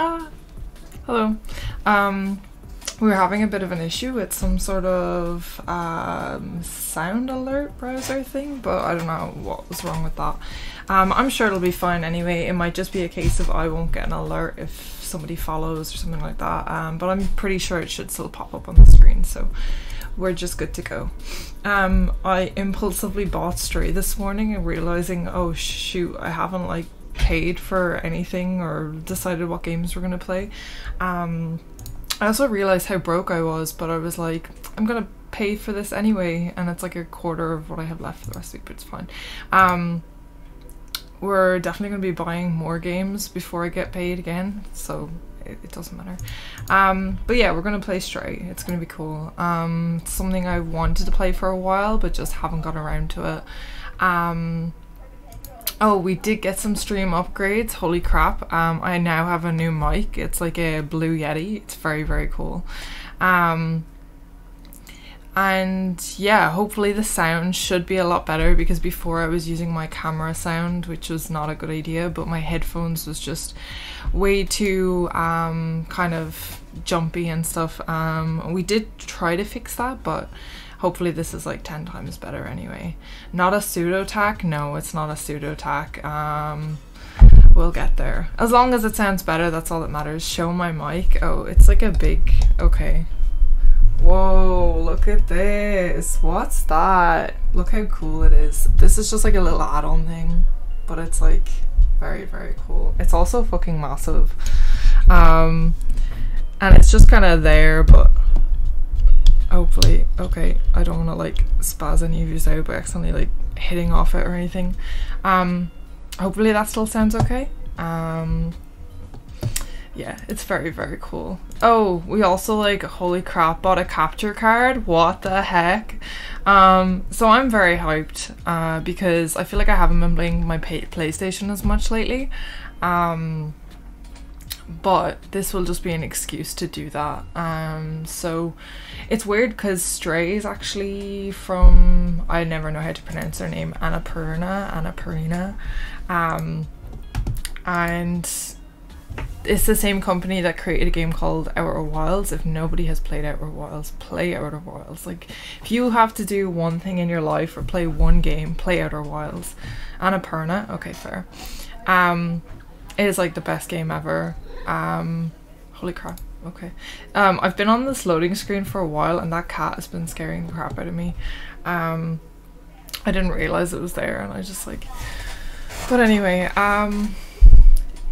Ah, hello. Um, we were having a bit of an issue with some sort of um, sound alert browser thing, but I don't know what was wrong with that. Um, I'm sure it'll be fine anyway. It might just be a case of I won't get an alert if somebody follows or something like that. Um, but I'm pretty sure it should still pop up on the screen, so we're just good to go. Um, I impulsively bought Stray this morning and realizing, oh shoot, I haven't like paid for anything or decided what games we're gonna play. Um, I also realized how broke I was, but I was like, I'm gonna pay for this anyway, and it's like a quarter of what I have left for the rest of the week, but it's fine. Um, we're definitely gonna be buying more games before I get paid again, so it, it doesn't matter. Um, but yeah, we're gonna play Stray. It's gonna be cool. Um, something I wanted to play for a while, but just haven't got around to it. Um, Oh, we did get some stream upgrades. Holy crap. Um, I now have a new mic. It's like a Blue Yeti. It's very, very cool. Um, and yeah, hopefully the sound should be a lot better because before I was using my camera sound, which was not a good idea, but my headphones was just way too um, kind of jumpy and stuff. Um, we did try to fix that, but hopefully this is like 10 times better anyway. Not a pseudo tack? No, it's not a pseudo tack. Um, we'll get there. As long as it sounds better, that's all that matters. Show my mic. Oh, it's like a big, okay. Whoa, look at this. What's that? Look how cool it is. This is just like a little add-on thing, but it's like very, very cool. It's also fucking massive. Um, and it's just kind of there, but hopefully. Okay i don't want to like spaz any of you out by accidentally like hitting off it or anything. Um hopefully that still sounds okay. Um yeah it's very very cool. Oh we also like holy crap bought a capture card? What the heck? Um so i'm very hyped uh because i feel like i haven't been playing my playstation as much lately. Um but this will just be an excuse to do that. Um, so it's weird because Stray is actually from I never know how to pronounce their name Annapurna Annapurna, um, and it's the same company that created a game called Outer Wilds. If nobody has played Outer Wilds, play Outer Wilds. Like if you have to do one thing in your life or play one game, play Outer Wilds. Annapurna, okay, fair. Um, it is like the best game ever. Um, holy crap. Okay. Um, I've been on this loading screen for a while and that cat has been scaring the crap out of me. Um, I didn't realize it was there and I just like... But anyway, um,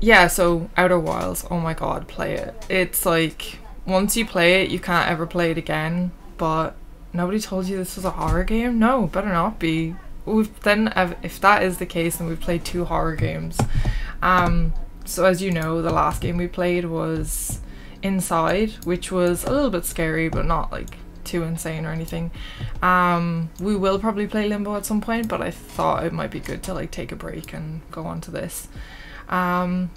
yeah, so Outer Wilds, oh my god, play it. It's like, once you play it, you can't ever play it again, but nobody told you this was a horror game? No, better not be. We've then, if that is the case, then we've played two horror games. Um, so as you know, the last game we played was Inside, which was a little bit scary, but not like too insane or anything. Um, we will probably play Limbo at some point, but I thought it might be good to like take a break and go on to this. Um,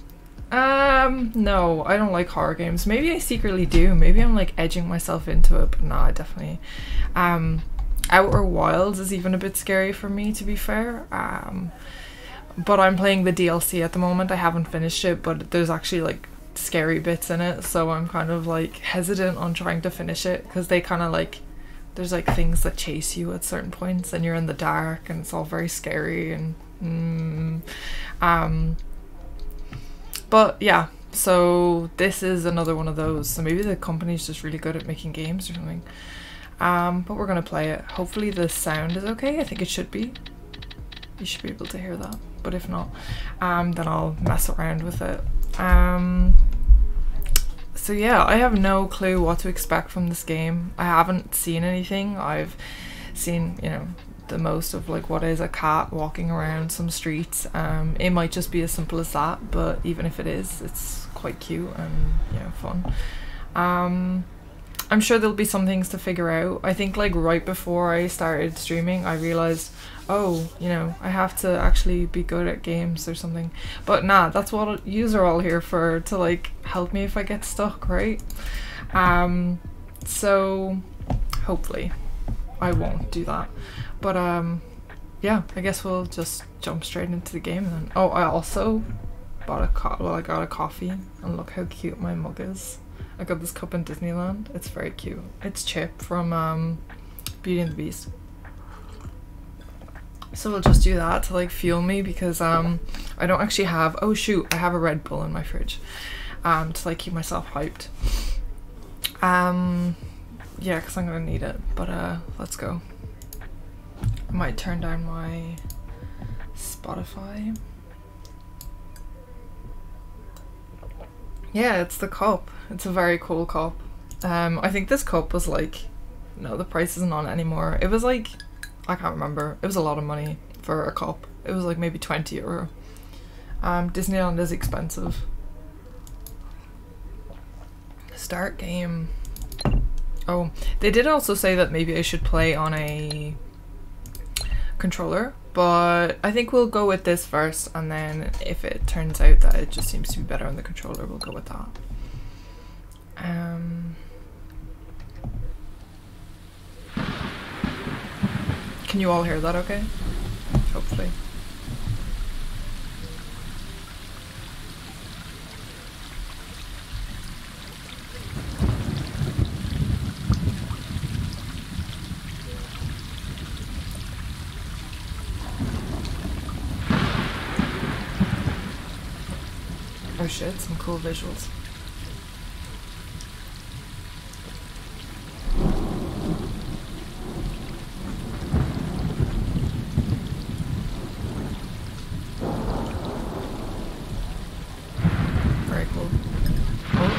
um, no, I don't like horror games. Maybe I secretly do. Maybe I'm like edging myself into it, but no, definitely. Um, Outer Wilds is even a bit scary for me, to be fair. Um, but I'm playing the DLC at the moment. I haven't finished it, but there's actually like scary bits in it, so I'm kind of like hesitant on trying to finish it because they kind of like there's like things that chase you at certain points and you're in the dark and it's all very scary and mm, um but yeah so this is another one of those. So maybe the company's just really good at making games or something. Um but we're gonna play it. Hopefully the sound is okay. I think it should be. You should be able to hear that but if not, um, then I'll mess around with it. Um, so yeah, I have no clue what to expect from this game. I haven't seen anything. I've seen, you know, the most of like what is a cat walking around some streets. Um, it might just be as simple as that, but even if it is, it's quite cute and you know fun. Um, I'm sure there'll be some things to figure out. I think like right before I started streaming, I realized oh, you know, I have to actually be good at games or something. But nah, that's what yous are all here for, to like help me if I get stuck, right? Um, so hopefully I won't do that. But um, yeah, I guess we'll just jump straight into the game then. Oh, I also bought a co- well, I got a coffee, and look how cute my mug is. I got this cup in Disneyland. It's very cute. It's Chip from um, Beauty and the Beast. So we'll just do that to like fuel me because um, I don't actually have. Oh shoot, I have a Red Bull in my fridge, um, to like keep myself hyped. Um, yeah, because I'm gonna need it. But uh, let's go. I might turn down my Spotify. Yeah, it's the cup. It's a very cool cup. Um, I think this cup was like, no, the price isn't on anymore. It was like, I can't remember. It was a lot of money for a cop. It was like maybe 20 euro. Um, Disneyland is expensive. Start game. Oh, they did also say that maybe I should play on a controller, but I think we'll go with this first, and then if it turns out that it just seems to be better on the controller, we'll go with that. Um, can you all hear that okay? Hopefully. Oh shit, some cool visuals. Very cool. Oh.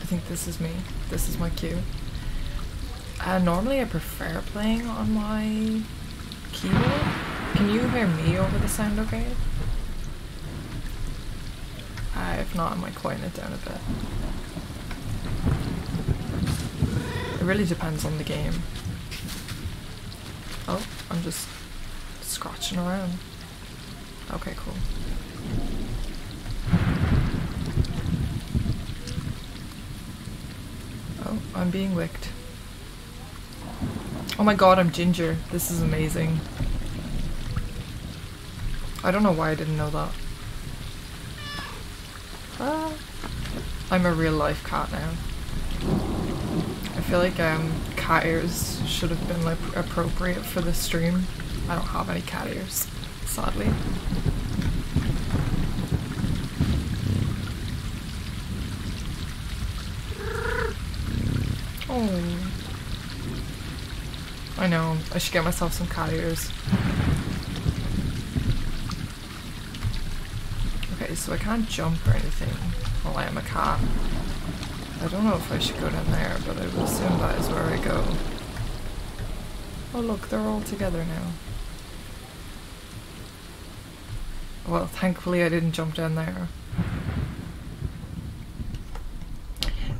I think this is me. This is my cue. Uh, normally I prefer playing on my keyboard. Can you hear me over the sound okay? Uh, if not, I might quieten it down a bit. It really depends on the game. Oh, I'm just scratching around. Okay, cool. Oh, I'm being licked. Oh my god, I'm ginger. This is amazing. I don't know why I didn't know that. Ah, I'm a real life cat now. I feel like um, cat ears should have been like appropriate for the stream. I don't have any cat ears, sadly. Oh. I know, I should get myself some cat ears. Okay, so I can't jump or anything while I am a cat. I don't know if I should go down there, but I would assume that is where I go. Oh look, they're all together now. Well, thankfully I didn't jump down there.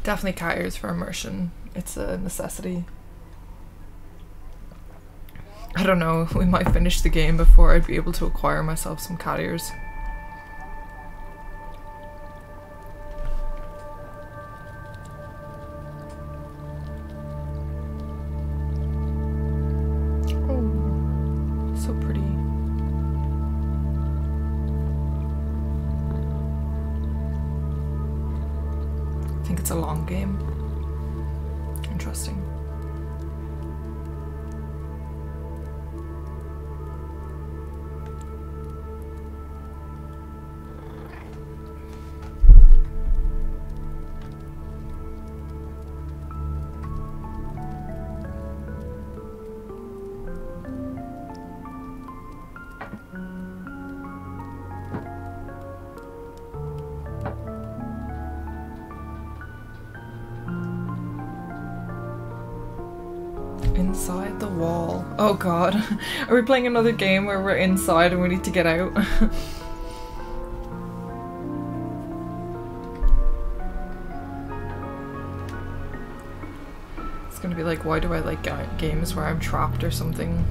Definitely cat ears for immersion. It's a necessity. I don't know, we might finish the game before I'd be able to acquire myself some cat ears. Are we playing another game where we're inside and we need to get out? it's gonna be like, why do I like games where I'm trapped or something?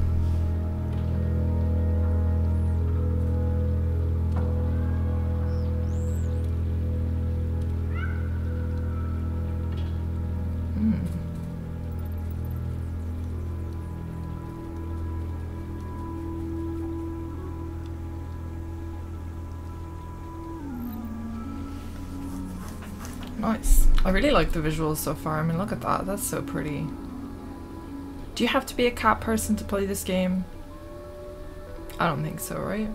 I really like the visuals so far. I mean, look at that. That's so pretty. Do you have to be a cat person to play this game? I don't think so, right?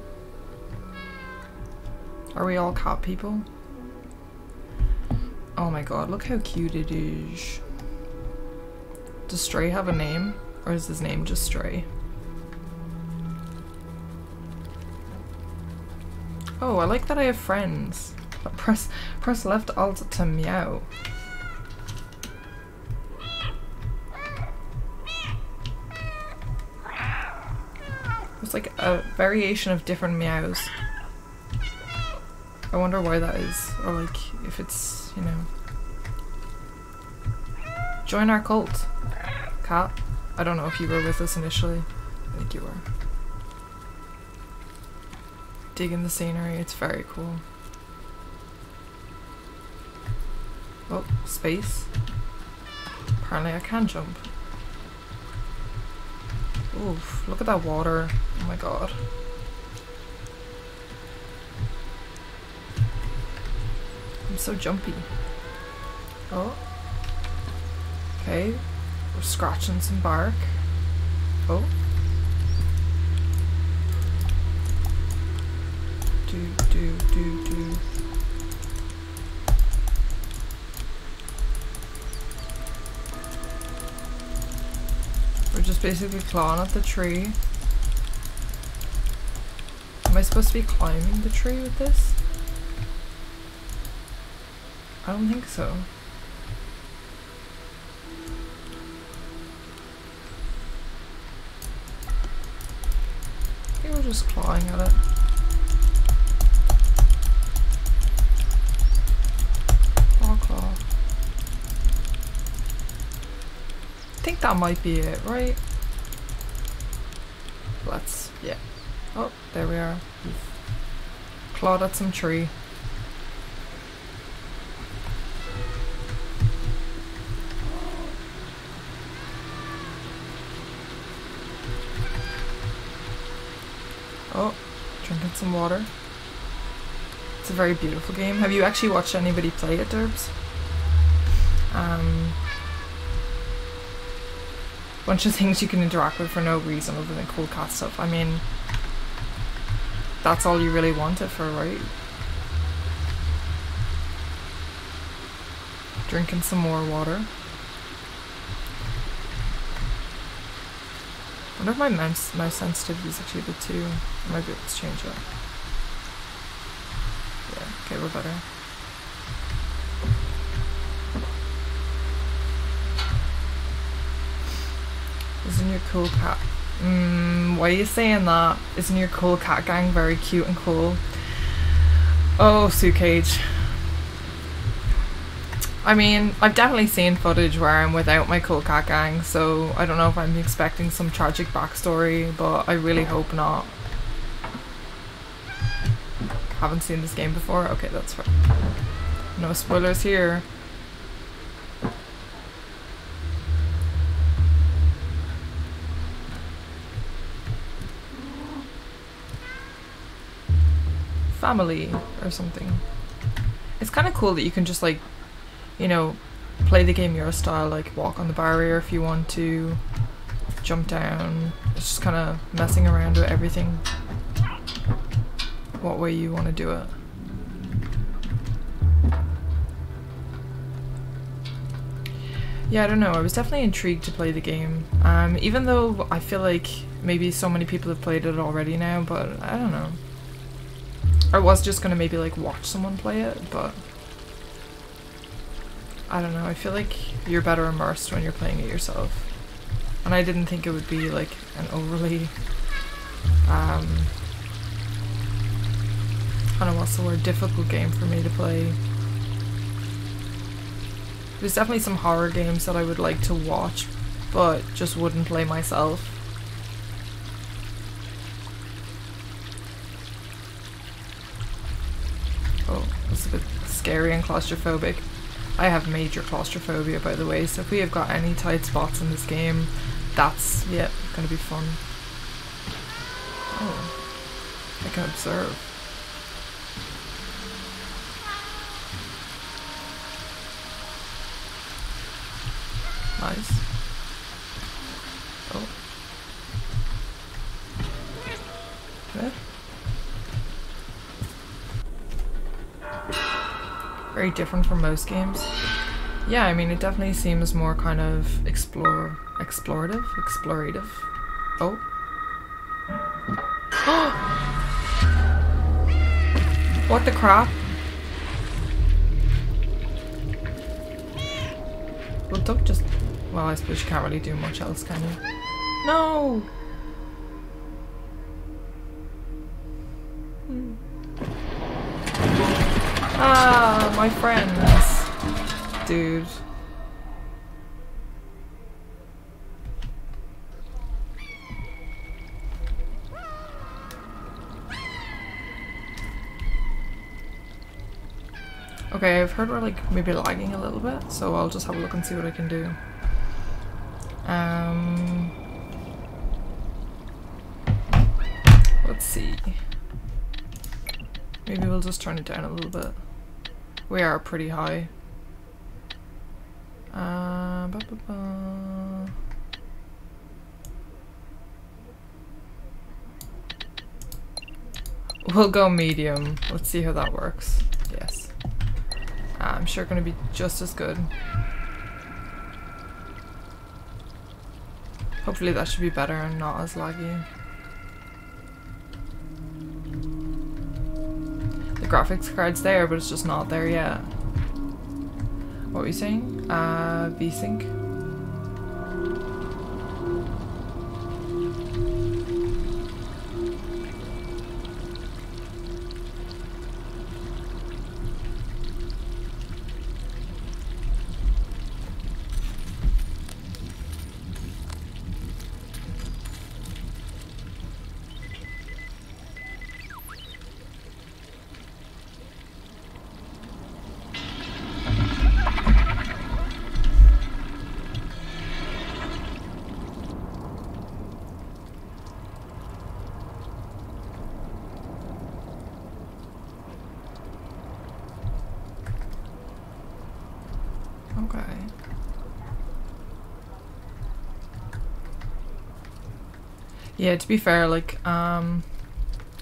Are we all cat people? Oh my god, look how cute it is. Does Stray have a name? Or is his name just Stray? Oh, I like that I have friends. Press press left alt to meow. It's like a variation of different meows. I wonder why that is, or like if it's, you know. Join our cult, cat. I don't know if you were with us initially. I think you were. Digging the scenery, it's very cool. Oh, space. Apparently I can jump. Oof, look at that water. Oh my god. I'm so jumpy. Oh. Okay. We're scratching some bark. Oh. Do, do, do, do. Just basically clawing at the tree. Am I supposed to be climbing the tree with this? I don't think so. I think we're just clawing at it. Claw, claw. I think that might be it, right? Let's, yeah. Oh, there we are. We've clawed at some tree. Oh, drinking some water. It's a very beautiful game. Have you actually watched anybody play it, Derbs? Um, bunch of things you can interact with for no reason other than cool cat stuff. I mean, that's all you really want it for, right? Drinking some more water. I wonder if my mouse, mouse sensitivity is actually a bit too. I might change that. Yeah, okay, we're better. Isn't your cool cat? Mmm, why are you saying that? Isn't your cool cat gang very cute and cool? Oh, Sue Cage. I mean, I've definitely seen footage where I'm without my cool cat gang, so I don't know if I'm expecting some tragic backstory, but I really hope not. Haven't seen this game before? Okay, that's fine. No spoilers here. Family or something. It's kind of cool that you can just like, you know, play the game your style, like walk on the barrier if you want to, jump down. It's just kind of messing around with everything what way you want to do it. Yeah, I don't know. I was definitely intrigued to play the game. Um, even though I feel like maybe so many people have played it already now, but I don't know. I was just gonna maybe like watch someone play it, but I don't know. I feel like you're better immersed when you're playing it yourself. And I didn't think it would be like an overly um, kind of what's the word, difficult game for me to play. There's definitely some horror games that I would like to watch, but just wouldn't play myself. scary and claustrophobic. I have major claustrophobia by the way, so if we have got any tight spots in this game, that's, yeah, gonna be fun. Oh, I can observe. Nice. Oh. Good. Very different from most games. Yeah, I mean, it definitely seems more kind of explore, explorative, explorative. Oh. what the crap? Well, don't just... Well, I suppose you can't really do much else, can you? No! Hmm. Ah, my friends dude. Okay, I've heard we're like maybe lagging a little bit, so I'll just have a look and see what I can do. Um, let's see. Maybe we'll just turn it down a little bit. We are pretty high. Uh, ba -ba -ba. We'll go medium. Let's see how that works. Yes. Uh, I'm sure going to be just as good. Hopefully that should be better and not as laggy. The graphics card's there, but it's just not there yet. What were you saying? Uh, VSync? Yeah, to be fair, like, um,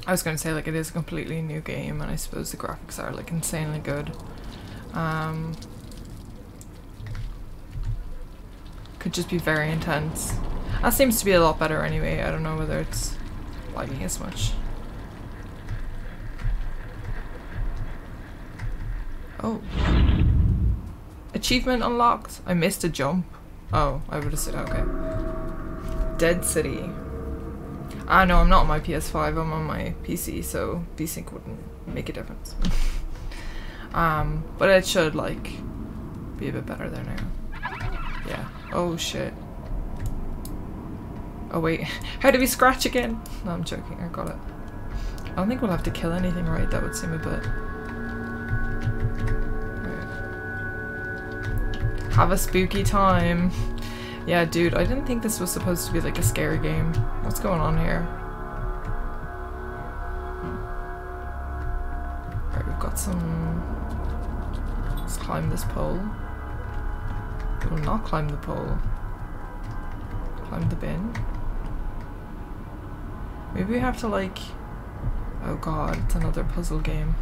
I was going to say, like, it is a completely new game, and I suppose the graphics are, like, insanely good. Um, could just be very intense. That seems to be a lot better anyway. I don't know whether it's lagging as much. Oh. Achievement unlocked. I missed a jump. Oh, I would have said okay. Dead City. Ah, no, I'm not on my PS5, I'm on my PC, so VSync wouldn't make a difference. um, but it should, like, be a bit better there now. Yeah. Oh, shit. Oh, wait. How do we scratch again? No, I'm joking. I got it. I don't think we'll have to kill anything, right? That would seem a bit... Have a spooky time. Yeah, dude, I didn't think this was supposed to be like a scary game. What's going on here? Alright, we've got some... Let's climb this pole. We will not climb the pole. Climb the bin. Maybe we have to like... Oh god, it's another puzzle game.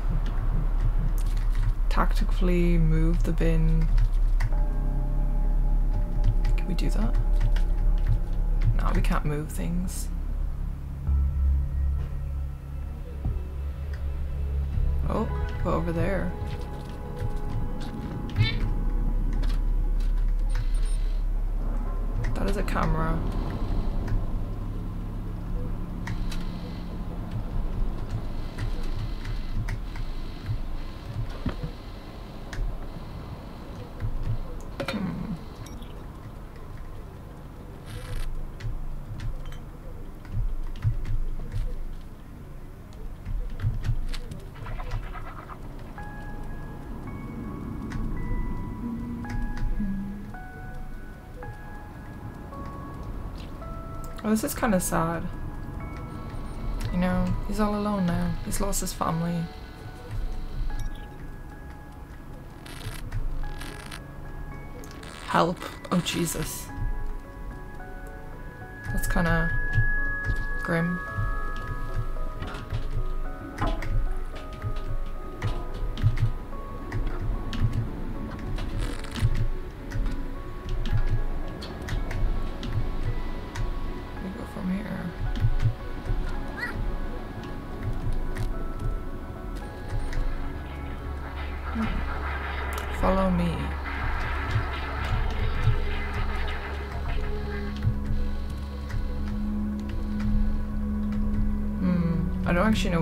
Tactically move the bin we do that? No, we can't move things. Oh, go over there. That is a camera. This is kind of sad. You know, he's all alone now. He's lost his family. Help. Oh, Jesus. That's kind of grim.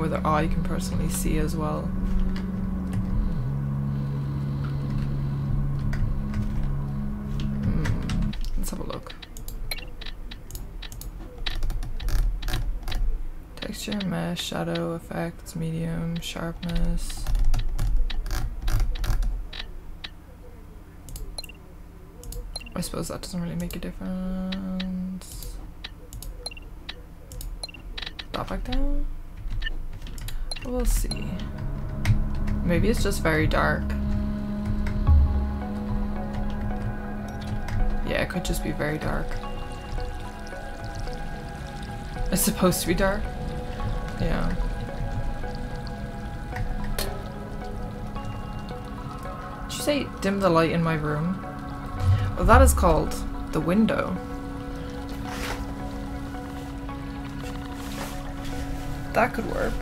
Know whether I can personally see as well. Hmm. Let's have a look. Texture, mesh, shadow, effects, medium, sharpness. I suppose that doesn't really make a difference. Back down? We'll see. Maybe it's just very dark. Yeah, it could just be very dark. It's supposed to be dark. Yeah. Did you say dim the light in my room? Well, that is called the window. That could work.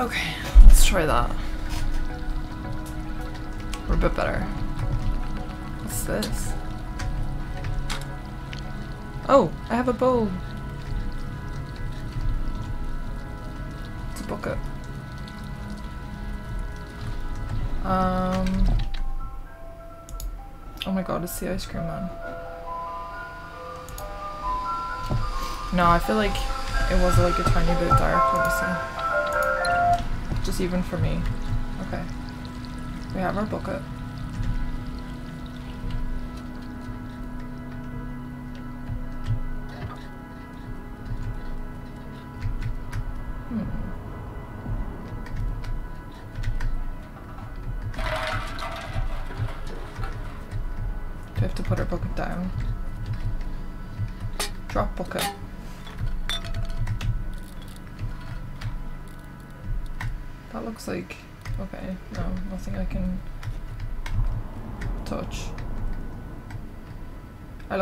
Okay, let's try that. We're a bit better. What's this? Oh, I have a bowl. It's a bucket. Um. Oh my god, it's the ice cream man. No, I feel like it was like a tiny bit dark, let. Just even for me. Okay. We have our bucket.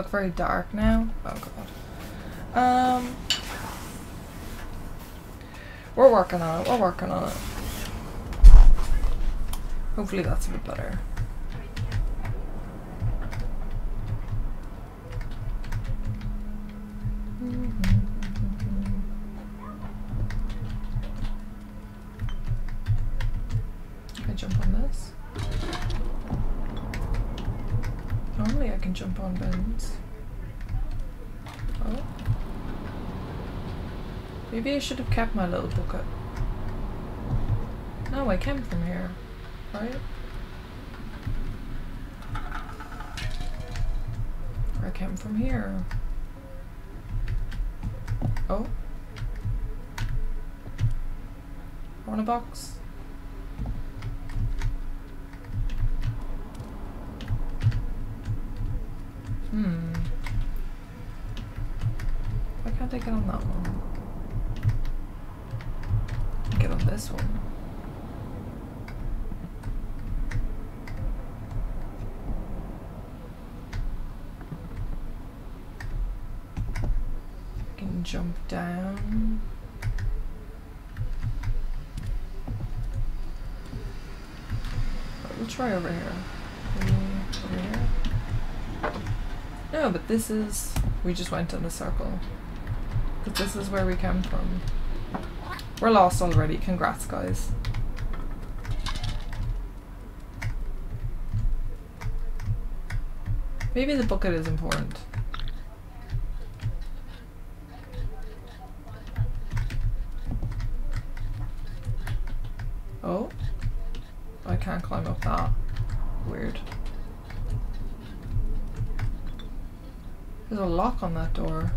Look very dark now. Oh god. Um... We're working on it, we're working on it. Hopefully that's a bit better. Can I jump on this? Normally I can jump on bins. Oh. Maybe I should have kept my little bucket. No, I came from here, right? I came from here. Oh. I want a box. Hmm. Why can't I get on that one? Get on this one. I can jump down. We'll try over here. Over here. No, but this is. We just went in a circle. Because this is where we came from. We're lost already. Congrats, guys. Maybe the bucket is important. lock on that door.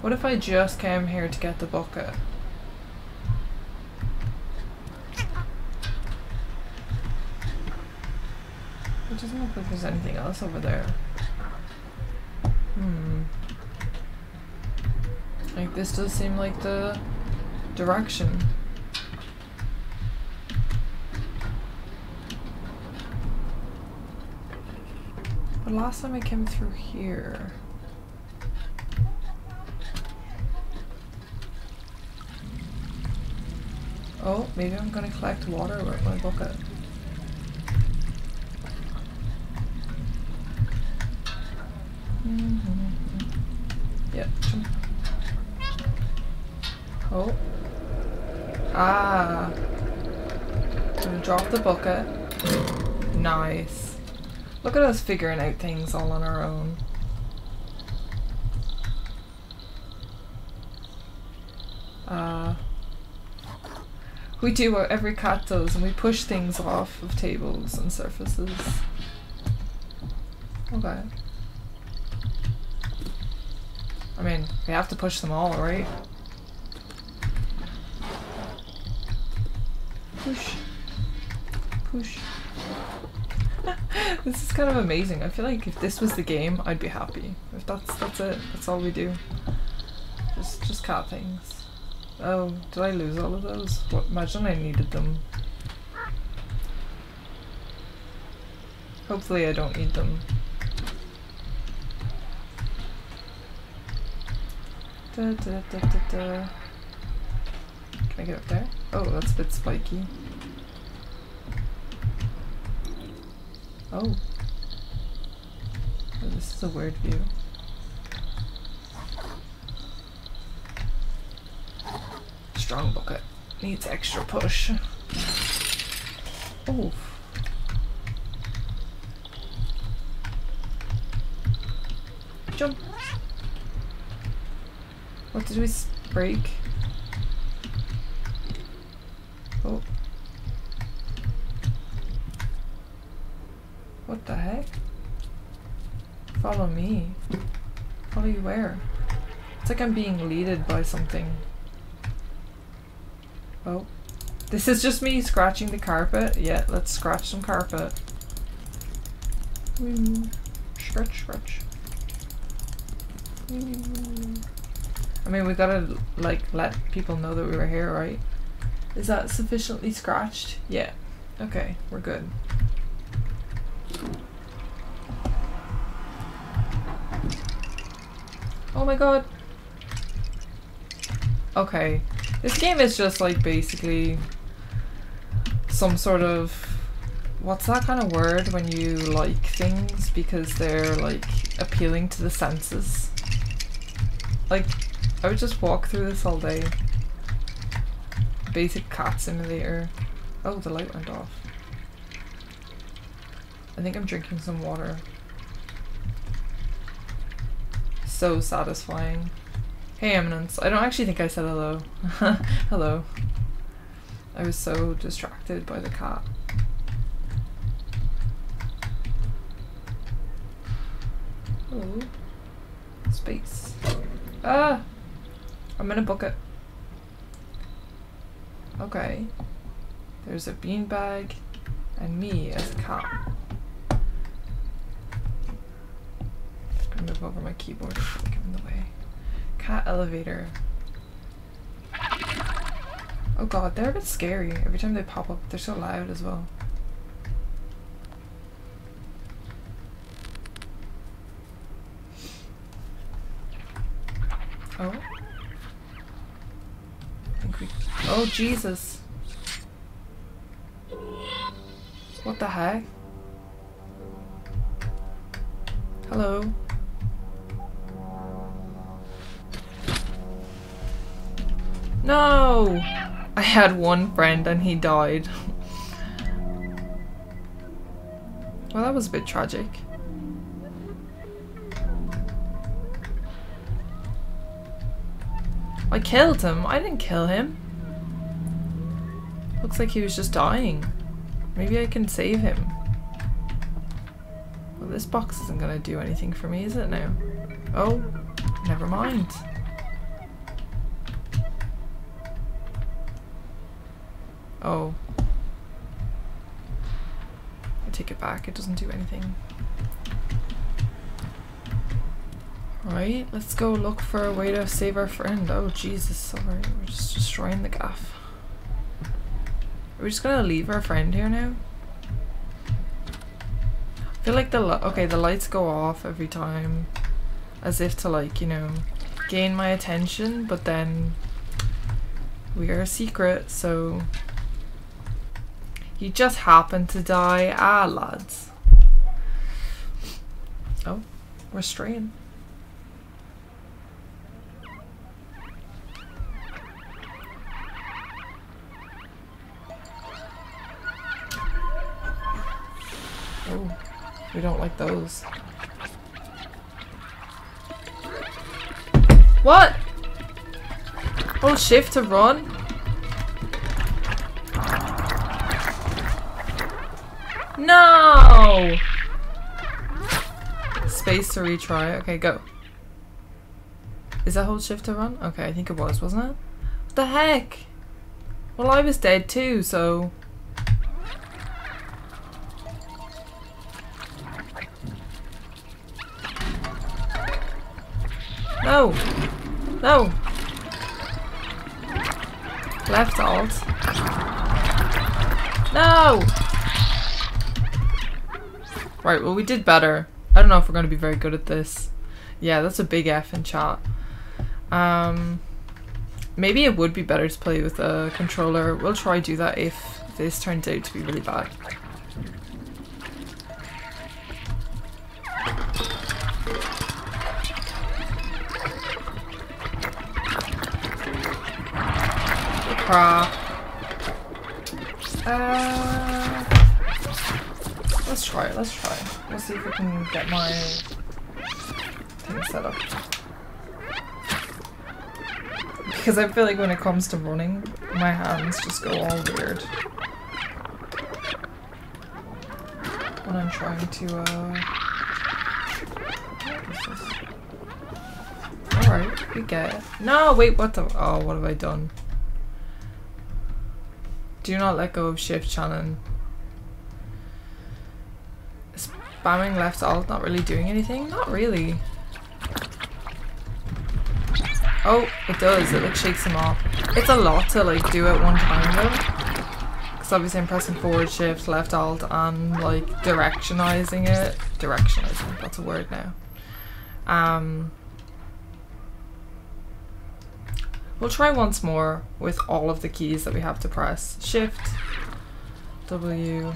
What if I just came here to get the bucket? It doesn't look like there's anything else over there. Hmm. Like this does seem like the direction. Last time I came through here. Oh, maybe I'm gonna collect water with my bucket. Look at us figuring out things all on our own. Uh, we do what every cat does and we push things off of tables and surfaces. Okay. I mean, we have to push them all, right? Kind of amazing. I feel like if this was the game, I'd be happy. If that's that's it, that's all we do. Just just cat things. Oh, did I lose all of those? What, imagine I needed them. Hopefully I don't need them. Da, da, da. Can I get up there? Oh, that's a bit spiky. Oh. A weird view. Strong bucket. Needs extra push. Oh. Jump. What did we break? Oh. What the heck? Follow me. Follow you where? It's like I'm being leaded by something. Oh. This is just me scratching the carpet. Yeah, let's scratch some carpet. Scratch, scratch. I mean, we gotta, like, let people know that we were here, right? Is that sufficiently scratched? Yeah. Okay, we're good. Oh my god. Okay. This game is just like basically some sort of what's that kind of word when you like things because they're like appealing to the senses? Like I would just walk through this all day. Basic cat simulator. Oh, the light went off. I think I'm drinking some water. So satisfying. Hey Eminence, I don't actually think I said hello. hello. I was so distracted by the cat. Oh. Space. Ah! I'm in a bucket. Okay. There's a beanbag and me as a cat. Gonna move over my keyboard I'm in the way. Cat elevator. Oh god, they're a bit scary. Every time they pop up, they're so loud as well. Oh. Oh, Jesus. What the heck? Hello? No! I had one friend and he died. well, that was a bit tragic. I killed him. I didn't kill him. Looks like he was just dying. Maybe I can save him. Well, this box isn't going to do anything for me, is it now? Oh, never mind. Oh. I take it back. It doesn't do anything. Right, let's go look for a way to save our friend. Oh Jesus, sorry, we're just destroying the gaff. Are we just gonna leave our friend here now? I feel like the okay, the lights go off every time, as if to like you know, gain my attention. But then we are a secret, so he just happened to die. Ah, lads. Oh, we're straying. Oh, we don't like those. What? Oh, shift to run? No! Space to retry. Okay, go. Is that hold shift to run? Okay, I think it was, wasn't it? What the heck? Well, I was dead too, so... No! No! Left alt. No! Right, well we did better. I don't know if we're going to be very good at this. Yeah, that's a big F in chat. Um, maybe it would be better to play with a controller. We'll try do that if this turns out to be really bad. crap. Uh, let's try it, let's try it. Let's see if we can get my thing set up. Because I feel like when it comes to running, my hands just go all weird. When I'm trying to, uh... Alright, we get it. No, wait, what the- oh, what have I done? Do not let go of shift Shannon. Spamming left alt not really doing anything? Not really. Oh, it does. It like shakes him off. It's a lot to like do at one time though. Because obviously I'm pressing forward shift, left alt and like directionizing it. Directionizing, that's a word now. Um, We'll try once more with all of the keys that we have to press. Shift, W.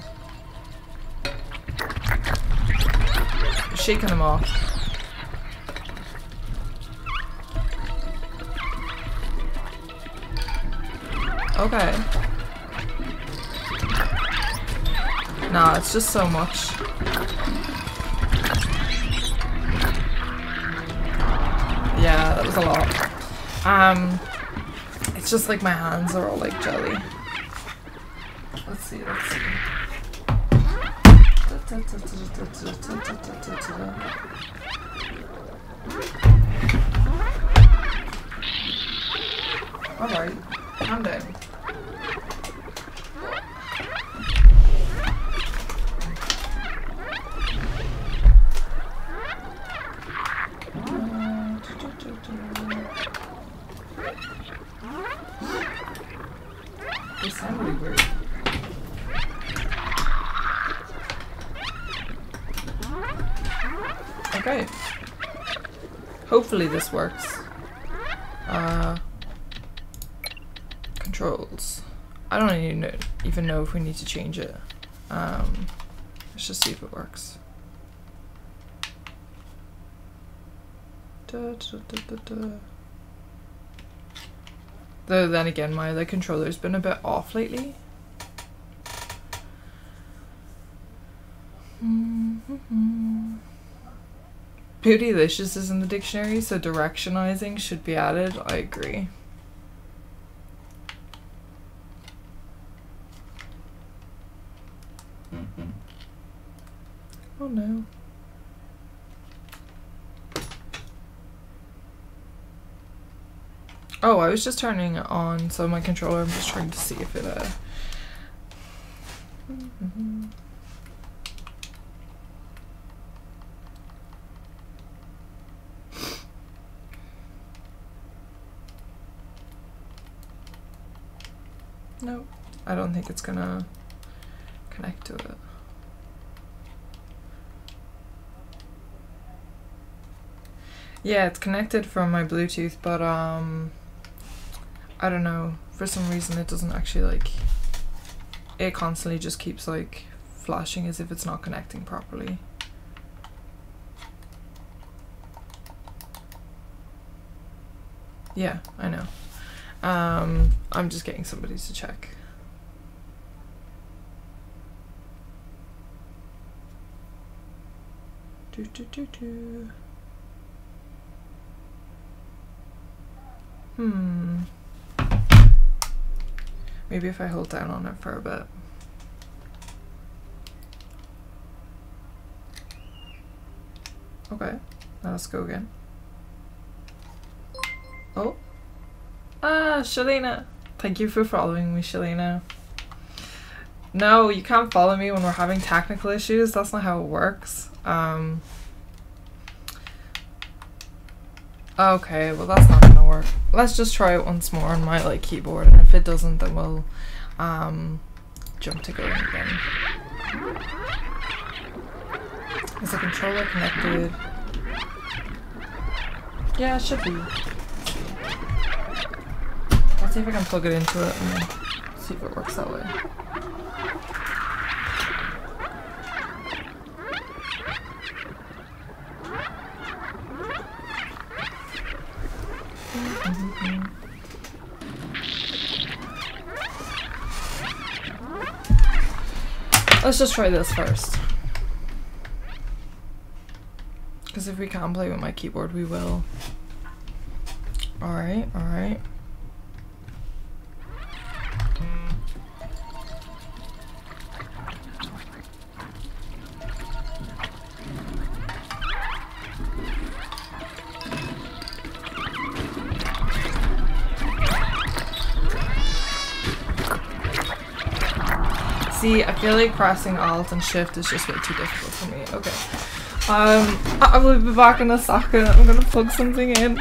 Shaking them off. Okay. Nah, it's just so much. Yeah, that was a lot. Um, it's just like my hands are all like jelly. Let's see, let's see. Alright, calm down. Hopefully this works. Uh, controls. I don't even know, even know if we need to change it. Um, let's just see if it works. Da, da, da, Though then again, my other controller's been a bit off lately. Mm -hmm. Bootylicious is in the dictionary, so directionizing should be added. I agree. Mm-hmm. Oh no. Oh, I was just turning it on, so my controller, I'm just trying to see if it, uh... Mm -hmm. No, I don't think it's gonna connect to it. Yeah, it's connected from my Bluetooth, but um, I don't know. For some reason, it doesn't actually like. It constantly just keeps like flashing as if it's not connecting properly. Yeah, I know. Um, I'm just getting somebody to check. Do, do, do, do. Hmm. Maybe if I hold down on it for a bit. Okay, let's go again. Oh. Ah, Shalina. Thank you for following me, Shalina. No, you can't follow me when we're having technical issues. That's not how it works. Um, okay, well that's not gonna work. Let's just try it once more on my like keyboard, and if it doesn't, then we'll um, jump to going again. Is the controller connected? Yeah, it should be. See if I can plug it into it and see if it works that way. Let's just try this first. Because if we can't play with my keyboard, we will. Alright, alright. Like pressing Alt and Shift is just way too difficult for me. Okay. Um, I will be back in a second. I'm gonna plug something in.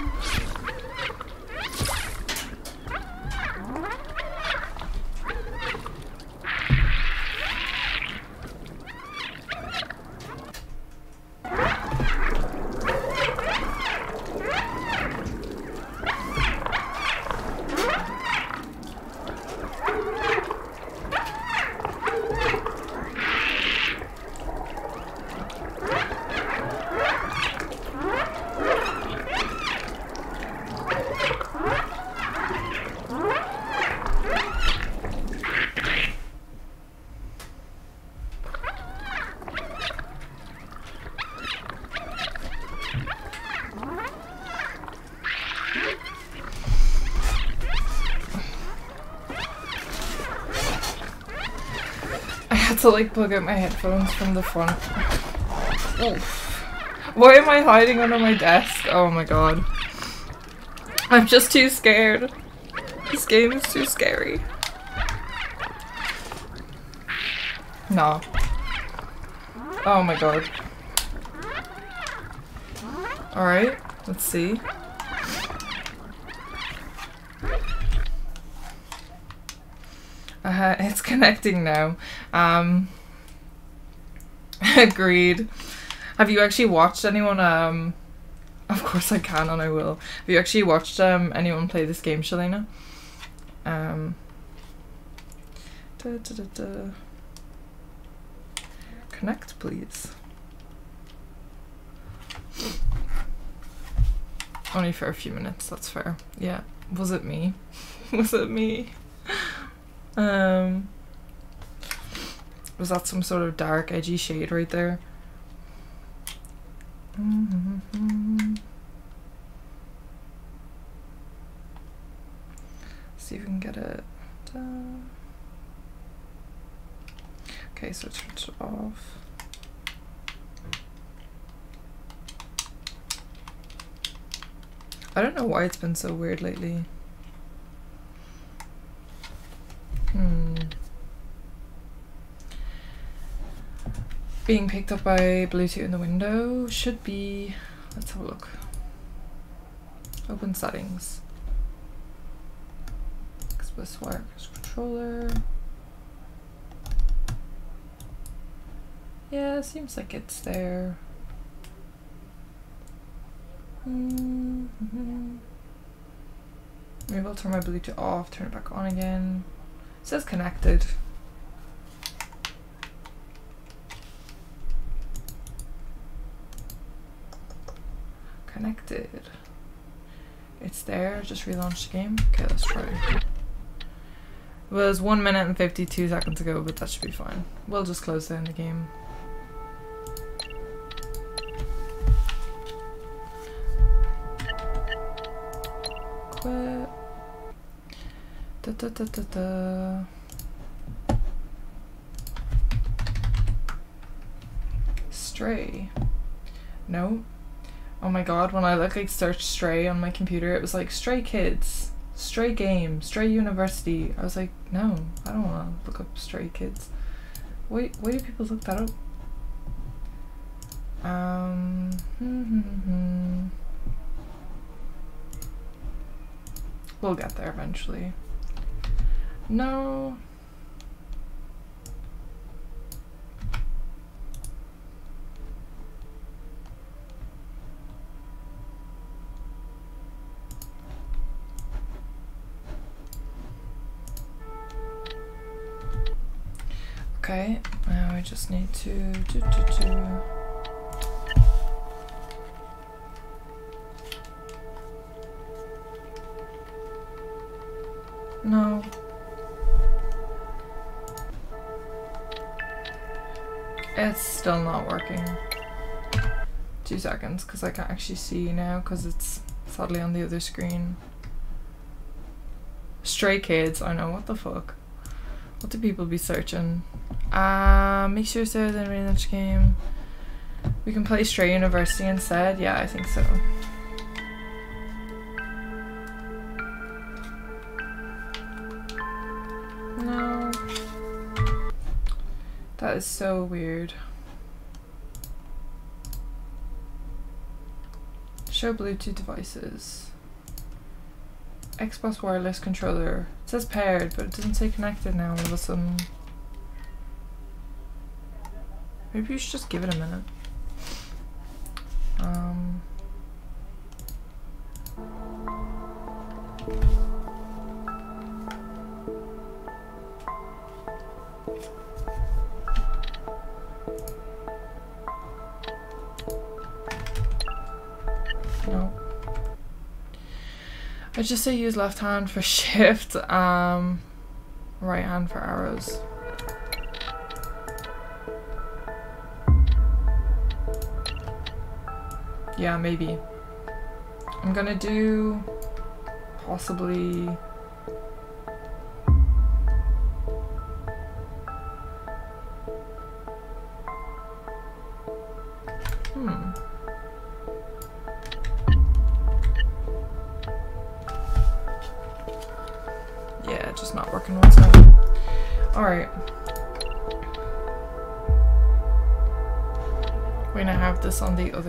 To like plug out my headphones from the front. Why am I hiding under my desk? Oh my god. I'm just too scared. This game is too scary. No. Oh my god. Alright, let's see. Uh, it's connecting now. Um, agreed. Have you actually watched anyone? Um, of course I can and I will. Have you actually watched um anyone play this game, Shalina? Um. Da, da, da. Connect, please. Only for a few minutes. That's fair. Yeah. Was it me? Was it me? Um, was that some sort of dark, edgy shade right there? Mm -hmm. See if we can get it. Okay, so turn it off. I don't know why it's been so weird lately. Hmm. Being picked up by Bluetooth in the window should be, let's have a look. Open settings. Xbox wireless control. controller. Yeah, seems like it's there. Mm -hmm. Maybe I'll turn my Bluetooth off, turn it back on again. It says connected. Connected. It's there, just relaunch the game. Okay, let's try. It was 1 minute and 52 seconds ago, but that should be fine. We'll just close down the game. Quit. Da, da, da, da, da. Stray. No. Oh my god, when I like, like searched Stray on my computer, it was like Stray Kids, Stray Game, Stray University. I was like, no, I don't want to look up Stray Kids. Wait, why do people look that up? Um. Hmm, hmm, hmm. We'll get there eventually. No. Okay, now we just need to do, do, do. No. It's still not working. Two seconds, because I can't actually see now, because it's sadly on the other screen. Stray Kids, I know, what the fuck. What do people be searching? Uh, make sure so then relaunch game. We can play Stray University instead? Yeah, I think so. No. That is so weird. Show Bluetooth devices. Xbox wireless controller. It says paired, but it doesn't say connected now all of a sudden. Maybe you should just give it a minute. Um, no. I just say use left hand for shift, um, right hand for arrows. Yeah, maybe. I'm gonna do possibly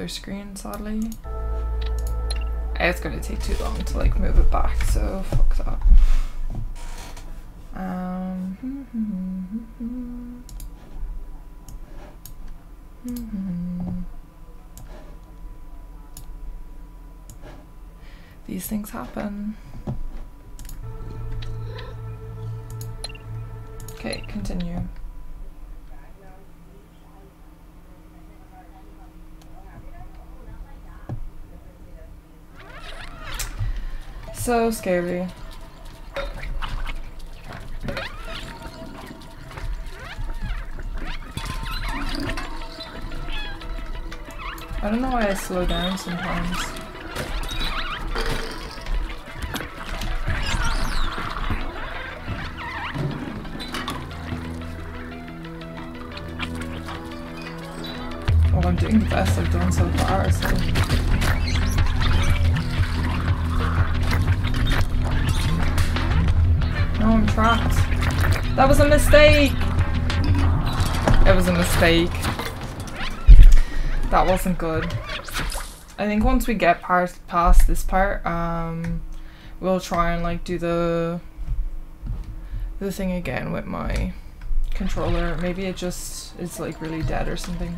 other screen, sadly. It's gonna take too long to like move it back, so fuck that. Um, hmm, hmm, hmm, These things happen. Okay, continue. So scary. I don't know why I slow down sometimes. Well, I'm doing the best I've done so far, so... That was a mistake! It was a mistake. That wasn't good. I think once we get past, past this part, um, we'll try and like do the the thing again with my controller. Maybe it just is like really dead or something.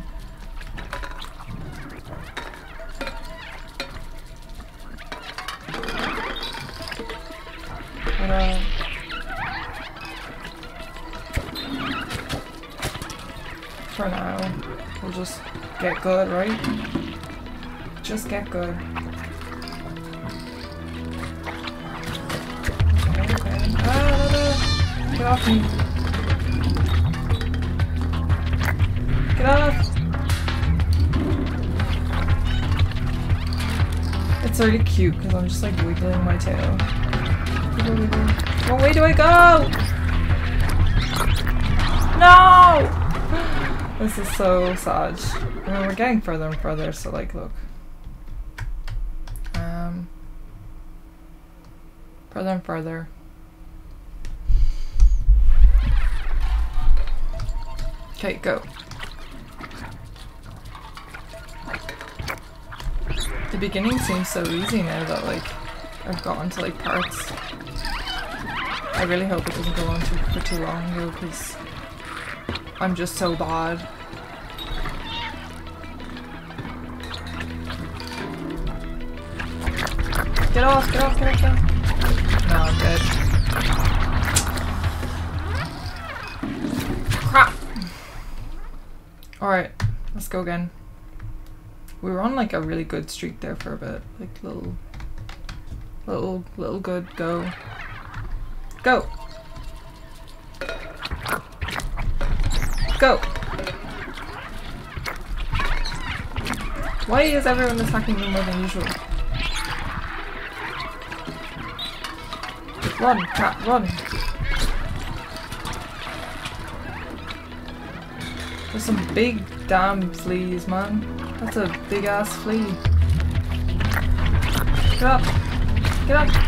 Good, right? Just get good. Get off me. Get off! It's already cute because I'm just like wiggling my tail. What way do I go? No! This is so sad. I mean, we're getting further and further, so like, look. Um, further and further. Okay, go. The beginning seems so easy now that like I've gotten to like parts. I really hope it doesn't go on too, for too long though, because I'm just so bad. Get off, get off, get off. No, I'm dead. Crap! Alright, let's go again. We were on like a really good streak there for a bit. Like little, little, little good go. Go! Go! Why is everyone attacking me more than usual? Run, cat, run! There's some big damn fleas, man. That's a big ass flea. Get up! Get up!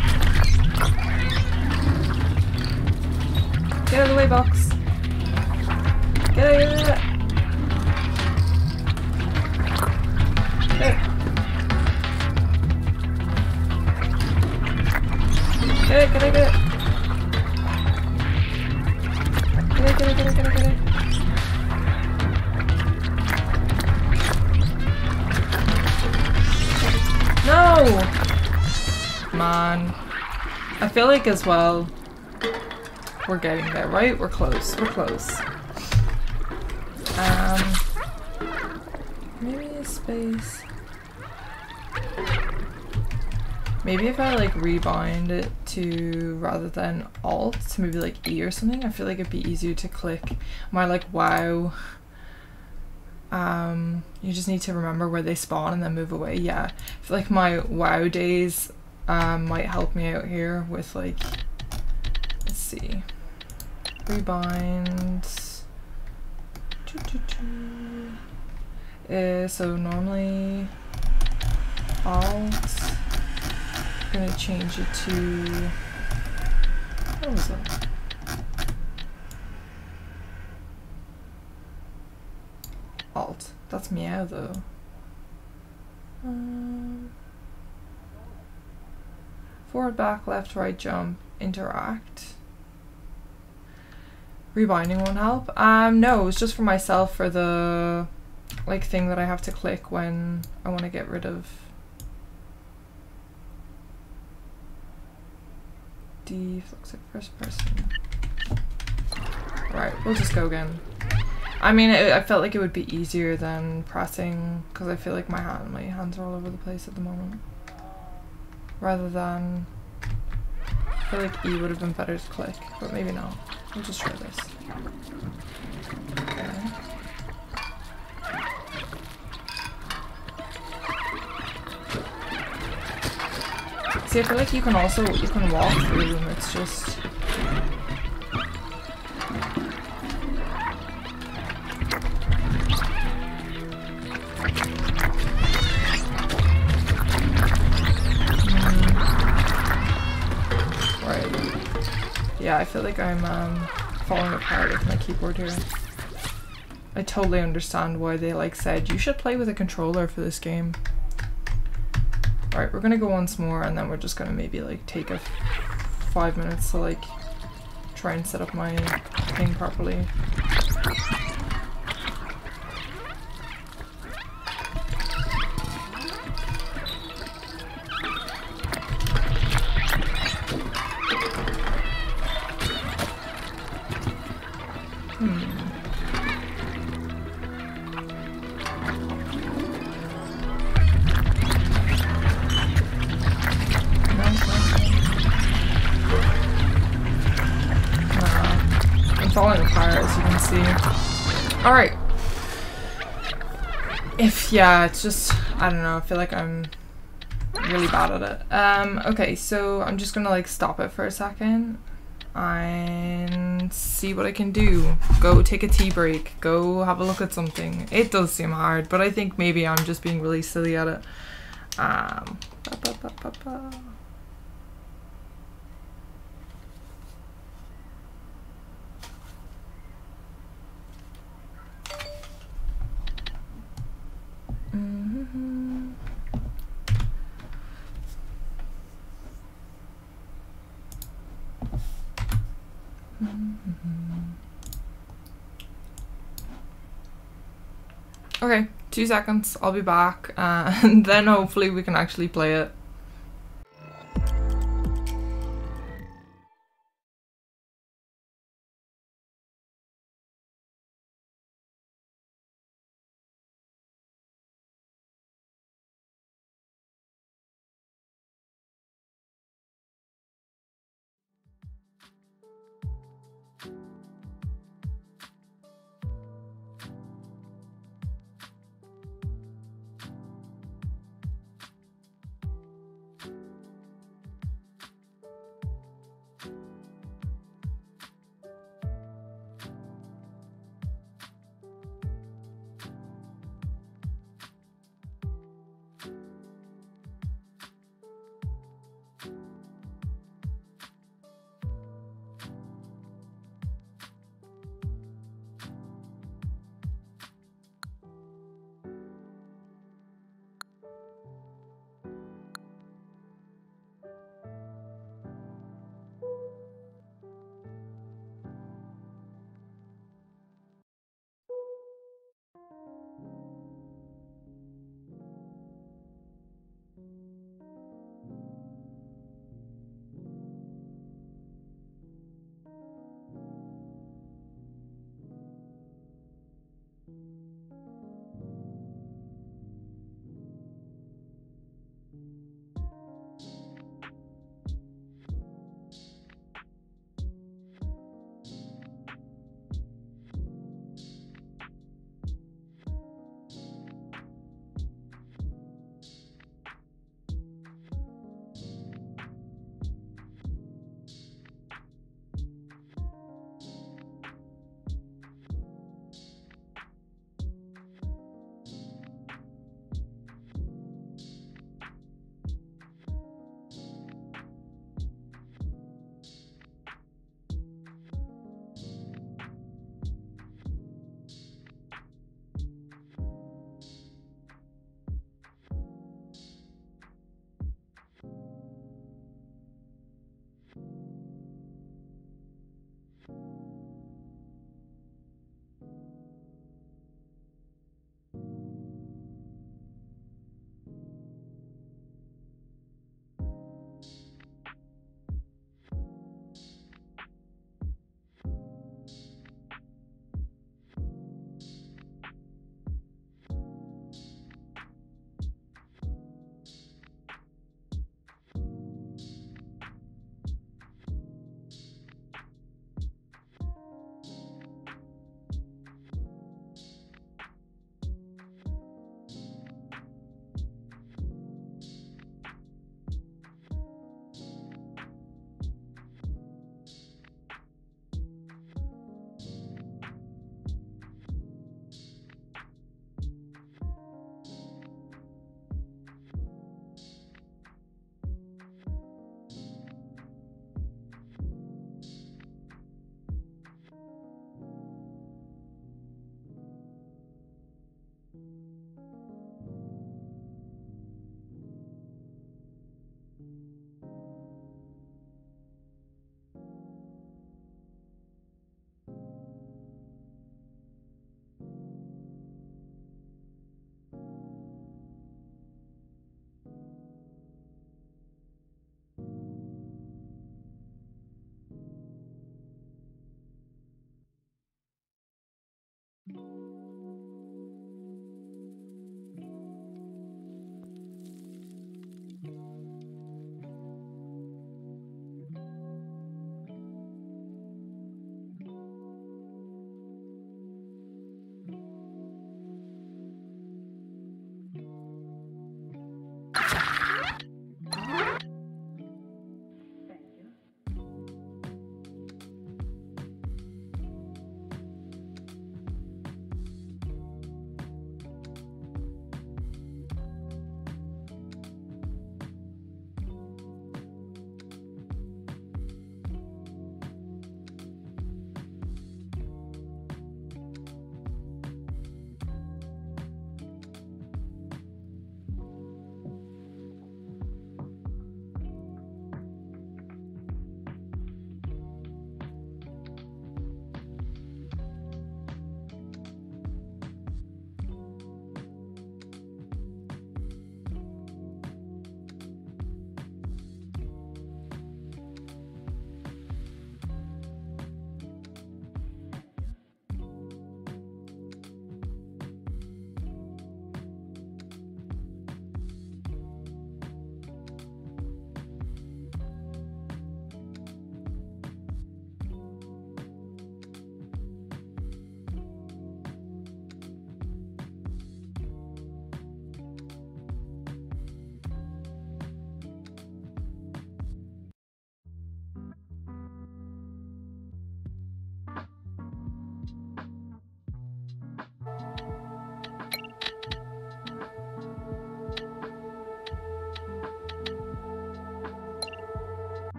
As well, we're getting there, right? We're close, we're close. Um, maybe a space. Maybe if I like rebind it to rather than alt to maybe like E or something, I feel like it'd be easier to click my like wow. Um, you just need to remember where they spawn and then move away. Yeah, I feel like my wow days um, might help me out here with like, let's see, rebind. Uh, so normally alt I'm gonna change it to what was that? Alt. That's meow though. Um, forward, back, left, right, jump, interact. Rebinding won't help. Um, no, it's just for myself for the like thing that I have to click when I want to get rid of D looks like first person. Right, we'll just go again. I mean, it, I felt like it would be easier than pressing because I feel like my hand, my hands are all over the place at the moment. Rather than, I feel like E would have been better to click, but maybe not. We'll just try this. Okay. See, I feel like you can also, you can walk through them, it's just... Yeah, I feel like I'm um, falling apart with my keyboard here. I totally understand why they like said you should play with a controller for this game. Alright, we're gonna go once more and then we're just gonna maybe like take a five minutes to like try and set up my thing properly. Alright. If, yeah, it's just, I don't know, I feel like I'm really bad at it. Um, okay, so I'm just gonna like stop it for a second and see what I can do. Go take a tea break, go have a look at something. It does seem hard, but I think maybe I'm just being really silly at it. Um, ba -ba -ba Mm-hmm. Mm-hmm. Mm-hmm. Okay, two seconds, I'll be back, uh, and then hopefully we can actually play it.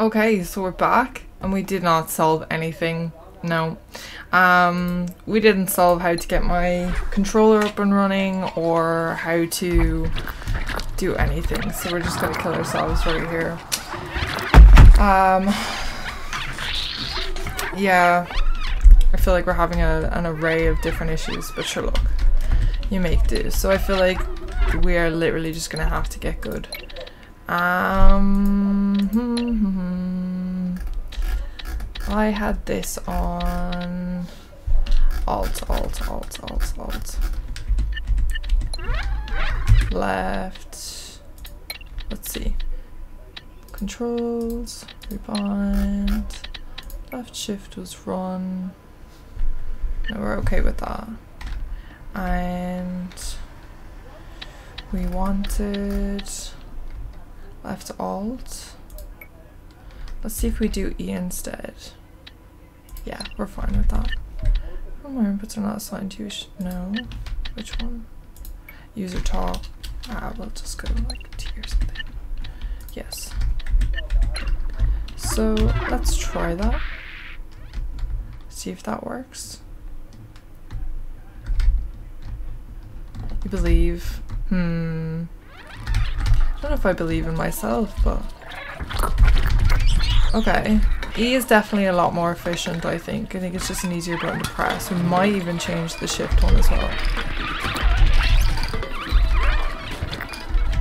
Okay, so we're back and we did not solve anything. No. Um, we didn't solve how to get my controller up and running or how to do anything. So we're just gonna kill ourselves right here. Um, yeah, I feel like we're having a, an array of different issues, but sure, look, you make do. So I feel like we are literally just gonna have to get good. Um, hmm, hmm, hmm. I had this on Alt, Alt, Alt, Alt, Alt. Left. Let's see. Controls, rebind. Left shift was run. No, we're okay with that. And we wanted left alt. Let's see if we do E instead. Yeah, we're fine with that. Oh, my inputs are not assigned to you. No. Which one? User talk. Ah, we'll just go like T or something. Yes. So let's try that. See if that works. You believe? Hmm. I don't know if I believe in myself, but... Okay. E is definitely a lot more efficient, I think. I think it's just an easier button to press. We might even change the shift one as well.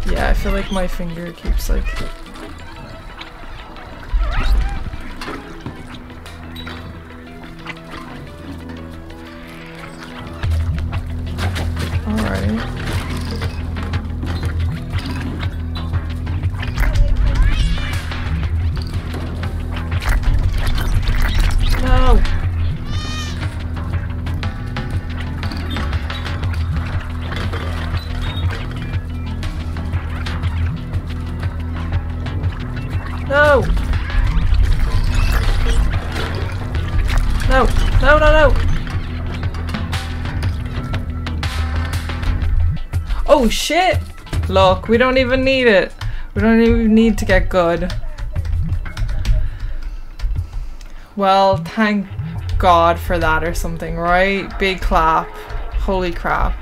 Yeah, I feel like my finger keeps like Oh shit! Look, we don't even need it. We don't even need to get good. Well, thank God for that or something, right? Big clap. Holy crap.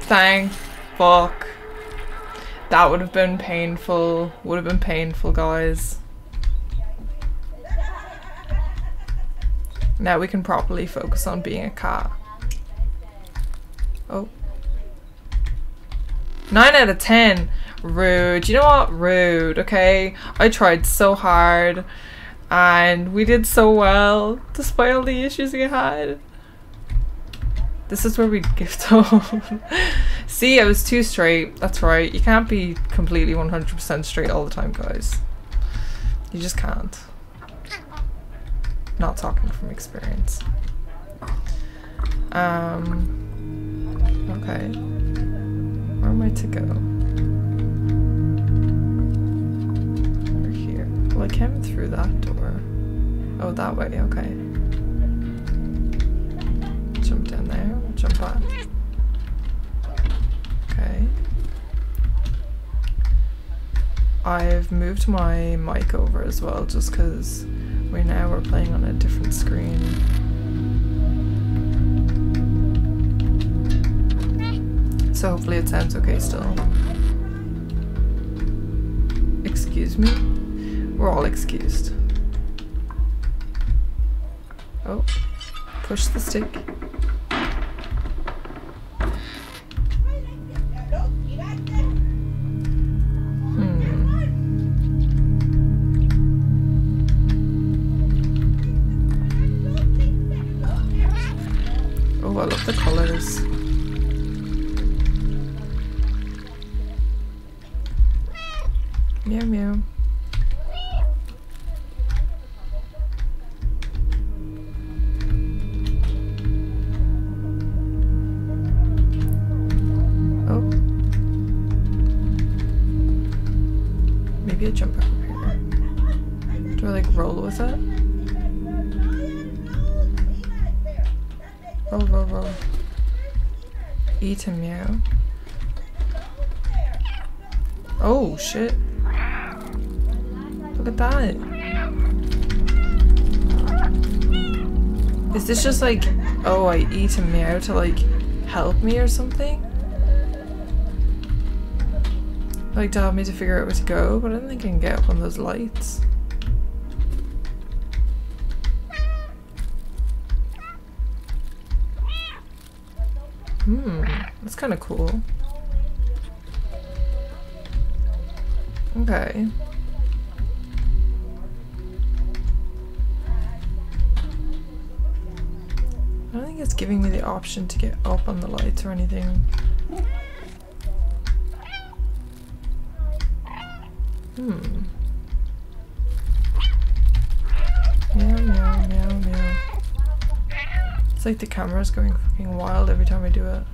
Thank fuck. That would have been painful. Would have been painful, guys. Now we can properly focus on being a cat. Oh. 9 out of 10. Rude. You know what? Rude, okay? I tried so hard and we did so well despite all the issues we had. This is where we gift up. See, I was too straight. That's right. You can't be completely 100% straight all the time, guys. You just can't. Not talking from experience. Um... Okay. Where am I to go? Over here. Well, I came through that door. Oh, that way, okay. Jump down there, jump back. Okay. I've moved my mic over as well just because we now we're playing on a different screen. So hopefully it sounds okay still. Excuse me? We're all excused. Oh, push the stick. Hmm. Oh, I love the colors. Meow meow. Oh. Maybe a jump over here. Do I like roll with it? Roll, roll, roll. Eat a meow. Oh, shit. Look at that. Is this just like, oh, I eat a meow to like help me or something? Like to help me to figure out where to go, but I don't think I can get up on those lights. Hmm, that's kind of cool. Okay. I don't think it's giving me the option to get up on the lights or anything. Hmm. Meow, meow, meow, meow. It's like the camera's going fucking wild every time I do it.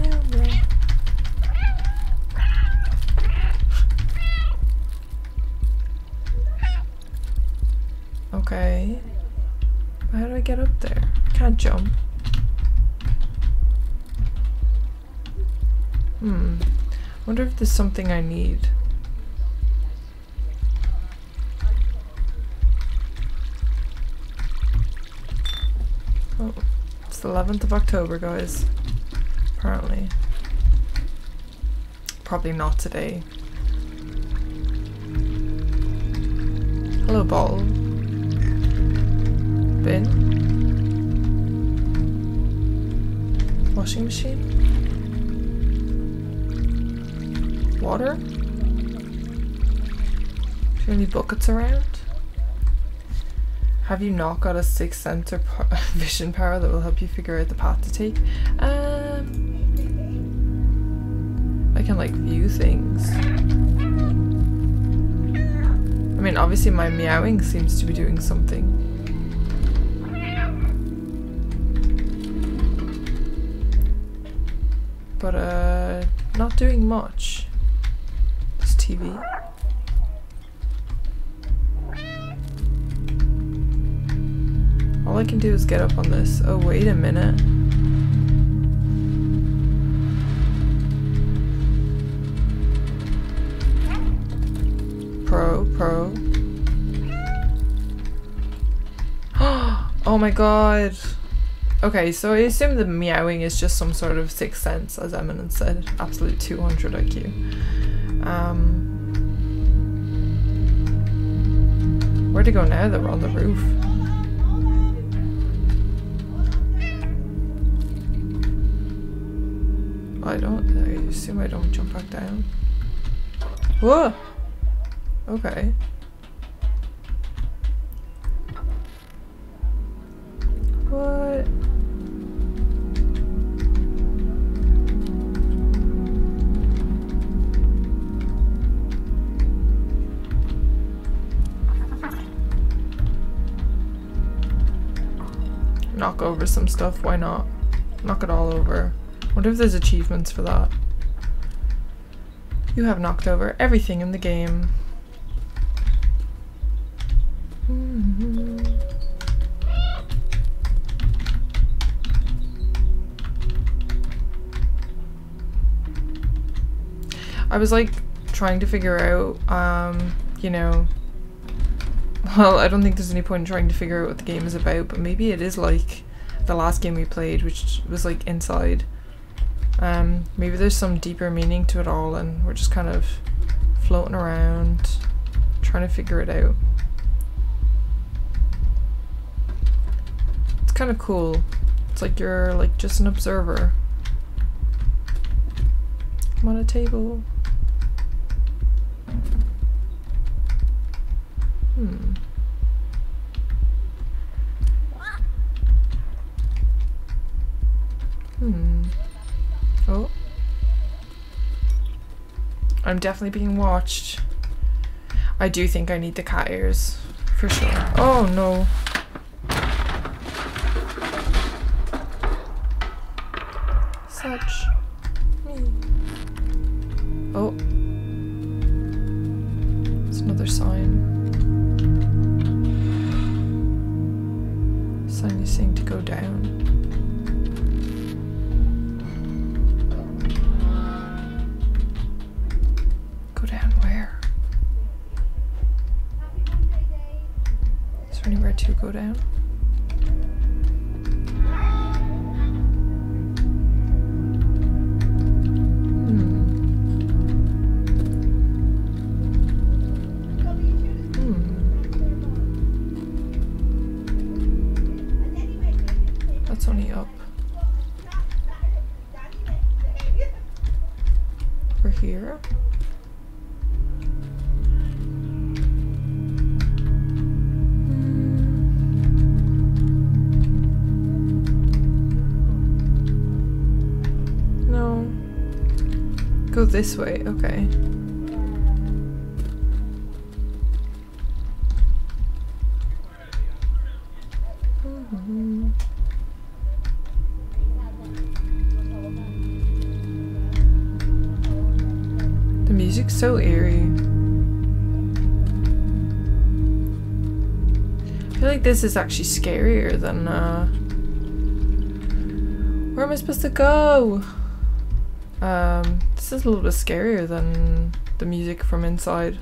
Meow, meow. Okay. How do I get up there? Can't jump. Hmm. Wonder if there's something I need. Oh, it's the 11th of October, guys. Apparently. Probably not today. Hello, ball. Bin. Washing machine. Water? There any buckets around? Have you not got a sixth sense or vision power that will help you figure out the path to take? Um, I can like view things. I mean, obviously my meowing seems to be doing something. But uh, not doing much. It's TV. All I can do is get up on this. Oh, wait a minute. Pro, pro. oh my god. Okay, so I assume the meowing is just some sort of sixth sense, as Eminence said. Absolute 200 IQ. Um, where to go now that we're on the roof? I don't. I assume I don't jump back down. Whoa! Okay. Over some stuff, why not? Knock it all over. Wonder if there's achievements for that. You have knocked over everything in the game. Mhm. I was like trying to figure out, um, you know, well, I don't think there's any point in trying to figure out what the game is about, but maybe it is like the last game we played, which was like inside. Um, maybe there's some deeper meaning to it all, and we're just kind of floating around, trying to figure it out. It's kind of cool. It's like you're like just an observer. I'm on a table. Hmm. Hmm. Oh. I'm definitely being watched. I do think I need the cat ears. For sure. Oh no. Such. Me. Oh. It's another sign. to go down. This way, okay. The music's so eerie. I feel like this is actually scarier than, uh... Where am I supposed to go? Um, this is a little bit scarier than the music from inside.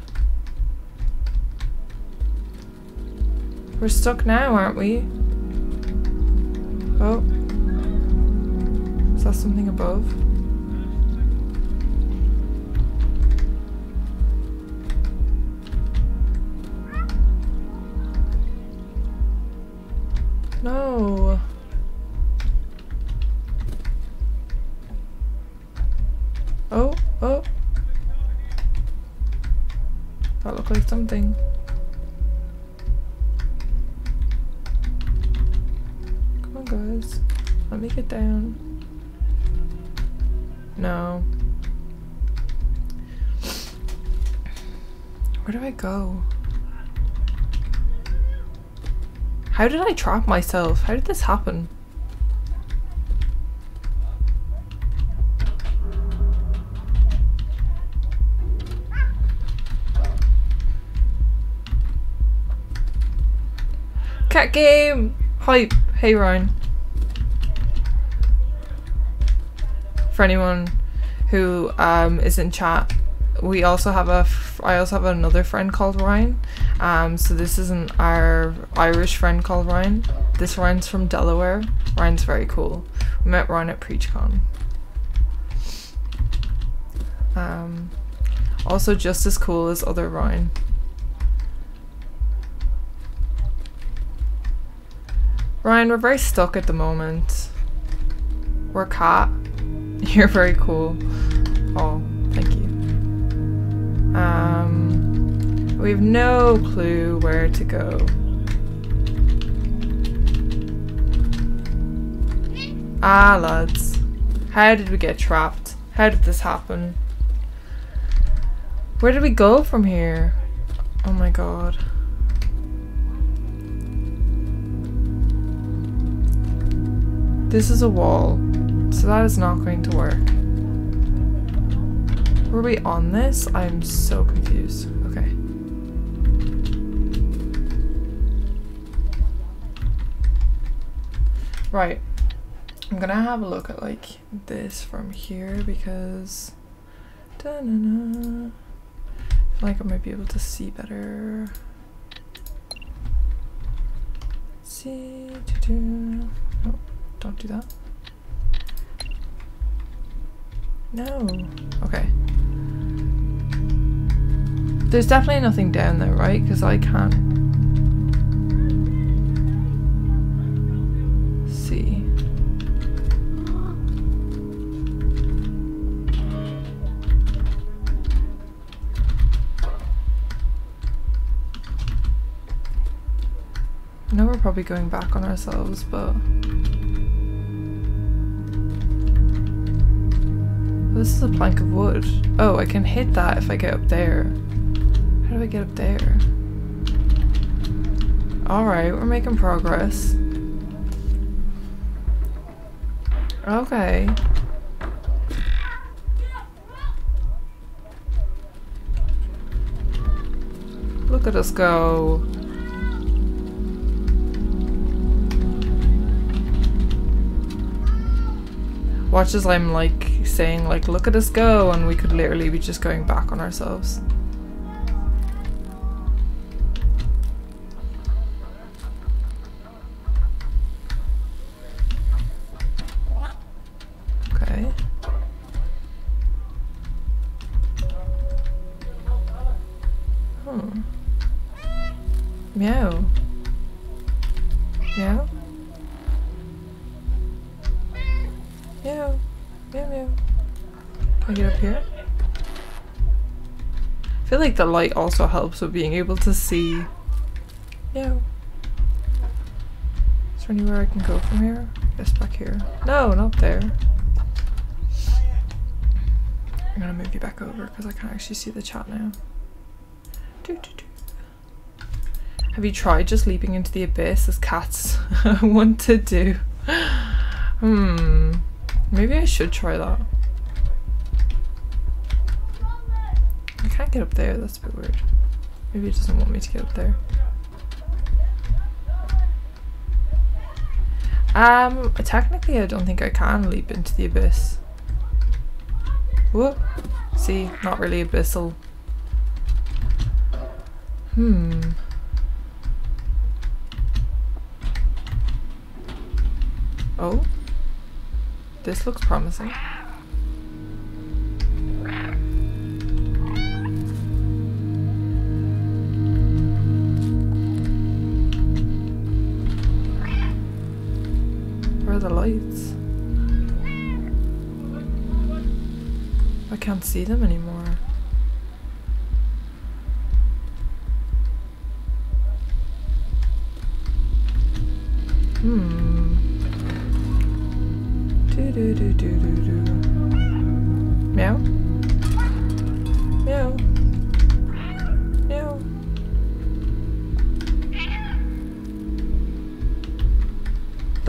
We're stuck now, aren't we? Oh. Is that something above? No. Something. Come on, guys. Let me get down. No. Where do I go? How did I trap myself? How did this happen? Cat game! Hype! Hey Ryan. For anyone who um, is in chat, we also have a. I also have another friend called Ryan. Um, so this isn't our Irish friend called Ryan. This Ryan's from Delaware. Ryan's very cool. We met Ryan at PreachCon. Um, also just as cool as other Ryan. Ryan, we're very stuck at the moment. We're caught. You're very cool. Oh, thank you. Um, we have no clue where to go. Ah, lads. How did we get trapped? How did this happen? Where did we go from here? Oh my god. This is a wall, so that is not going to work. Were we on this? I'm so confused. Okay. Right. I'm gonna have a look at like this from here because -na -na. I feel like I might be able to see better. See. Don't do that. No. Okay. There's definitely nothing down there, right? Because I can't I know we're probably going back on ourselves, but... This is a plank of wood. Oh, I can hit that if I get up there. How do I get up there? Alright, we're making progress. Okay. Look at us go. Watch as I'm like saying like, look at us go, and we could literally be just going back on ourselves. The light also helps with being able to see. Meow. Is there anywhere I can go from here? Yes, back here. No, not there. I'm gonna move you back over because I can't actually see the chat now. Doo -doo -doo. Have you tried just leaping into the abyss as cats want to do? Hmm. Maybe I should try that. Can't get up there, that's a bit weird. Maybe it doesn't want me to get up there. Um, technically I don't think I can leap into the abyss. Whoop. See, not really abyssal. Hmm. Oh. This looks promising. Lights? I can't see them anymore. Hmm. Do do do do do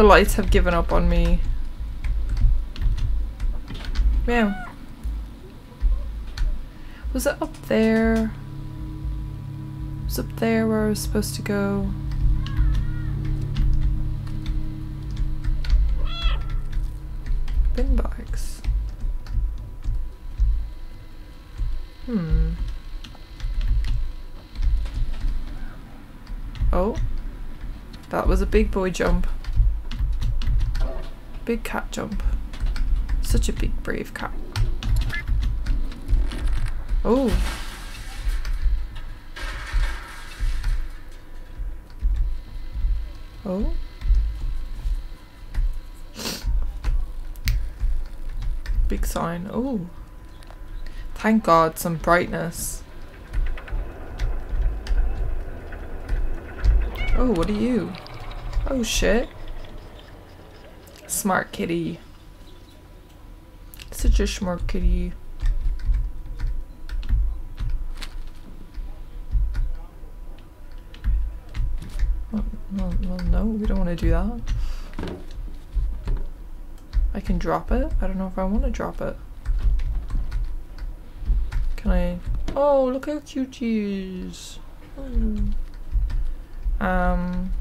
The lights have given up on me. Meow. Was it up there? It Was up there where I was supposed to go? Bin bags. Hmm. Oh. That was a big boy jump. Big cat jump. Such a big brave cat. Oh. Oh. Big sign. Oh. Thank God, some brightness. Oh, what are you? Oh shit. Smart kitty. Such a smart kitty. Well, well, no, we don't want to do that. I can drop it. I don't know if I want to drop it. Can I? Oh, look how cute she is. Oh. Um,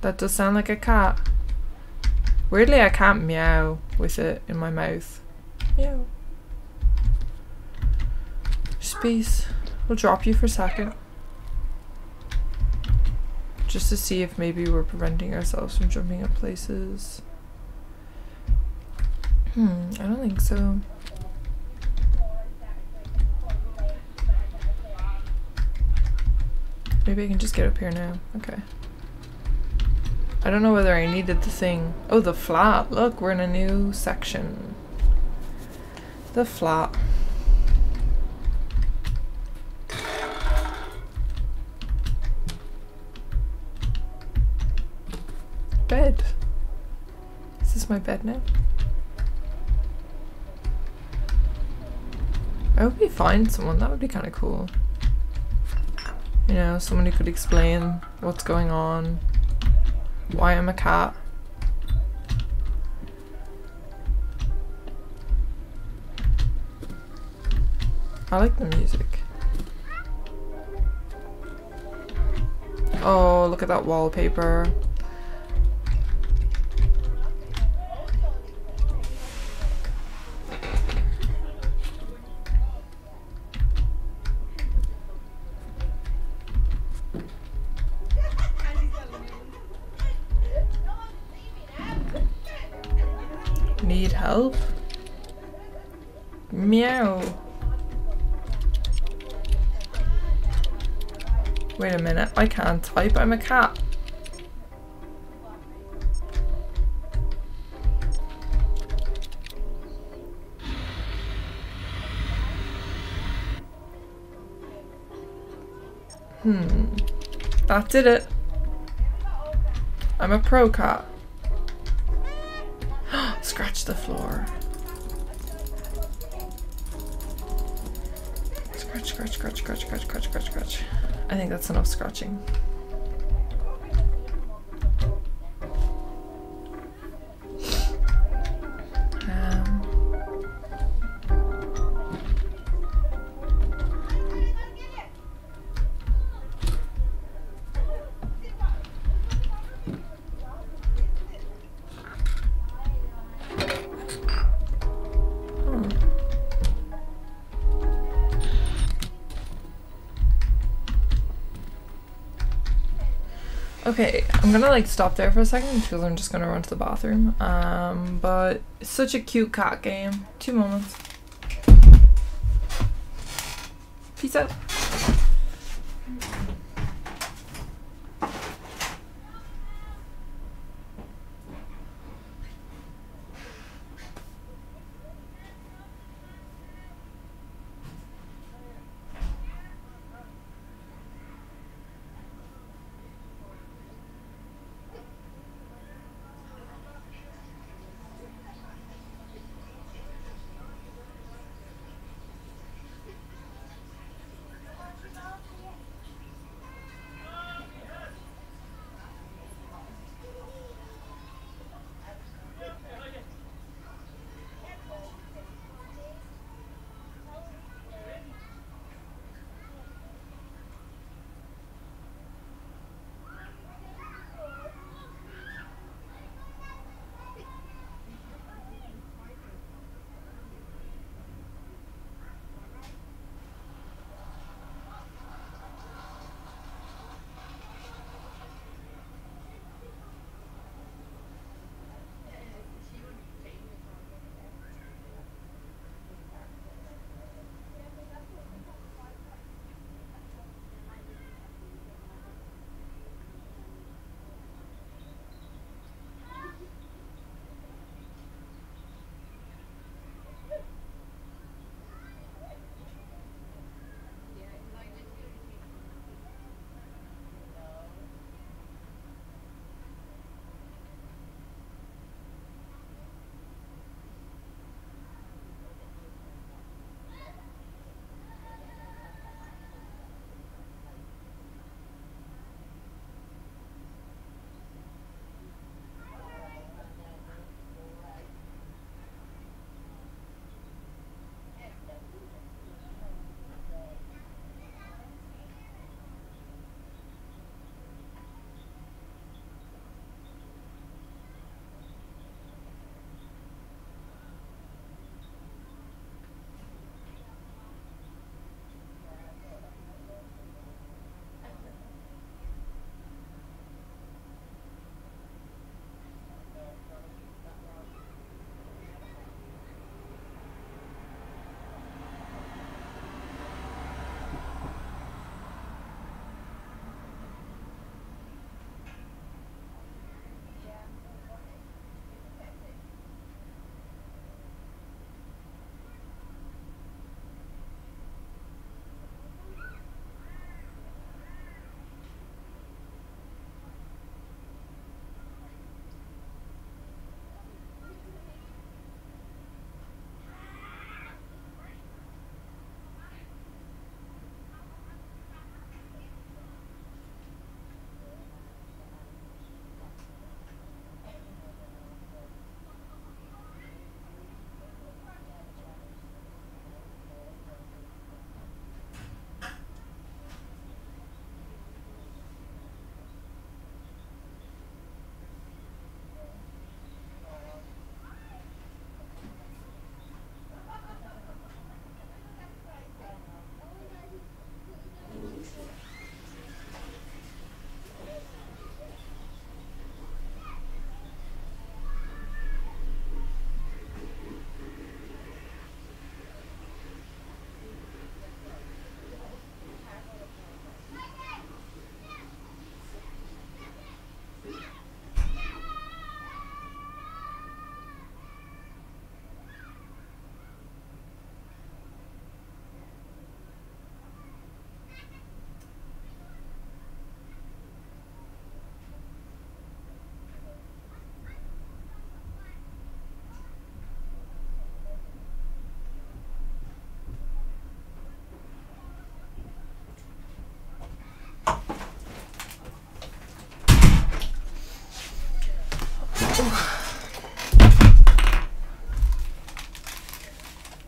that does sound like a cat. Weirdly, I can't meow with it in my mouth. Meow. Space. We'll drop you for a second. Just to see if maybe we're preventing ourselves from jumping up places. Hmm, I don't think so. Maybe I can just get up here now. Okay. I don't know whether I needed the thing. Oh, the flat. Look, we're in a new section. The flat. Bed. Is this my bed now? I hope we find someone. That would be kind of cool. You know, someone who could explain what's going on, why I'm a cat. I like the music. Oh, look at that wallpaper. Need help? Meow. Wait a minute, I can't type, I'm a cat. Hmm. That did it. I'm a pro cat. Scratch the floor. Scratch, scratch, scratch, scratch, scratch, scratch, scratch, scratch. I think that's enough scratching. Okay, I'm gonna like stop there for a second because I'm just gonna run to the bathroom. Um, but it's such a cute cat game. Two moments. Peace out.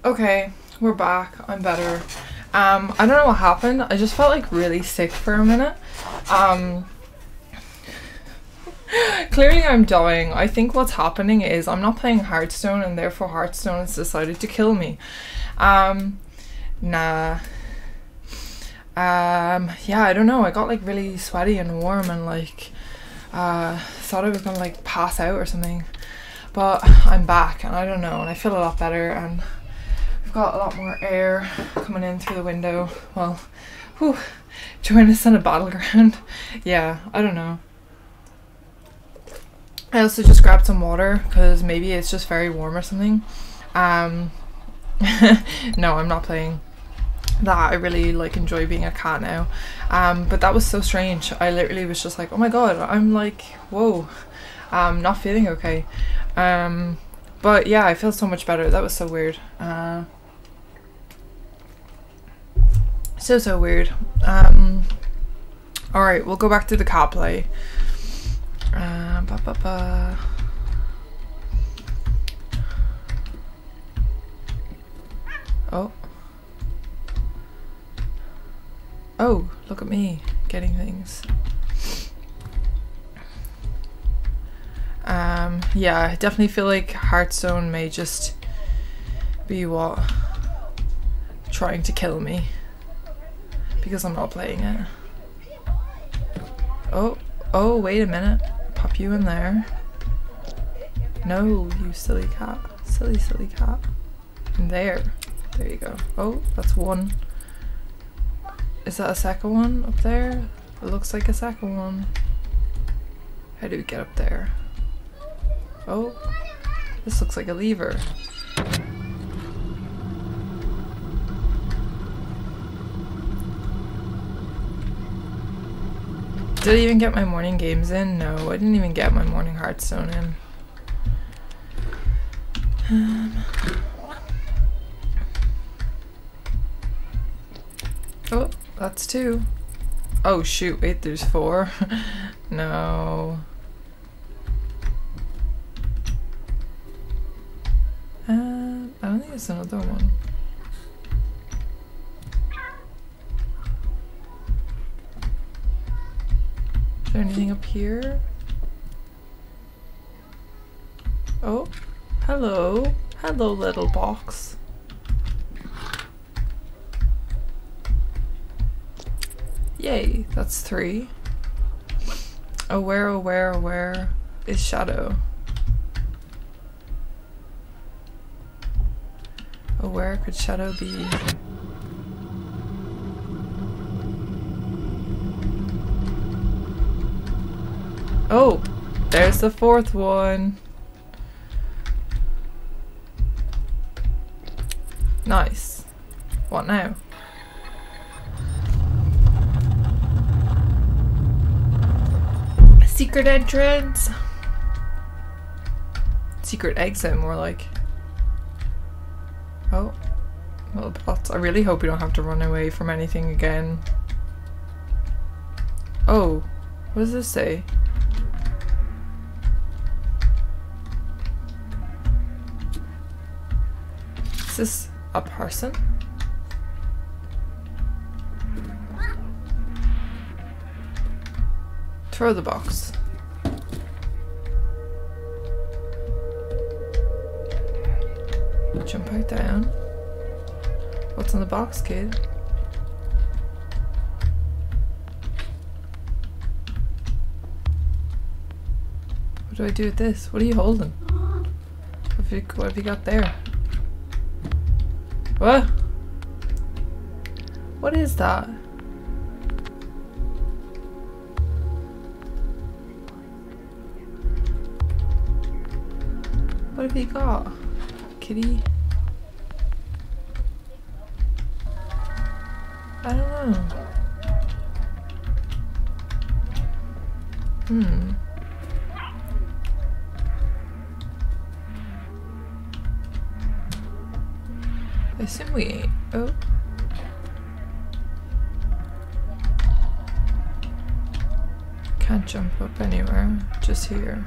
Okay, we're back. I'm better. Um, I don't know what happened. I just felt like really sick for a minute. Um, clearly I'm dying. I think what's happening is I'm not playing Hearthstone and therefore Hearthstone has decided to kill me. Um, nah. Um, yeah, I don't know. I got like really sweaty and warm and like, uh, thought I was gonna like pass out or something. But I'm back and I don't know and I feel a lot better and we've got a lot more air coming in through the window. Well, whew, join us on a battleground. yeah, I don't know. I also just grabbed some water because maybe it's just very warm or something. Um, no, I'm not playing that. I really like enjoy being a cat now. Um, but that was so strange. I literally was just like, oh my god, I'm like, whoa, I'm not feeling okay. Um, but yeah, I feel so much better. That was so weird. Uh, so so weird. Um, all right, we'll go back to the cat play. Uh, ba, ba, ba. Oh. Oh, look at me getting things. Um, yeah, I definitely feel like Hearthstone may just be what trying to kill me because I'm not playing it. Oh, oh, wait a minute. Pop you in there. No, you silly cat. Silly, silly cat. And there. There you go. Oh, that's one. Is that a second one up there? It looks like a second one. How do we get up there? Oh, this looks like a lever. Did I even get my morning games in? No, I didn't even get my morning Hearthstone in. Um. Oh, that's two. Oh shoot, wait, there's four. no. Uh, I don't think it's another one. Is there anything up here? Oh, hello. Hello, little box. Yay, that's three. Where, oh, where is Shadow? Where could Shadow be? Oh, there's the fourth one. Nice. What now? Secret entrance. Secret exit, more like. Oh. Little Well, I really hope we don't have to run away from anything again. Oh. What does this say? Is this a person? Throw the box. Jump out down. What's in the box, kid? What do I do with this? What are you holding? What have you, what have you got there? What? What is that? Have you got? Kitty? I don't know. Hmm. I assume we ate. Oh. Can't jump up anywhere, just here.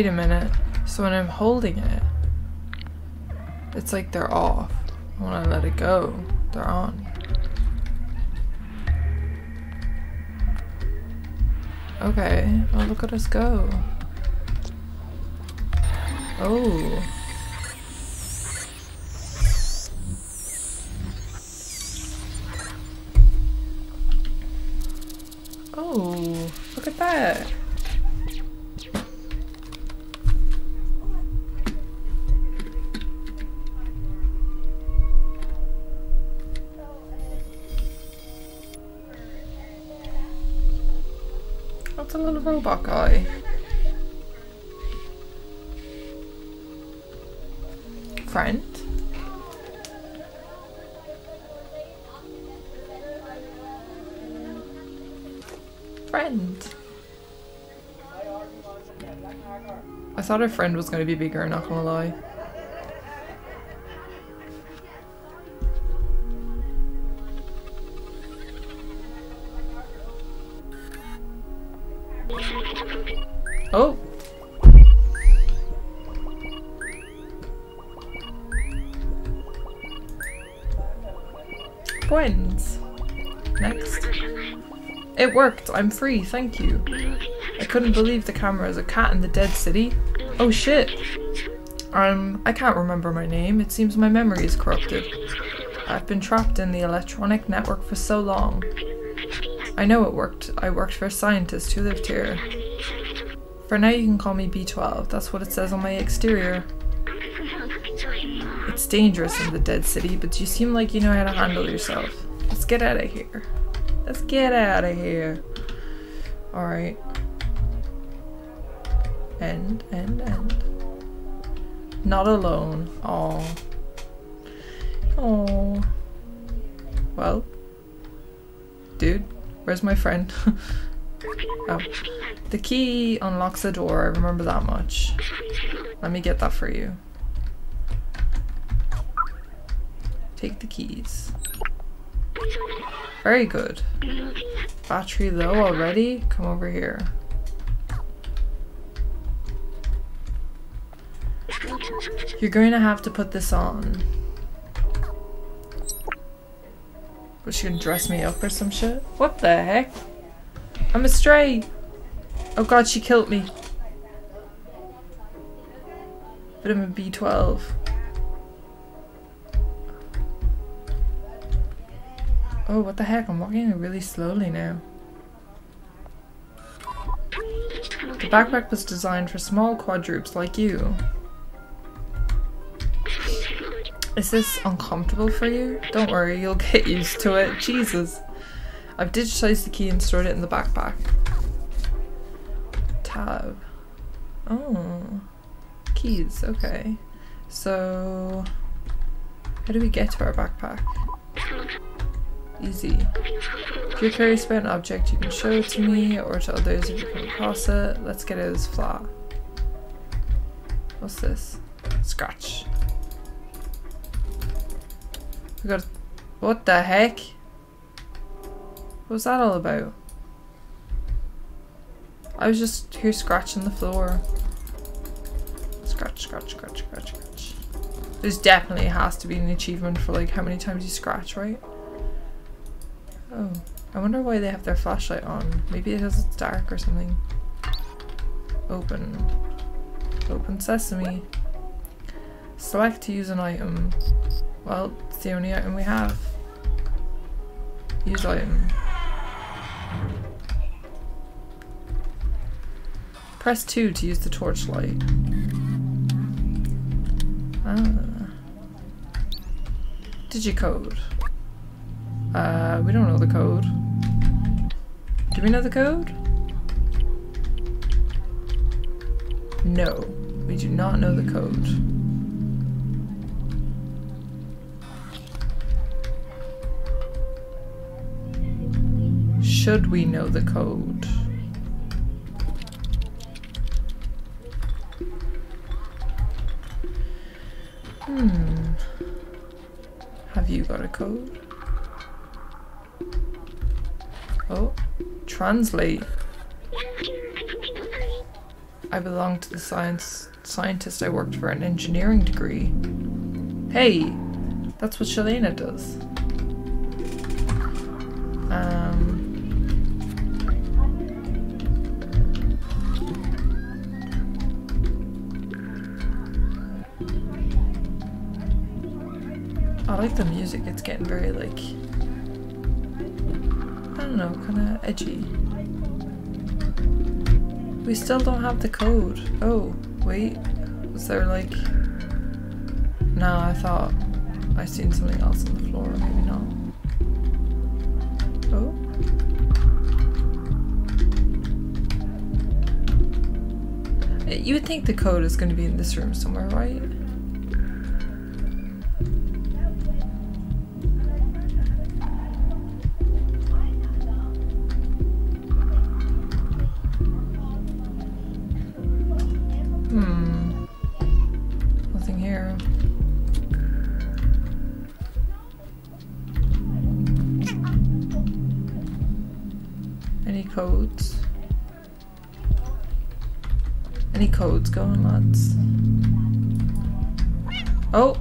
Wait a minute. So when I'm holding it, it's like they're off. When I let it go, they're on. Okay, well look at us go. Oh. Thought our friend was going to be bigger, not gonna lie. Oh! Coins. Next. It worked. I'm free. Thank you. I couldn't believe the camera is a cat in the dead city. Oh shit. Um, I can't remember my name. It seems my memory is corrupted. I've been trapped in the electronic network for so long. I know it worked. I worked for a scientist who lived here. For now you can call me B12. That's what it says on my exterior. It's dangerous in the dead city, but you seem like you know how to handle yourself. Let's get out of here. Let's get out of here. Alright. End, end, end. Not alone. Oh. Oh. Well. Dude, where's my friend? oh. The key unlocks the door, I remember that much. Let me get that for you. Take the keys. Very good. Battery low already? Come over here. You're going to have to put this on. Was she gonna dress me up or some shit? What the heck? I'm astray! Oh god, she killed me. Vitamin B12. Oh, what the heck? I'm walking really slowly now. The backpack was designed for small quadrupes like you. Is this uncomfortable for you? Don't worry, you'll get used to it. Jesus. I've digitized the key and stored it in the backpack. Tab. Oh. Keys, okay. So... How do we get to our backpack? Easy. If you're curious about an object, you can show it to me or to others if you come across it. Let's get it this flat. What's this? Scratch. We got. What the heck? What was that all about? I was just here scratching the floor. Scratch, scratch, scratch, scratch, scratch. There's definitely has to be an achievement for like how many times you scratch, right? Oh, I wonder why they have their flashlight on. Maybe because it's dark or something. Open. Open sesame. Select to use an item. Well, the only item we have. Use item. Press 2 to use the torchlight. Ah. Digicode. Uh, we don't know the code. Do we know the code? No, we do not know the code. Should we know the code? Hmm. Have you got a code? Oh, translate. I belong to the science scientist. I worked for an engineering degree. Hey, that's what Shalena does. Um, I like the music. It's getting very like I don't know, kind of edgy. We still don't have the code. Oh, wait. Was there like... No, I thought I seen something else on the floor. Maybe not. Oh. You would think the code is going to be in this room somewhere, right? Any codes? Any codes going, lads? Oh!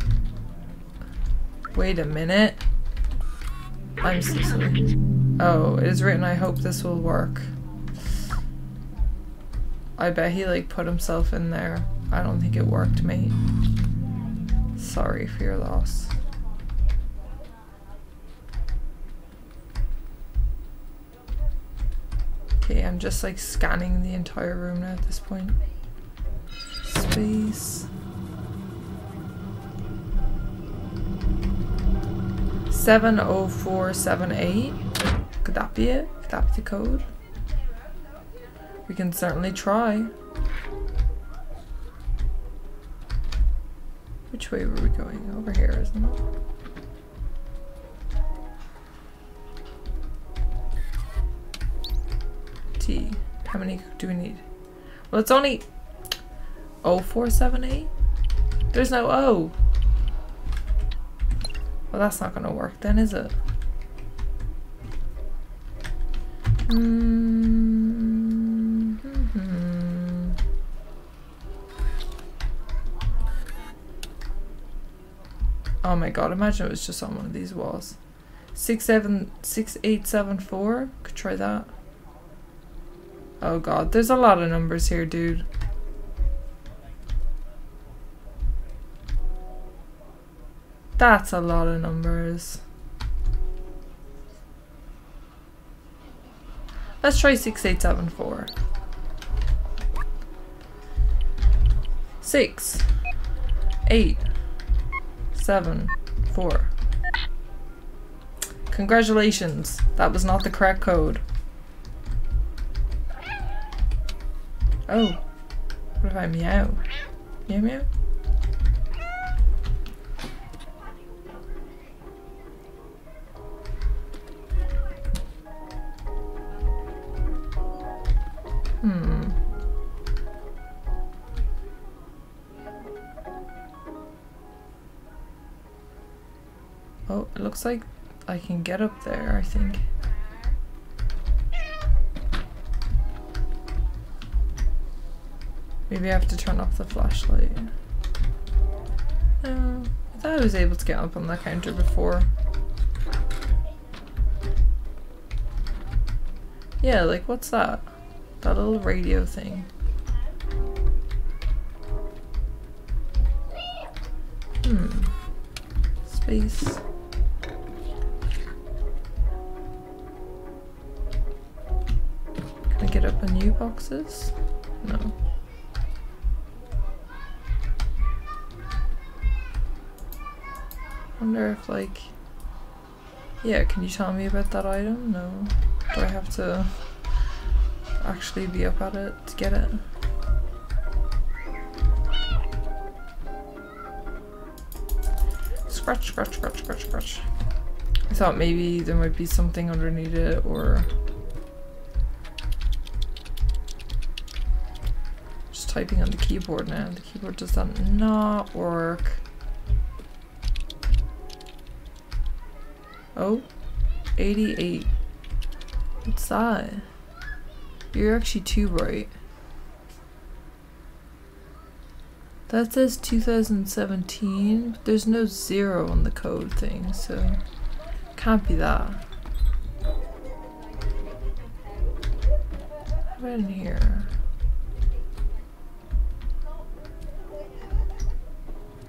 Wait a minute. I'm so sorry. Oh, it is written, I hope this will work. I bet he like put himself in there. I don't think it worked, mate. Sorry for your loss. I'm just like scanning the entire room now at this point. Space. Seven oh four seven eight. Could that be it? Could that be the code? We can certainly try. Which way were we going? Over here, isn't it? T. How many do we need? Well, it's only 0478? There's no O. Well, that's not gonna work then, is it? Mm -hmm. Oh my god, imagine it was just on one of these walls. Six seven six eight seven four. Could try that. Oh god, there's a lot of numbers here, dude. That's a lot of numbers. Let's try 6874. 6, 8, 7, 4. Congratulations, that was not the correct code. Oh, what if I meow? Meow meow? Hmm. Oh, it looks like I can get up there, I think. Maybe I have to turn off the flashlight. No, I thought I was able to get up on the counter before. Yeah, like what's that? That little radio thing. Hmm. Space. Can I get up on new boxes? No. Wonder if like yeah can you tell me about that item? No. Do I have to actually be up at it to get it? Scratch scratch scratch scratch scratch. I thought maybe there might be something underneath it or just typing on the keyboard now. The keyboard does that not work Oh, 88. What's that? You're actually too bright. That says 2017, but there's no zero on the code thing, so can't be that. About in here?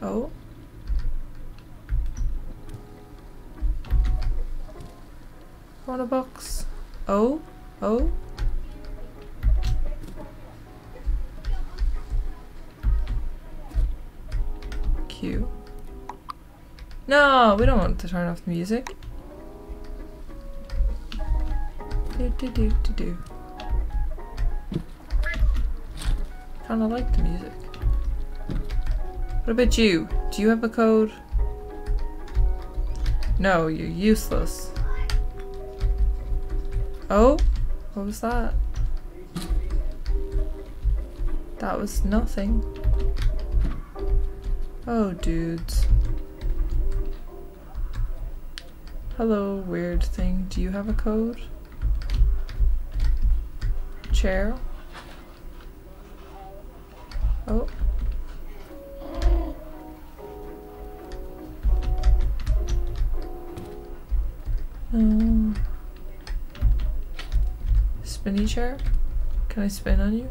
Oh? Want a box? Oh? Oh? Q. No, we don't want to turn off the music. Do do do do do. Kinda like the music. What about you? Do you have a code? No, you're useless. Oh? What was that? That was nothing. Oh, dudes. Hello, weird thing. Do you have a code? Chair? Oh. Um, spinny chair? Can I spin on you?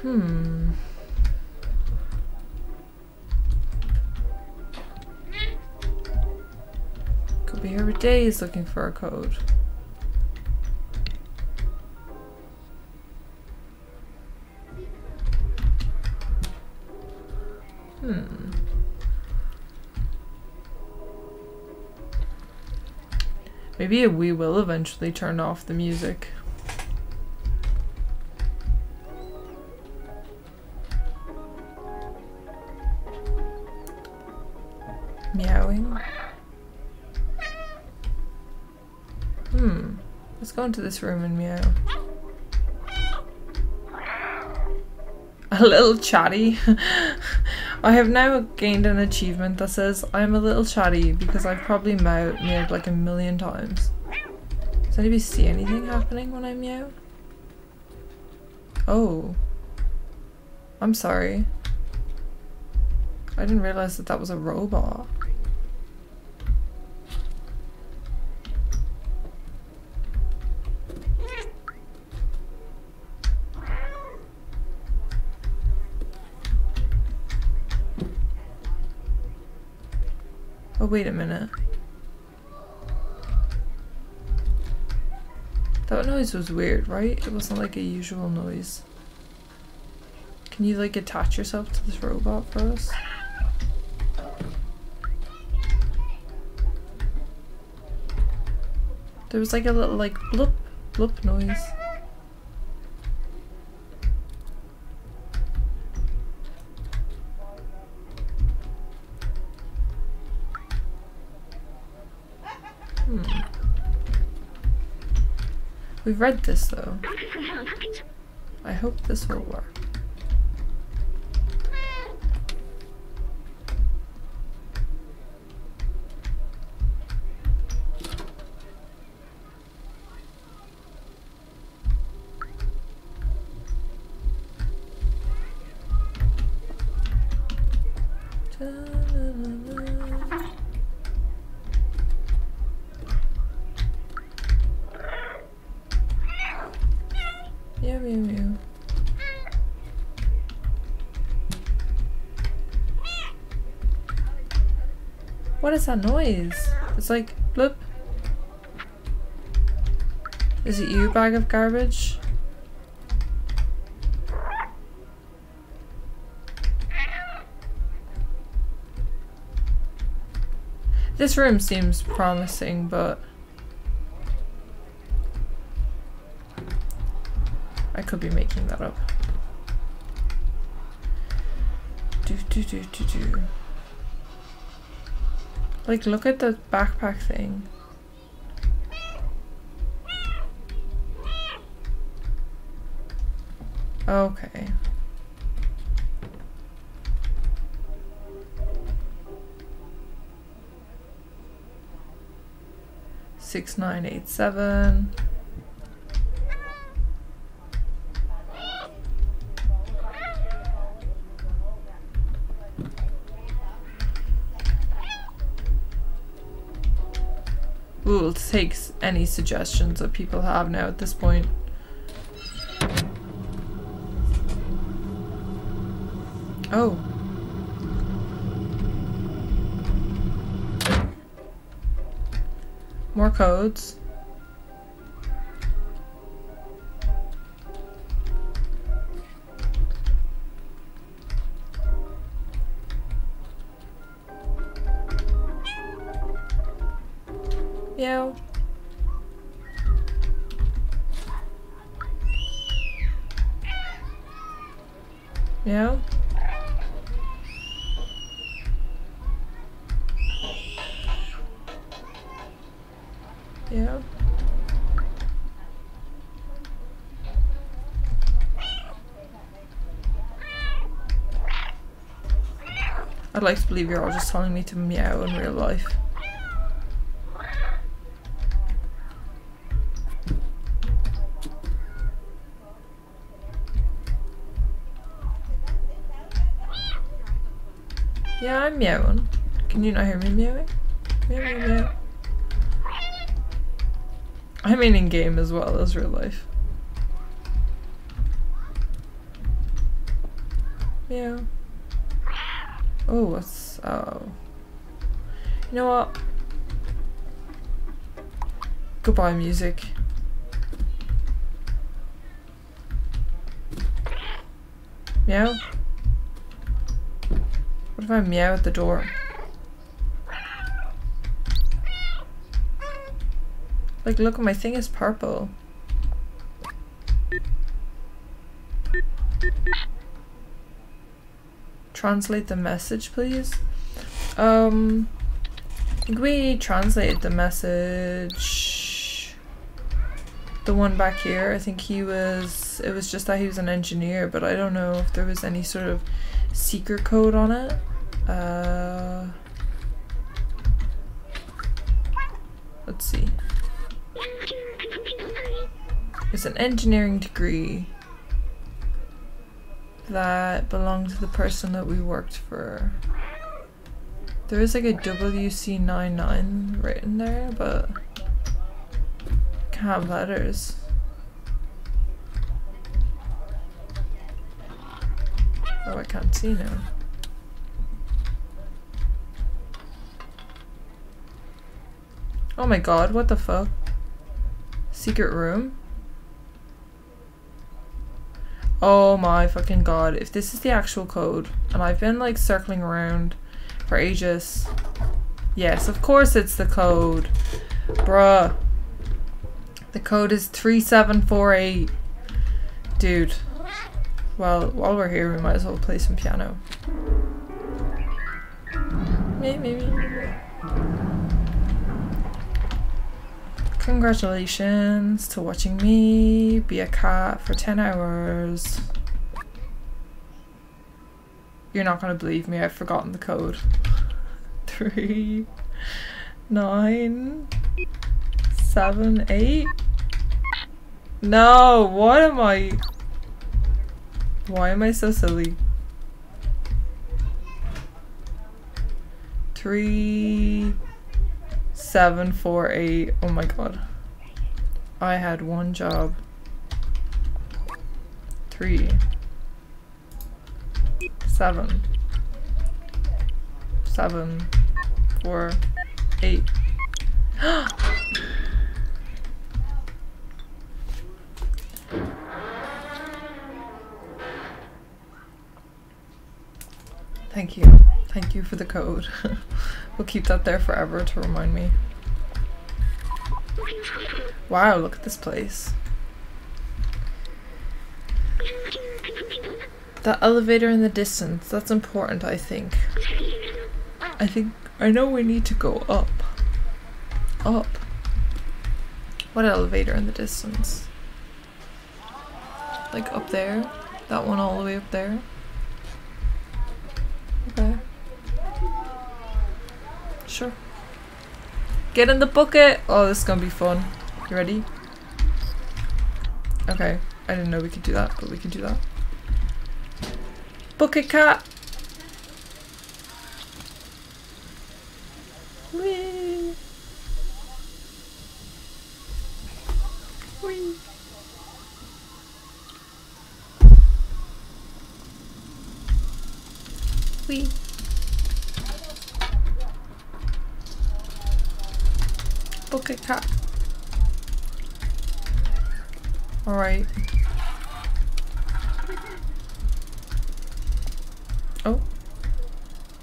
Hmm. Could be here for days looking for a code. Hmm. Maybe we will eventually turn off the music. Meowing. Hmm. Let's go into this room and meow. A little chatty. I have now gained an achievement that says I'm a little chatty because I've probably meowed, meowed like a million times. Does anybody see anything happening when I meow? Oh. I'm sorry. I didn't realize that that was a robot. Oh, wait a minute. That noise was weird, right? It wasn't like a usual noise. Can you like attach yourself to this robot for us? There was like a little like bloop bloop noise. Hmm. We've read this though. I hope this will work. What is that noise? It's like bloop. Is it you, bag of garbage? This room seems promising, but I could be making that up. Do do do do do. Like, look at the backpack thing. Okay. Six nine eight seven. Take any suggestions that people have now at this point. Oh. More codes. I'd like to believe you're all just telling me to meow in real life. Yeah, I'm meowing. Can you not hear me meowing? Meow, meow, meow. I mean in game as well as real life. Goodbye music. Meow? What if I meow at the door? Like, look, my thing is purple. Translate the message, please. Um, we translated the message. The one back here, I think he was, it was just that he was an engineer, but I don't know if there was any sort of secret code on it. Uh, let's see. It's an engineering degree that belonged to the person that we worked for. There is like a WC99 written there, but have letters. Oh, I can't see now. Oh my god, what the fuck? Secret room? Oh my fucking god. If this is the actual code, and I've been like circling around for ages. Yes, of course it's the code. Bruh. The code is 3748. Dude. Well, while we're here, we might as well play some piano. Maybe. Congratulations to watching me be a cat for 10 hours. You're not gonna believe me, I've forgotten the code. Three, nine, seven, eight. No, what am I? Why am I so silly? Three, seven, four, eight. Oh my god. I had one job. Three. Seven. Seven. Four. Eight. Thank you. Thank you for the code. we'll keep that there forever to remind me. Wow, look at this place. The elevator in the distance, that's important, I think. I think, I know we need to go up. Up. What elevator in the distance? Like up there? That one all the way up there? Okay. Sure. Get in the bucket! Oh, this is gonna be fun. You ready? Okay. I didn't know we could do that, but we can do that. Bucket cat! Whee! Whee. Whee. Bucket cat. Alright. Oh.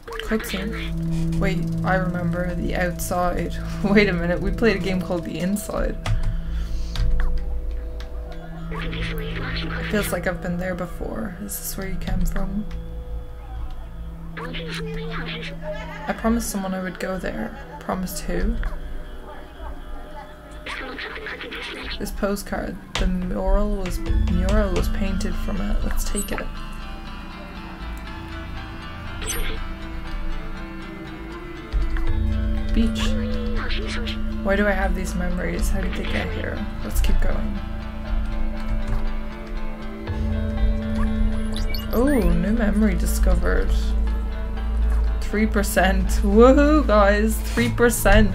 Cutscene. Wait, I remember the outside. Wait a minute, we played a game called The Inside. Feels like I've been there before. Is this where you came from? I promised someone I would go there. Promised who? This postcard. The mural was mural was painted from it. Let's take it. Beach. Why do I have these memories? How did they get here? Let's keep going. Oh, new memory discovered. 3%. Woohoo, guys! 3%.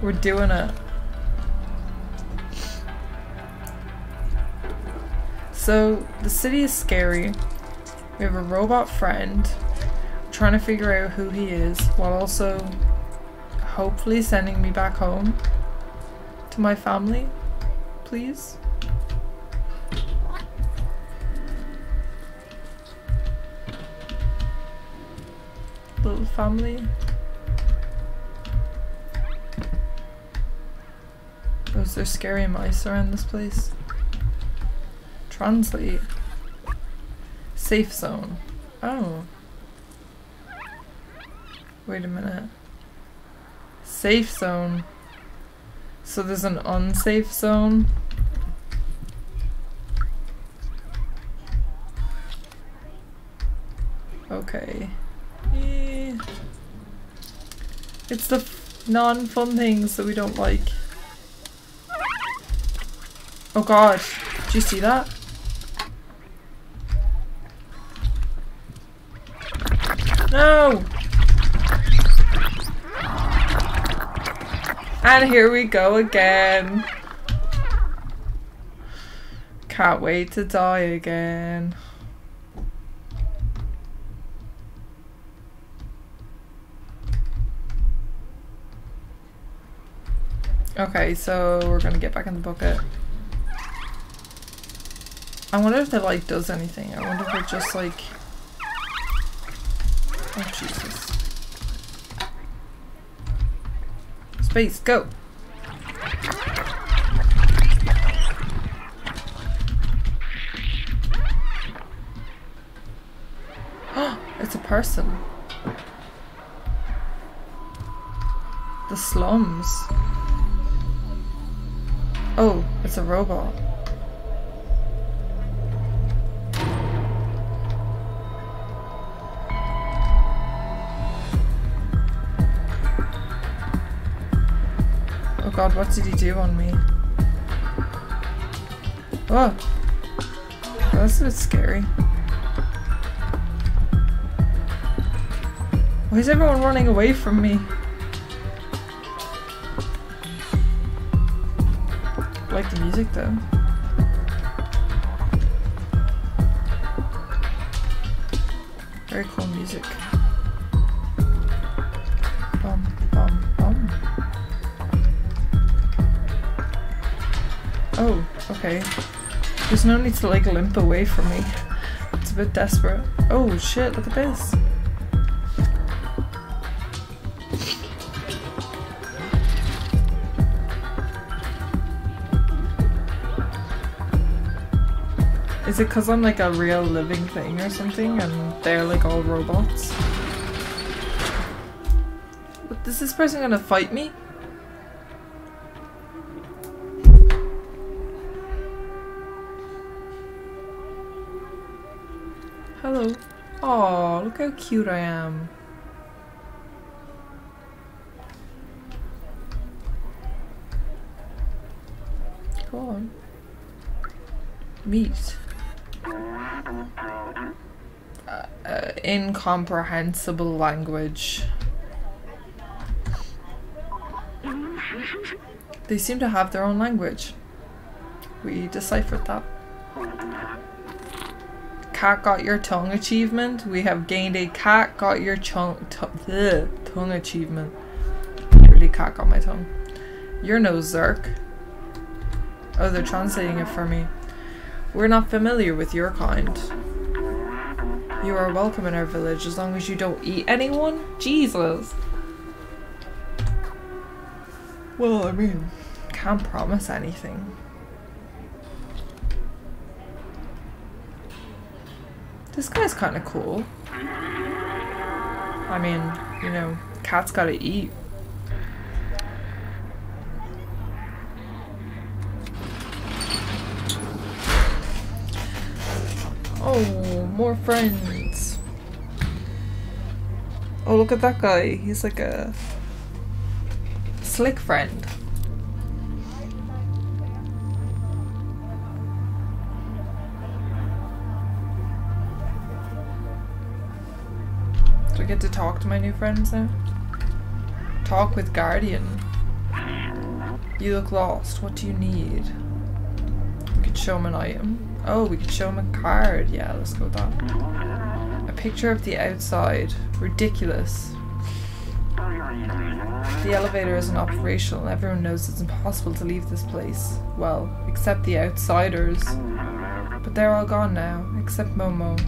We're doing it. So, the city is scary. We have a robot friend. We're trying to figure out who he is, while also hopefully sending me back home to my family, please. Family. Is there scary mice around this place? Translate. Safe zone. Oh. Wait a minute. Safe zone. So there's an unsafe zone? Okay. Eh. It's the non-fun things that we don't like. Oh god, did you see that? No! And here we go again. Can't wait to die again. Okay, so we're gonna get back in the bucket. I wonder if the light does anything. I wonder if it just like... Oh, Jesus. Space, go! it's a person. The slums. Oh, it's a robot. Oh god, what did he do on me? Oh! That's a bit scary. Why is everyone running away from me? Like the music though. Very cool music. Bum, bum, bum. Oh, okay. There's no need to like limp away from me. It's a bit desperate. Oh shit, look at this. Is it because I'm like a real living thing or something and they're like all robots? But is this person gonna fight me? Hello. Oh, look how cute I am. Go on. Meat. Uh, incomprehensible language. They seem to have their own language. We deciphered that. Cat got your tongue achievement. We have gained a cat got your tongue tongue achievement. Really cat got my tongue. You're no Zurk. Oh, they're translating it for me. We're not familiar with your kind. You are welcome in our village as long as you don't eat anyone. Jesus. Well, I mean, can't promise anything. This guy's kind of cool. I mean, you know, cat's gotta eat. Oh, more friends. Oh, look at that guy. He's like a slick friend. Do I get to talk to my new friends now? Talk with Guardian. You look lost. What do you need? We could show him an item. Oh, we could show him a card. Yeah, let's go with that. A picture of the outside. Ridiculous. The elevator isn't operational and everyone knows it's impossible to leave this place. Well, except the outsiders. But they're all gone now, except Momo.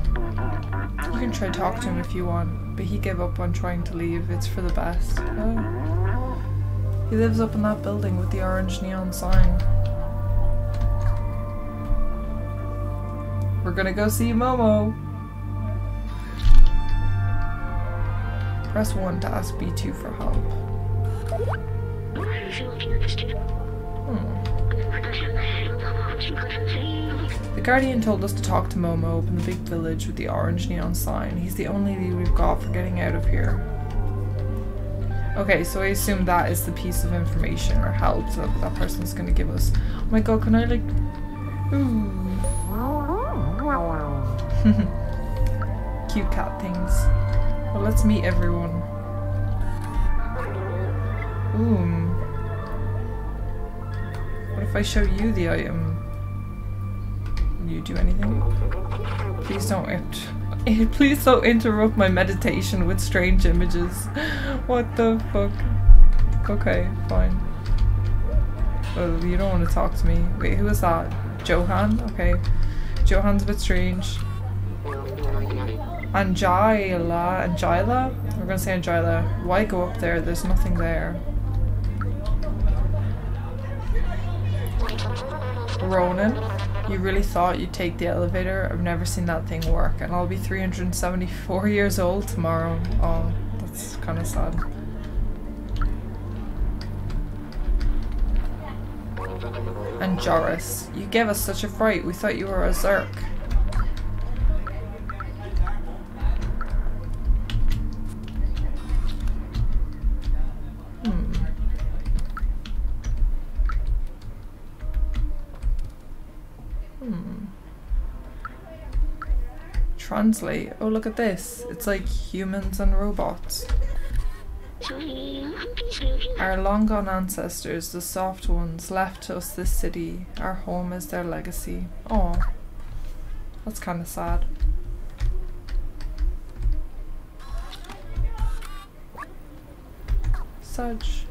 You can try to talk to him if you want, but he gave up on trying to leave. It's for the best. Oh. He lives up in that building with the orange neon sign. We're gonna go see Momo. Press 1 to ask B2 for help. Hmm. The Guardian told us to talk to Momo up in the big village with the orange neon sign. He's the only lead we've got for getting out of here. Okay, so I assume that is the piece of information or help that that person's gonna give us. Oh my god, can I like... Ooh. Cute cat things. Well, let's meet everyone. Ooh. What if I show you the item? You do anything? Please don't Please don't interrupt my meditation with strange images. What the fuck? Okay, fine. Oh, you don't want to talk to me. Wait, who is that? Johan? Okay. Bit strange. Angela, Angela? We're gonna say Angela. Why go up there? There's nothing there. Ronan, you really thought you'd take the elevator? I've never seen that thing work, and I'll be 374 years old tomorrow. Oh, that's kind of sad. And Joris, you gave us such a fright. We thought you were a Zurk. Hmm. Hmm. translate. Oh, look at this. It's like humans and robots. Our long gone ancestors, the soft ones, left us this city. Our home is their legacy. Oh, that's kind of sad. Such.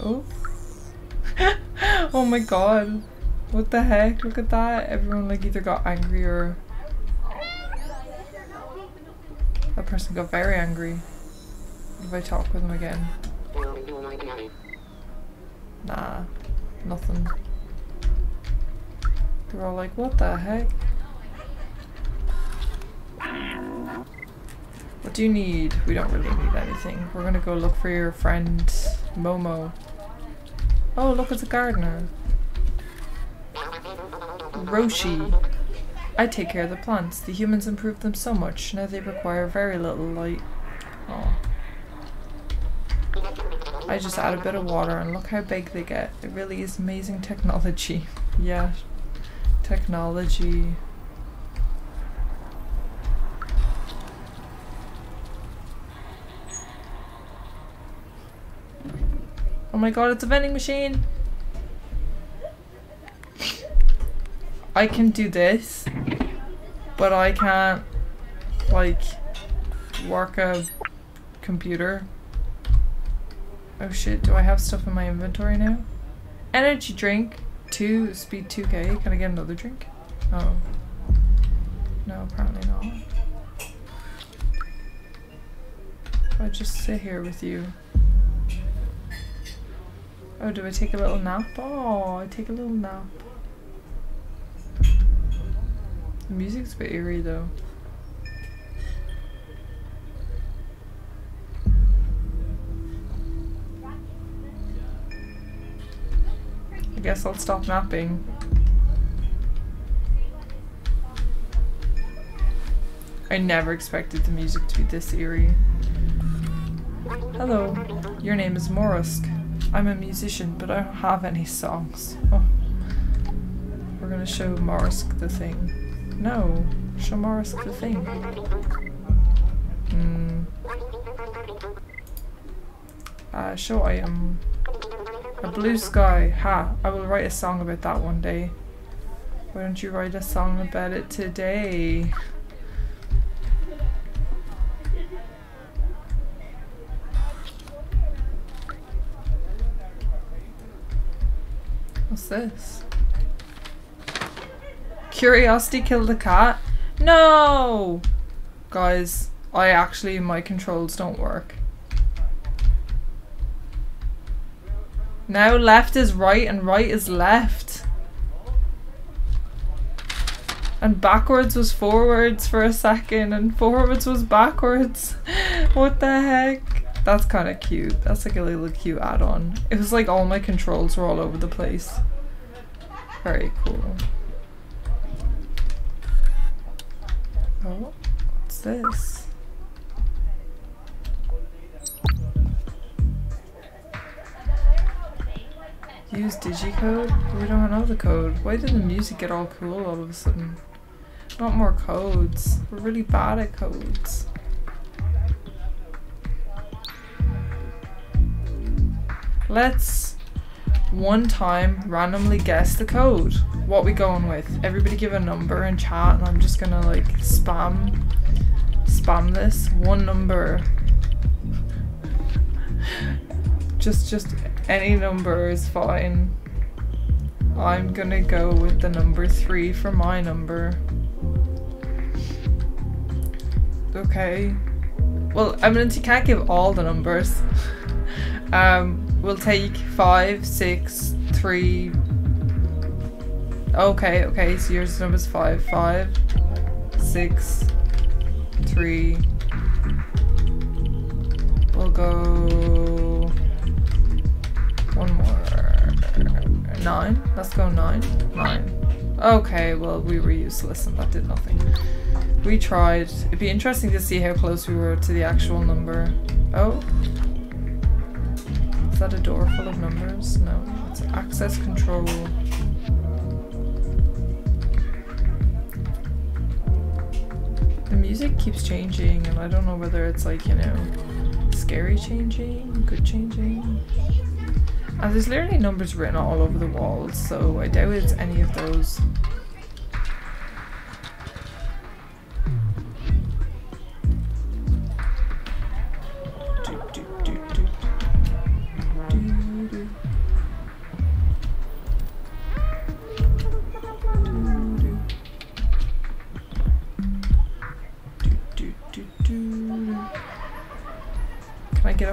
Oh. oh my god. What the heck? Look at that. Everyone like either got angry or that person got very angry. If I talk with him again? Nah, nothing. They're all like, what the heck? What do you need? We don't really need anything. We're gonna go look for your friend Momo. Oh, look, it's a gardener. Roshi. I take care of the plants. The humans improved them so much. Now they require very little light. Oh. I just add a bit of water and look how big they get. It really is amazing technology. yeah. Technology. Oh my god, it's a vending machine! I can do this, but I can't, like, work a computer. Oh shit, do I have stuff in my inventory now? Energy drink, 2, speed 2k. Can I get another drink? Oh. No, apparently not. I just sit here with you. Oh, do I take a little nap? Oh, I take a little nap. The music's a bit eerie though. I guess I'll stop napping. I never expected the music to be this eerie. Hello, your name is Morusque. I'm a musician, but I don't have any songs. Oh. We're gonna show Morusque the thing. No, show Morusque the thing. Hmm. Uh, show item. A blue sky. Ha, I will write a song about that one day. Why don't you write a song about it today? What's this? Curiosity killed the cat? No! Guys, I actually, my controls don't work. Now left is right and right is left. And backwards was forwards for a second and forwards was backwards. what the heck? That's kind of cute. That's like a little cute add-on. It was like all my controls were all over the place. Very cool. Oh, what's this? Use digicode? We don't know the code. Why did the music get all cool all of a sudden? Not more codes. We're really bad at codes. Let's one time randomly guess the code. What we going with? Everybody give a number in chat and I'm just gonna like spam spam this. One number. just just any number is fine. I'm gonna go with the number three for my number. Okay. Well, I mean, you can't give all the numbers. um, We'll take five, six, three. Okay, okay, so yours number's five. Five, six, three. We'll go one more. Nine? Let's go nine. Nine. Okay, well, we were useless and that did nothing. We tried. It'd be interesting to see how close we were to the actual number. Oh, is that a door full of numbers? No, it's access control. The music keeps changing and I don't know whether it's like, you know, scary changing, good changing. And there's literally numbers written all over the walls, so I doubt it's any of those.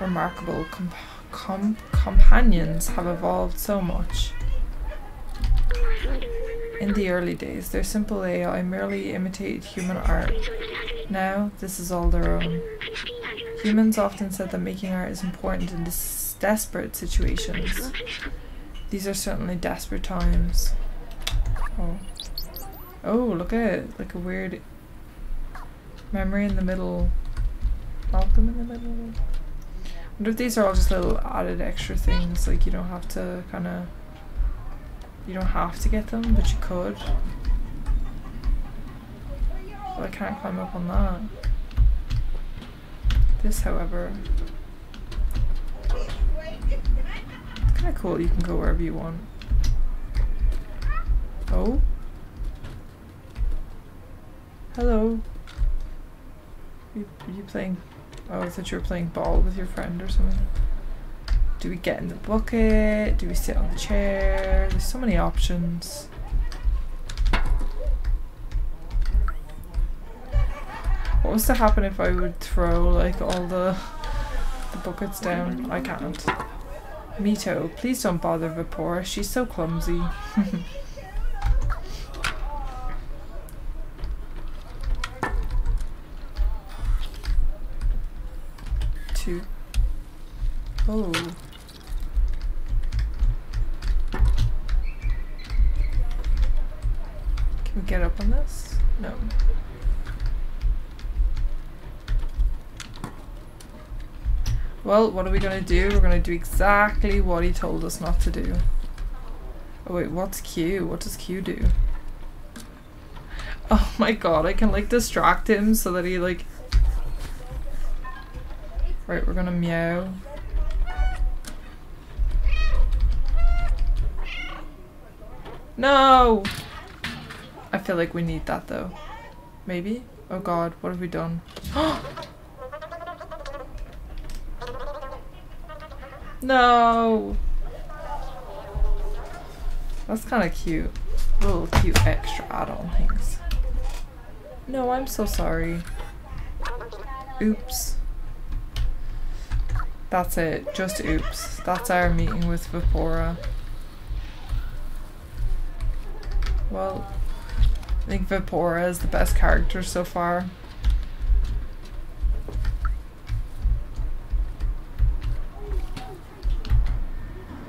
Remarkable com com companions have evolved so much. In the early days, their simple AI merely imitated human art. Now, this is all their own. Humans often said that making art is important in des- desperate situations. These are certainly desperate times. Oh. Oh, look at it. Like a weird memory in the middle. Malcolm in the middle. Wonder if these are all just little added extra things. Like you don't have to kind of. You don't have to get them, but you could. But I can't climb up on that. This, however, it's kind of cool. You can go wherever you want. Oh. Hello. You, are you playing? Oh, I thought you were playing ball with your friend or something. Do we get in the bucket? Do we sit on the chair? There's so many options. What was to happen if I would throw like all the the buckets down? I can't. Mito, please don't bother Vapora. She's so clumsy. Can we get up on this? No. Well, what are we gonna do? We're gonna do exactly what he told us not to do. Oh wait, what's Q? What does Q do? Oh my god, I can like distract him so that he like... Right, we're gonna meow. No! I feel like we need that though. Maybe? Oh god, what have we done? No! That's kind of cute. Little cute extra add-on things. No, I'm so sorry. Oops. That's it. Just oops. That's our meeting with Vapora. Well, I think Vapora is the best character so far.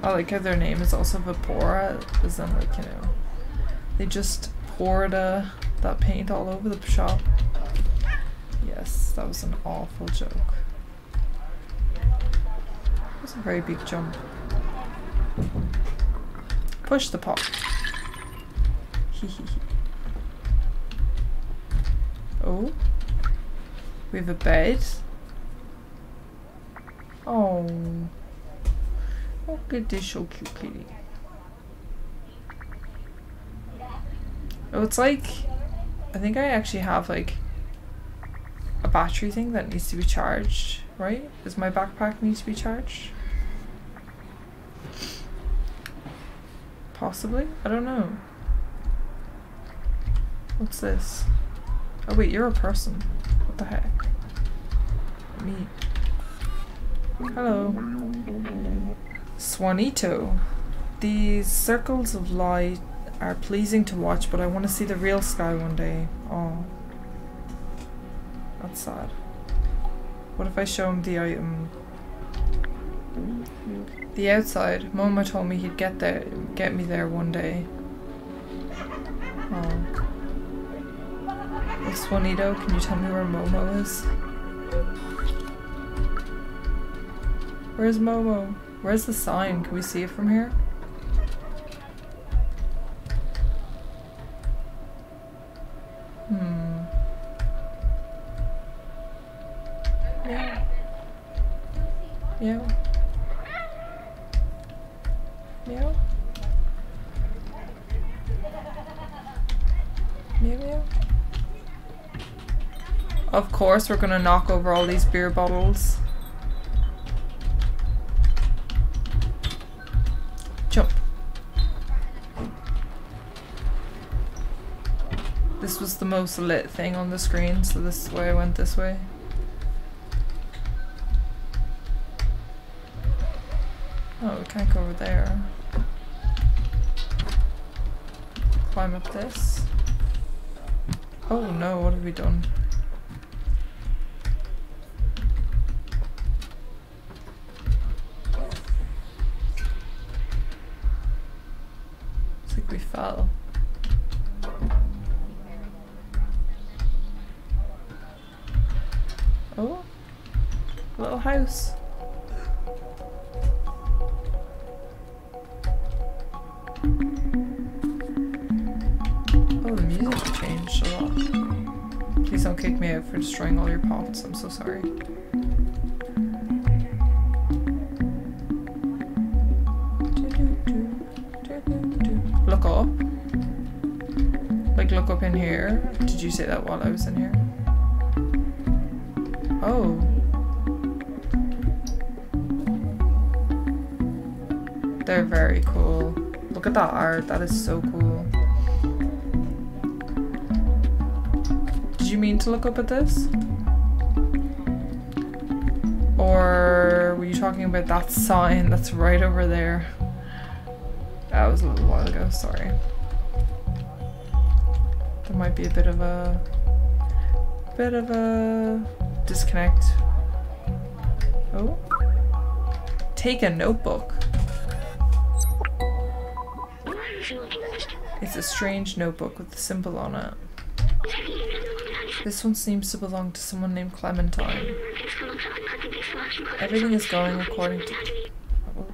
I like how their name is also Vapora, as in like, you know, they just poured uh, that paint all over the shop. Yes, that was an awful joke. It was a very big jump. Push the pot. oh. We have a bed. Oh. Look at this so cute kitty. Oh, it's like, I think I actually have like a battery thing that needs to be charged, right? Does my backpack need to be charged? Possibly? I don't know. What's this? Oh wait, you're a person. What the heck? Me. Hello. Swanito. These circles of light are pleasing to watch, but I want to see the real sky one day. Oh. That's sad. What if I show him the item? The outside. Momo told me he'd get there, get me there one day. Oh. Hey, Swanito, can you tell me where Momo is? Where's Momo? Where's the sign? Can we see it from here? Hmm. Yeah. Yeah. Meow. Meow meow. Of course, we're gonna knock over all these beer bottles. Jump. This was the most lit thing on the screen, so this is why I went this way. Oh, we can't go over there. Climb up this. Oh no, what have we done? Fell. Oh, little house. Oh, the music changed a lot. Please don't kick me out for destroying all your pots. I'm so sorry. Up. Like, look up in here. Did you say that while I was in here? Oh. They're very cool. Look at that art. That is so cool. Did you mean to look up at this? Or were you talking about that sign that's right over there? That was a little while ago, sorry. There might be a bit of a bit of a disconnect. Oh. Take a notebook. It's a strange notebook with a symbol on it. This one seems to belong to someone named Clementine. Everything is going according to...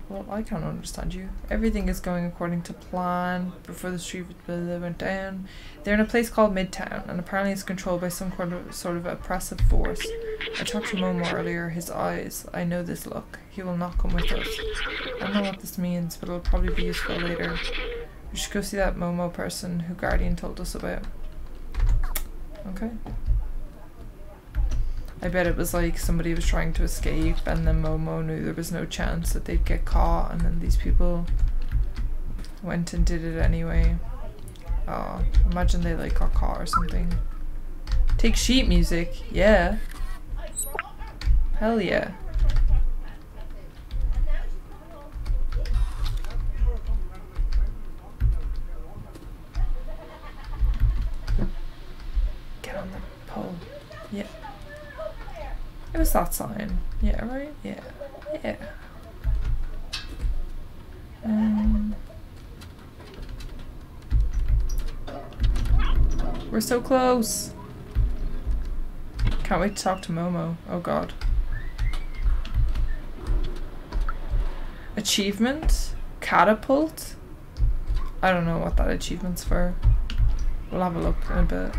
Well, I can't understand you. Everything is going according to plan. Before the street went down, they're in a place called Midtown, and apparently it's controlled by some sort of, sort of oppressive force. I talked to Momo earlier. His eyes. I know this look. He will not come with us. I don't know what this means, but it'll probably be useful later. We should go see that Momo person who Guardian told us about. Okay. I bet it was like somebody was trying to escape and then Momo knew there was no chance that they'd get caught and then these people went and did it anyway. Oh, imagine they like got caught or something. Take sheet music, yeah. Hell yeah. Get on the pole. Yeah. It was that sign. Yeah, right? Yeah. Yeah. Um, we're so close. Can't wait to talk to Momo. Oh god. Achievement? Catapult? I don't know what that achievement's for. We'll have a look in a bit.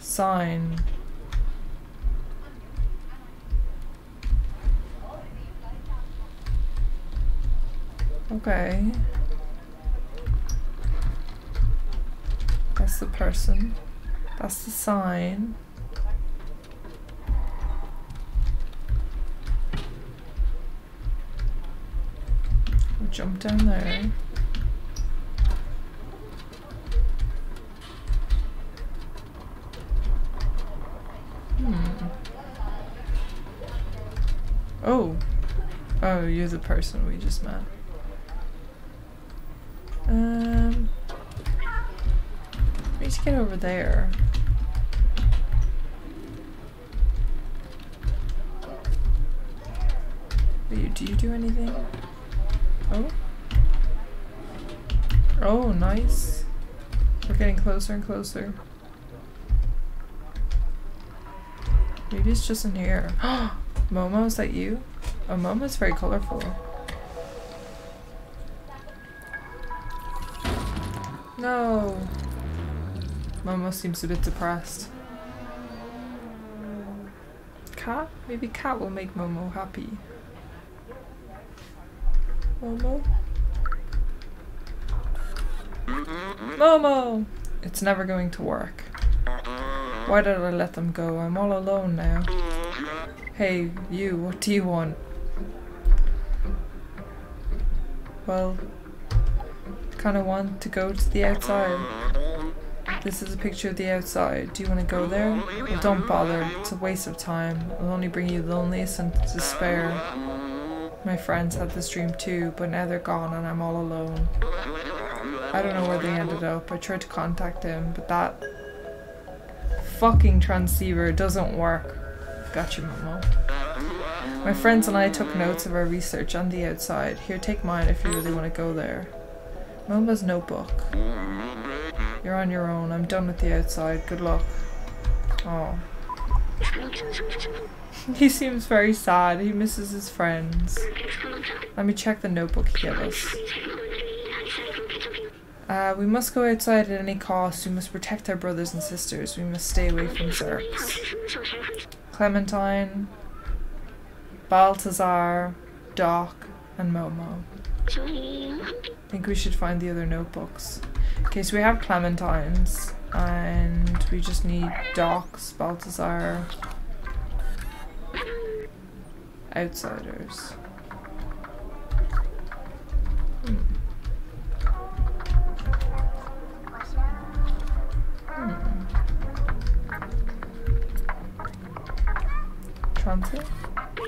Sign. Okay. That's the person. That's the sign. We'll jump down there. Hmm. Oh. Oh, you're the person we just met. Um, we need get over there. Do you do anything? Oh? Oh, nice. We're getting closer and closer. Maybe it's just in here. Momo, is that you? Oh, Momo's very colorful. No. Momo seems a bit depressed. Cat? Maybe cat will make Momo happy. Momo? Momo! It's never going to work. Why did I let them go? I'm all alone now. Hey, you, what do you want? Well, kind of want to go to the outside. This is a picture of the outside. Do you want to go there? Well, don't bother. It's a waste of time. It'll only bring you loneliness and despair. My friends had this dream too, but now they're gone and I'm all alone. I don't know where they ended up. I tried to contact him, but that fucking transceiver doesn't work. Gotcha, Momo. My friends and I took notes of our research on the outside. Here, take mine if you really want to go there. Momo's notebook. You're on your own. I'm done with the outside. Good luck. Oh. he seems very sad. He misses his friends. Let me check the notebook he gave us. Uh, we must go outside at any cost. We must protect our brothers and sisters. We must stay away from Zurks. Clementine, Balthazar, Doc, and Momo. I think we should find the other notebooks. Okay, so we have Clementine's, and we just need Doc's, Balthazar, Outsiders. Hmm. Hmm. Transit?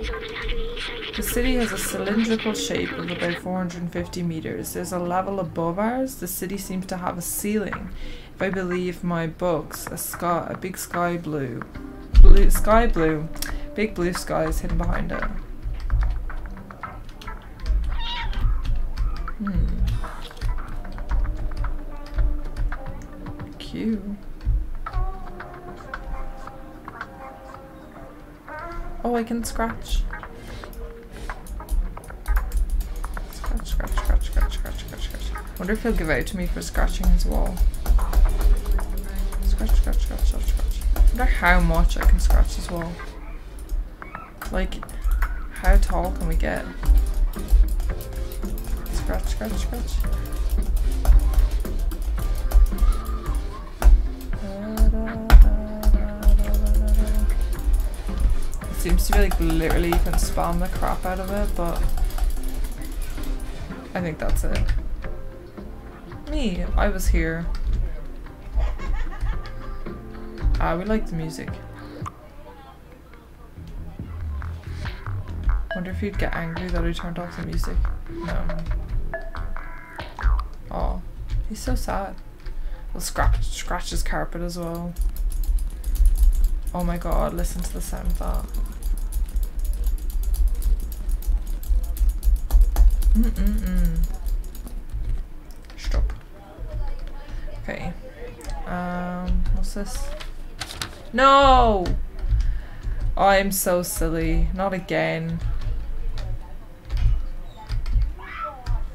The city has a cylindrical shape of about 450 meters. There's a level above ours. The city seems to have a ceiling. If I believe my books, a sky, a big sky blue, blue sky blue, big blue sky is hidden behind it. Hmm. Cute. Oh, I can scratch. Scratch, scratch, scratch, scratch, scratch, scratch, scratch. Wonder if he'll give out to me for scratching his wall. Scratch, scratch, scratch, scratch, scratch. Wonder how much I can scratch his wall. Like, how tall can we get? Scratch, scratch, scratch. Seems to be like literally you can spam the crap out of it, but I think that's it. Me, I was here. Ah, we like the music. Wonder if he'd get angry that I turned off the music. No. Oh, he's so sad. He'll scratch, scratch his carpet as well. Oh my god, listen to the sound of that. Mm-mm-mm. Stop. Okay. Um, what's this? No! Oh, I'm so silly. Not again.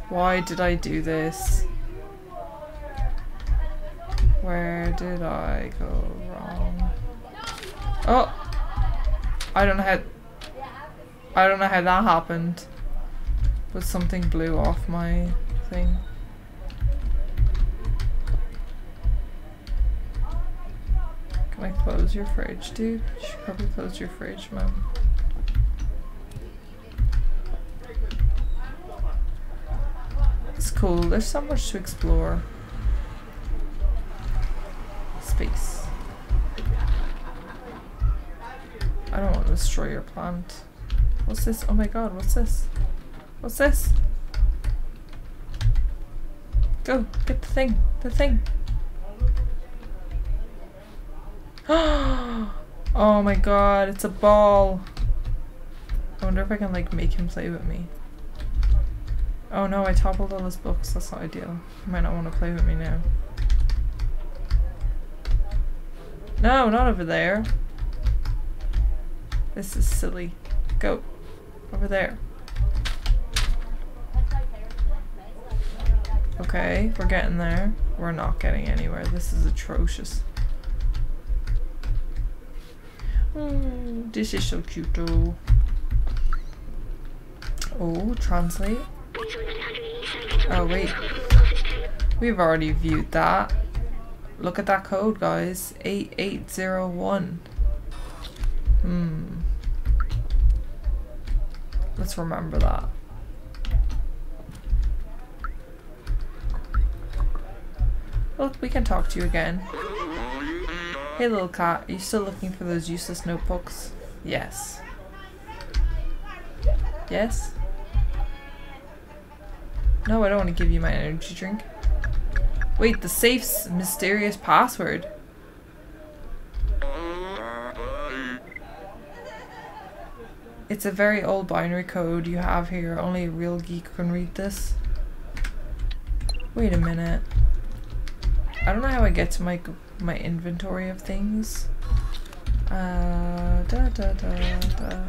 Why did I do this? Where did I go wrong? Oh! I don't know how... I don't know how that happened. But something blew off my thing. Can I close your fridge, dude? You should probably close your fridge, man. It's cool. There's so much to explore. Space. I don't want to destroy your plant. What's this? Oh my god, what's this? What's this? Go, get the thing, the thing. oh my god, it's a ball. I wonder if I can like make him play with me. Oh no, I toppled all his books. That's not ideal. He might not want to play with me now. No, not over there. This is silly. Go. Over there. Okay, we're getting there. We're not getting anywhere. This is atrocious. Oh, this is so cute though. Oh, translate. Oh wait. We've already viewed that. Look at that code guys. 8801. Hmm. Let's remember that. Well, we can talk to you again. Hey little cat, are you still looking for those useless notebooks? Yes. Yes? No, I don't want to give you my energy drink. Wait, the safe's mysterious password. It's a very old binary code you have here. Only a real geek can read this. Wait a minute. I don't know how I get to my my inventory of things. Uh, da da da da.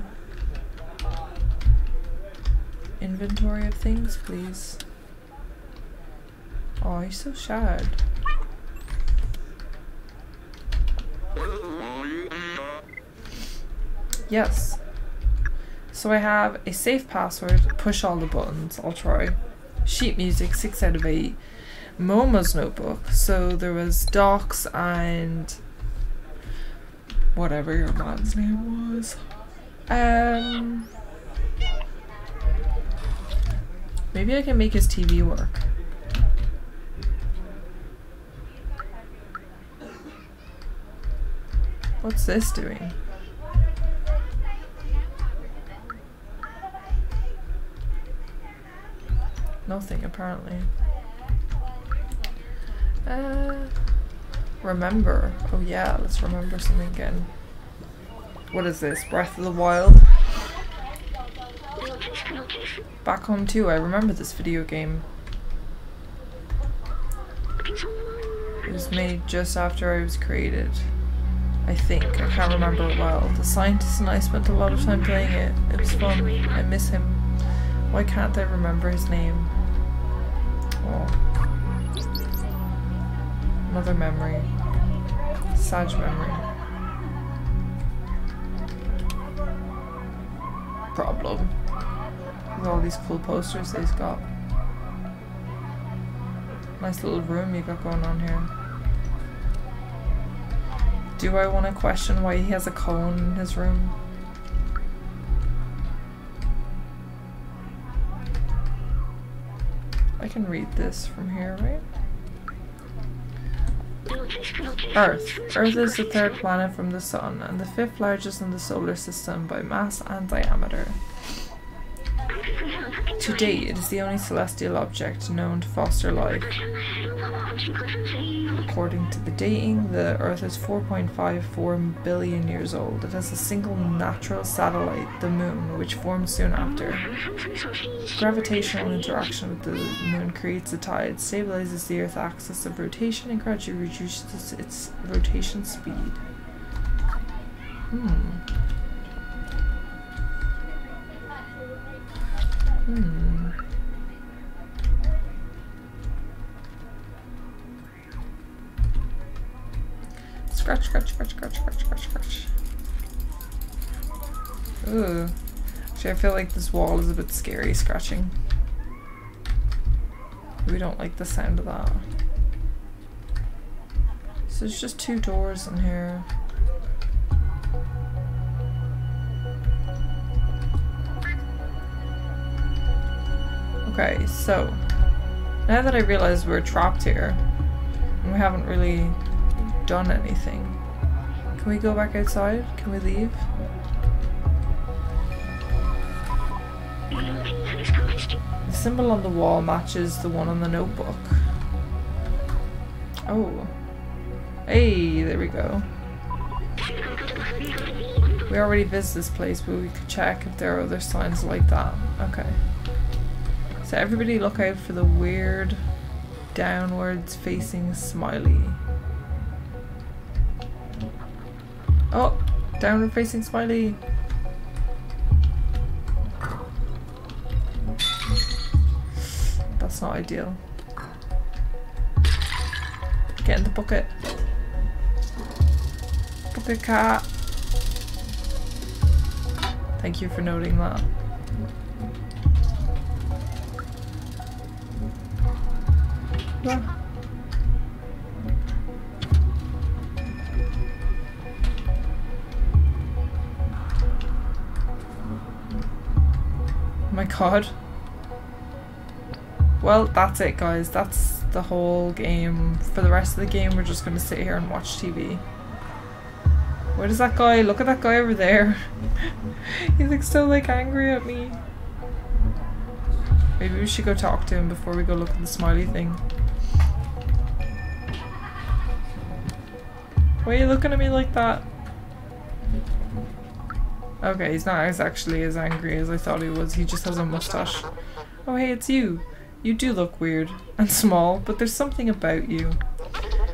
Inventory of things, please. Oh, he's so sad. Yes. So I have a safe password, push all the buttons, I'll try. Sheet music, 6 out of 8. Momo's notebook. So there was docs and whatever your man's name was. Um Maybe I can make his TV work. What's this doing? Nothing, apparently. Uh, remember. Oh yeah, let's remember something again. What is this? Breath of the Wild? Back Home too. I remember this video game. It was made just after I was created. I think. I can't remember it well. The scientist and I spent a lot of time playing it. It was fun. I miss him. Why can't I remember his name? Oh. Another memory. Sad memory. Problem. With all these cool posters he's got. Nice little room you got going on here. Do I want to question why he has a cone in his room? I can read this from here, right? Earth. Earth is the third planet from the Sun and the fifth largest in the solar system by mass and diameter. To date, it is the only celestial object known to foster life. According to the dating, the Earth is 4.54 billion years old. It has a single natural satellite, the Moon, which formed soon after. Gravitational interaction with the Moon creates a tide, stabilizes the Earth's axis of rotation, and gradually reduces its rotation speed. Hmm. Hmm. Scratch, scratch, scratch, scratch, scratch, scratch, scratch. Ooh. Actually, I feel like this wall is a bit scary scratching. We don't like the sound of that. So there's just two doors in here. Okay, so now that I realize we're trapped here and we haven't really done anything, can we go back outside? Can we leave? The symbol on the wall matches the one on the notebook. Oh. Hey, there we go. We already visited this place, but we could check if there are other signs like that. Okay. So everybody look out for the weird downwards facing smiley. Oh, downward facing smiley. That's not ideal. Get in the bucket. Bucket cat. Thank you for noting that. My god. Well, that's it guys. That's the whole game. For the rest of the game, we're just gonna sit here and watch TV. Where does that guy? Look at that guy over there. he looks so like angry at me. Maybe we should go talk to him before we go look at the smiley thing. Why are you looking at me like that? Okay, he's not as actually as angry as I thought he was. He just has a mustache. Oh hey, it's you. You do look weird and small, but there's something about you.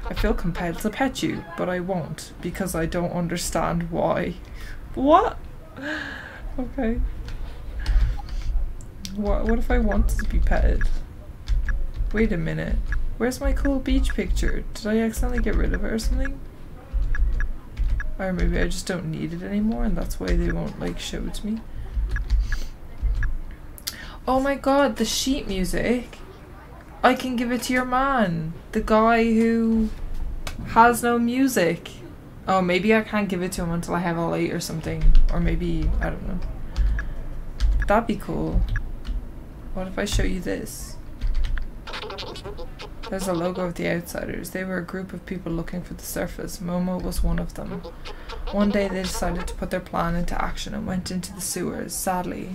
I feel compelled to pet you, but I won't because I don't understand why. What? Okay. What, what if I wanted to be petted? Wait a minute. Where's my cool beach picture? Did I accidentally get rid of it or something? Or maybe I just don't need it anymore and that's why they won't like show it to me. Oh my god, the sheet music. I can give it to your man. The guy who has no music. Oh, maybe I can't give it to him until I have a light or something. Or maybe, I don't know. That'd be cool. What if I show you this? There's a logo of the Outsiders. They were a group of people looking for the surface. Momo was one of them. One day they decided to put their plan into action and went into the sewers. Sadly,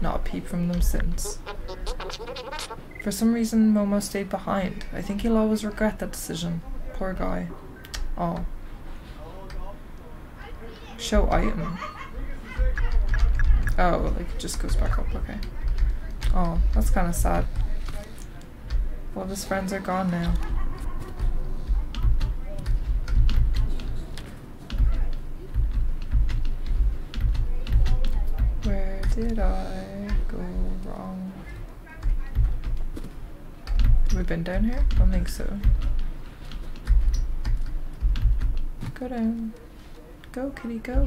not a peep from them since. For some reason, Momo stayed behind. I think he'll always regret that decision. Poor guy. Oh. Show item. Oh, like it just goes back up, okay. Oh, that's kind of sad. All of his friends are gone now. Where did I go wrong? Have we been down here? I don't think so. Go down. Go, kitty, go.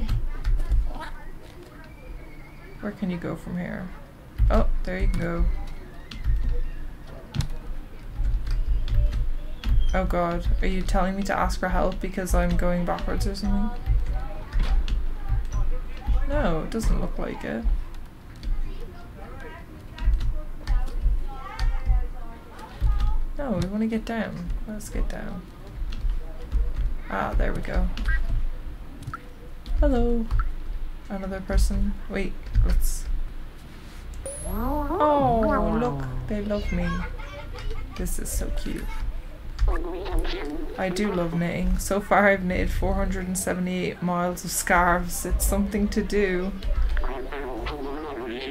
Where can you go from here? Oh, there you go. Oh god, are you telling me to ask for help because I'm going backwards or something? No, it doesn't look like it. No, we want to get down. Let's get down. Ah, there we go. Hello. Another person. Wait, let's... Oh, look, they love me. This is so cute. I do love knitting. So far I've knitted 478 miles of scarves. It's something to do.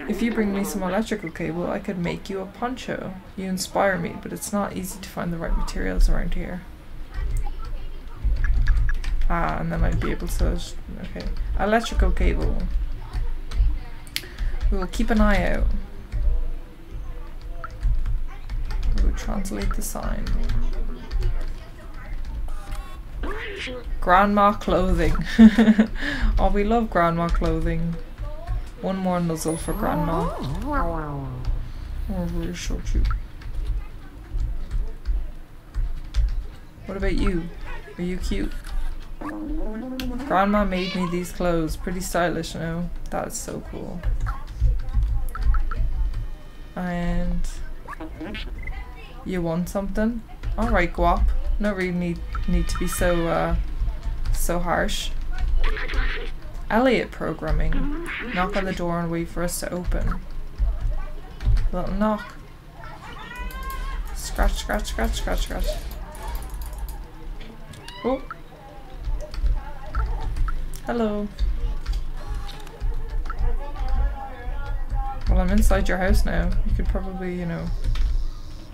If you bring me some electrical cable, I could make you a poncho. You inspire me, but it's not easy to find the right materials around here. Ah, and then I'd be able to... Okay. Electrical cable. We will keep an eye out. We will translate the sign. Grandma clothing. oh, we love grandma clothing. One more nuzzle for grandma. Oh, we're cute. What about you? Are you cute? Grandma made me these clothes. Pretty stylish, you know? That's so cool. And... You want something? Alright, Guap. No really need, need to be so, uh, so harsh. Elliot programming. Knock on the door and wait for us to open. Little knock. Scratch, scratch, scratch, scratch, scratch. Oh. Hello. Well, I'm inside your house now. You could probably, you know,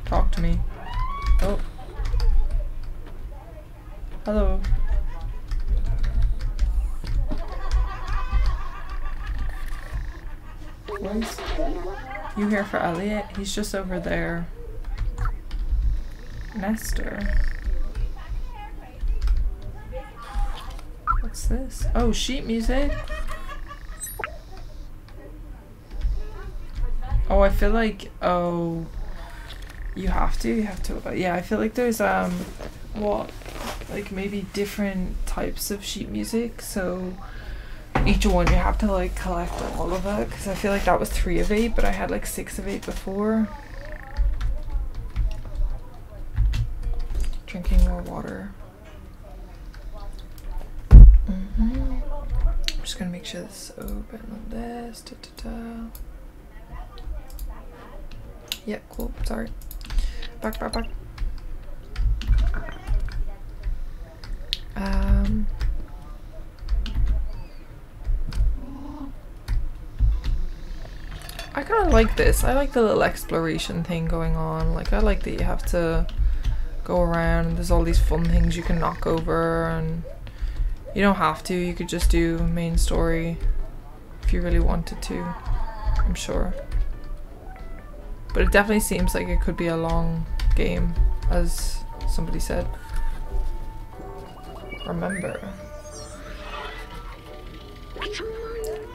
talk to me. Oh. Hello. Where's you here for Elliot? He's just over there. Nestor. What's this? Oh, sheet music. Oh, I feel like, oh, you have to, you have to, yeah, I feel like there's, um, what, like maybe different types of sheet music, so each one you have to like collect all of it, because I feel like that was three of eight, but I had like six of eight before. Drinking more water. Mm -hmm. I'm just gonna make sure this is open on this. Da, da, da. Yeah, cool. Sorry. Back, back, back. Um. I kind of like this. I like the little exploration thing going on. Like, I like that you have to go around and there's all these fun things you can knock over and you don't have to. You could just do main story if you really wanted to. I'm sure. But it definitely seems like it could be a long game, as somebody said. Remember.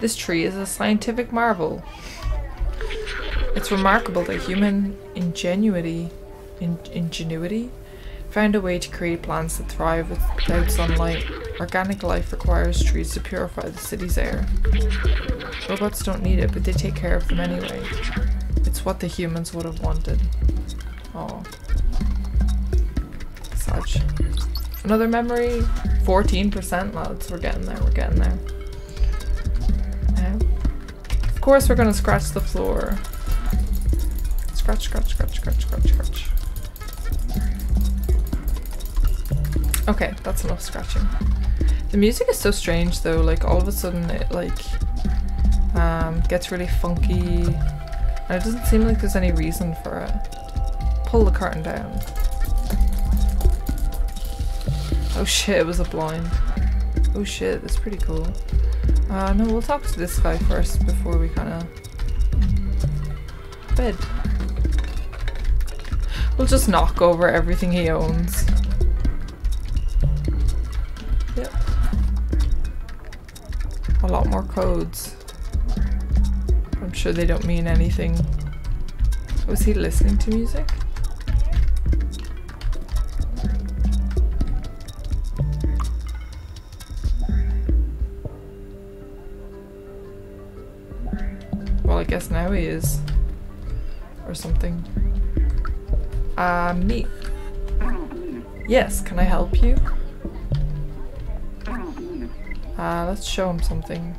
This tree is a scientific marvel. It's remarkable that human ingenuity, in, ingenuity found a way to create plants that thrive without sunlight. Organic life requires trees to purify the city's air. Robots don't need it, but they take care of them anyway. It's what the humans would have wanted. Oh. Such. Another memory. 14% lads. We're getting there. We're getting there. Now. Of course we're gonna scratch the floor. Scratch, scratch, scratch, scratch, scratch, scratch. Okay, that's enough scratching. The music is so strange though, like all of a sudden it like um, gets really funky and it doesn't seem like there's any reason for it. Pull the curtain down. Oh shit, it was a blind. Oh shit, that's pretty cool. Uh, no, we'll talk to this guy first before we kind of... Bed. We'll just knock over everything he owns. Yep. A lot more codes. I'm sure they don't mean anything. Was he listening to music? I guess now he is. Or something. Uh, me. Yes, can I help you? Uh, let's show him something.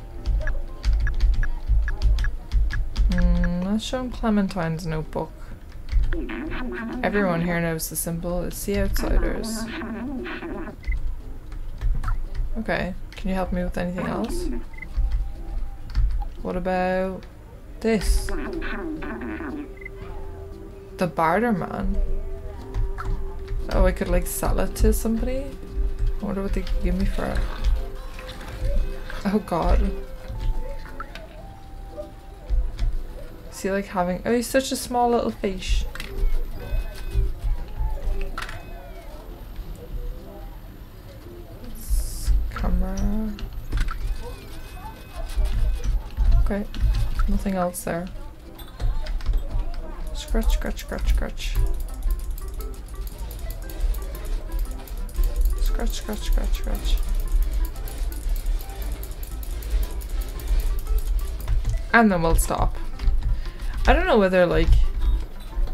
Mm, let's show him Clementine's notebook. Everyone here knows the symbol It's the outsiders. Okay, can you help me with anything else? What about this? The barter man? Oh, I could like sell it to somebody? I wonder what they could give me for it. Oh god. See like having- oh he's such a small little fish. camera. Okay, nothing else there. Scratch, scratch, scratch, scratch. Scratch, scratch, scratch, scratch. And then we'll stop. I don't know whether like,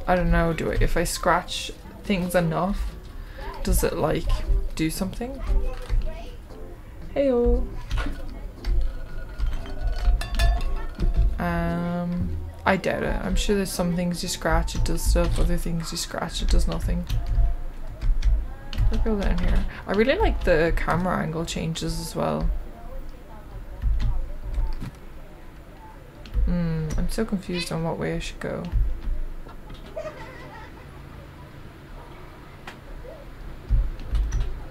I don't know, do it if I scratch things enough, does it like do something? Heyo. Um, I doubt it. I'm sure there's some things you scratch, it does stuff. Other things you scratch, it does nothing. I'll go down here. I really like the camera angle changes as well. Hmm, I'm so confused on what way I should go.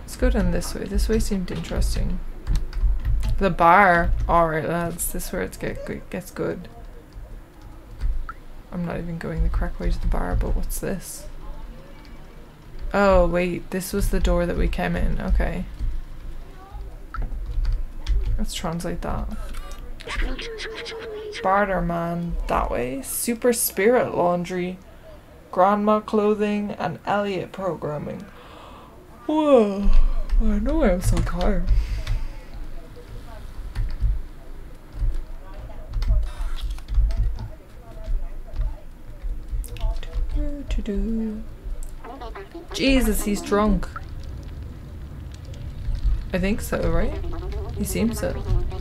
Let's go down this way. This way seemed interesting. The bar. Alright lads, this is where it get, gets good. I'm not even going the correct way to the bar, but what's this? Oh wait, this was the door that we came in. Okay. Let's translate that. Barter man, that way. Super Spirit Laundry. Grandma Clothing and Elliot Programming. Whoa. I know I'm so tired. Jesus, he's drunk. I think so, right? He seems so.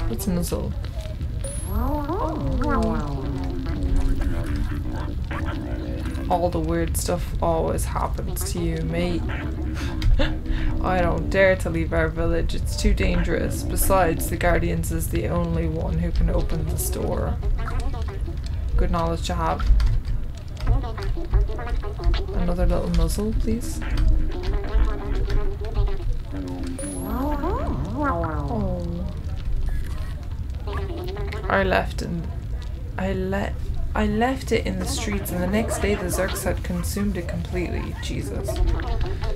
What's Nuzzle? All the weird stuff always happens to you, mate. I don't dare to leave our village, it's too dangerous. Besides, the Guardians is the only one who can open this door. Good knowledge to have. Another little muzzle, please. Oh. I left and I let I left it in the streets and the next day the Zurks had consumed it completely. Jesus.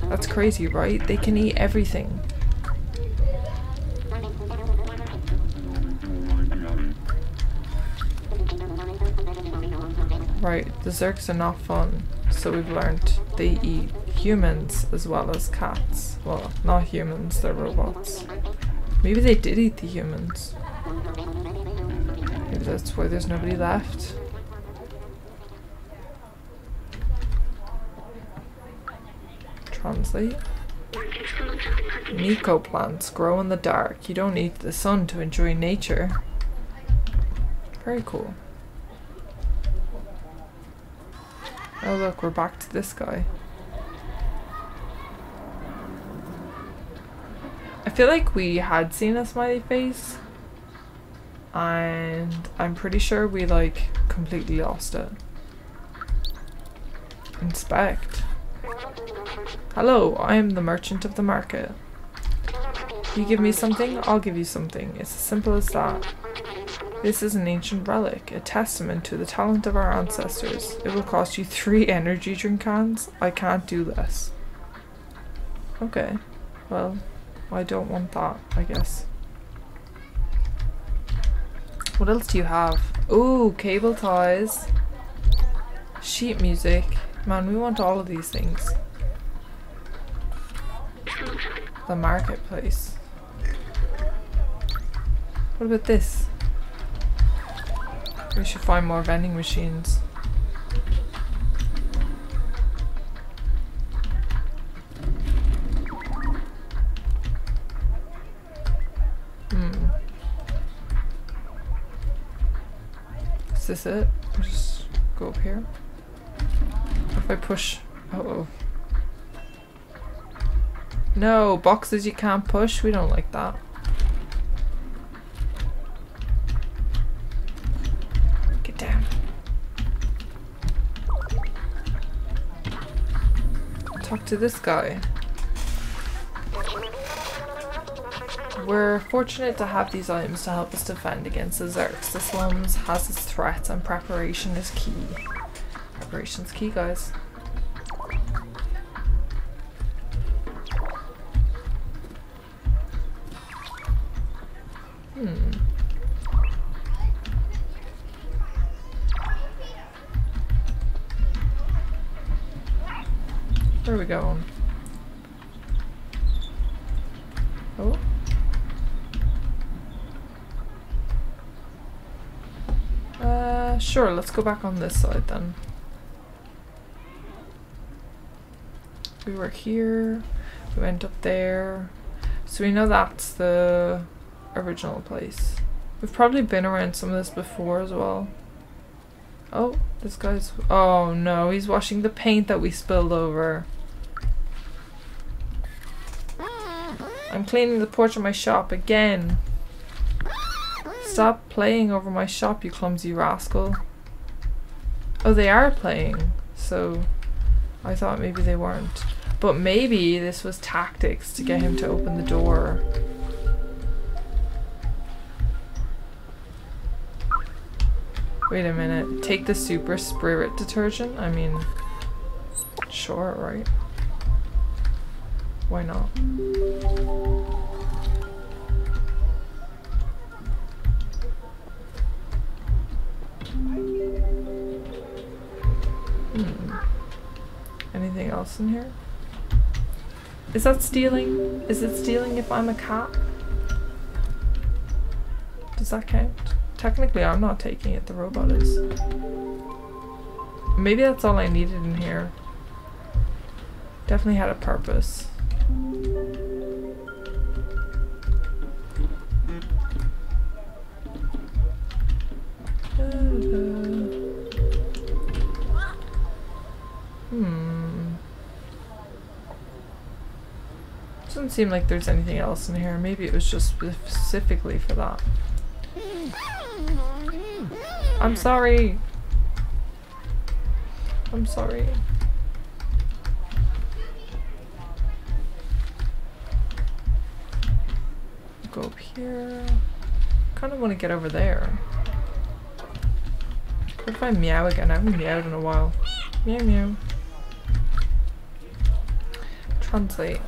That's crazy, right? They can eat everything. Right, the Zurks are not fun. So we've learned they eat humans as well as cats. Well, not humans, they're robots. Maybe they did eat the humans. Maybe that's why there's nobody left. Translate. Nico plants grow in the dark. You don't need the sun to enjoy nature. Very cool. Oh look, we're back to this guy. I feel like we had seen a smiley face. And I'm pretty sure we like completely lost it. Inspect. Hello, I am the merchant of the market. You give me something, I'll give you something. It's as simple as that. This is an ancient relic, a testament to the talent of our ancestors. It will cost you three energy drink cans. I can't do less. Okay. Well, I don't want that, I guess. What else do you have? Ooh, cable ties. Sheet music. Man, we want all of these things. The marketplace. What about this? We should find more vending machines. Hmm. Is this it? I'll just go up here. If I push... Uh oh. No, boxes you can't push. We don't like that. Talk to this guy. We're fortunate to have these items to help us defend against the Zurks. The slums has its threats and preparation is key. Preparation's key, guys. Hmm. Where are we going? Oh. Uh, sure, let's go back on this side then. We were here, we went up there. So we know that's the original place. We've probably been around some of this before as well. Oh, this guy's... Oh no, he's washing the paint that we spilled over. I'm cleaning the porch of my shop again. Stop playing over my shop, you clumsy rascal. Oh, they are playing. So, I thought maybe they weren't. But maybe this was tactics to get him to open the door. Wait a minute. Take the super spirit detergent? I mean, sure, right? Why not? Hmm. Anything else in here? Is that stealing? Is it stealing if I'm a cat? Does that count? Technically, I'm not taking it, the robot is. Maybe that's all I needed in here. Definitely had a purpose. Hmm. Doesn't seem like there's anything else in here. Maybe it was just specifically for that. I'm sorry. I'm sorry. Go up here. Kind of want to get over there. What if I meow again? I haven't meowed in a while. Meow meow. Translate.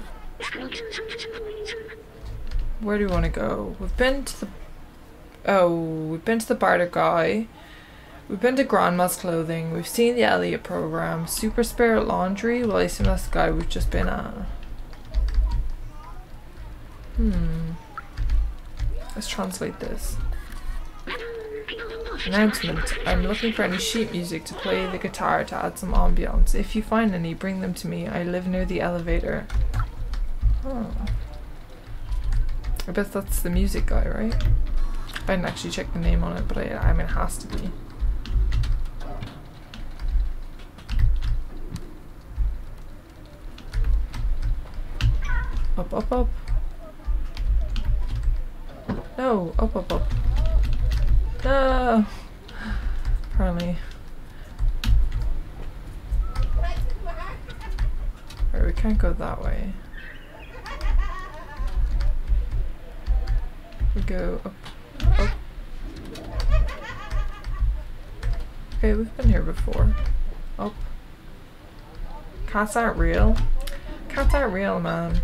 Where do we want to go? We've been to the... Oh, we've been to the barter guy. We've been to Grandma's Clothing. We've seen the Elliot program. Super Spirit Laundry. Well, I assume that's the guy we've just been at. Hmm. Let's translate this. Announcement. I'm looking for any sheet music to play the guitar to add some ambiance. If you find any, bring them to me. I live near the elevator. Oh. I bet that's the music guy, right? I didn't actually check the name on it, but I, I mean, it has to be. Up, up, up. No, up, up, up. No! Apparently. Alright, we can't go that way. We go up, up. Okay, we've been here before. Up. Cats aren't real. Cats aren't real, man.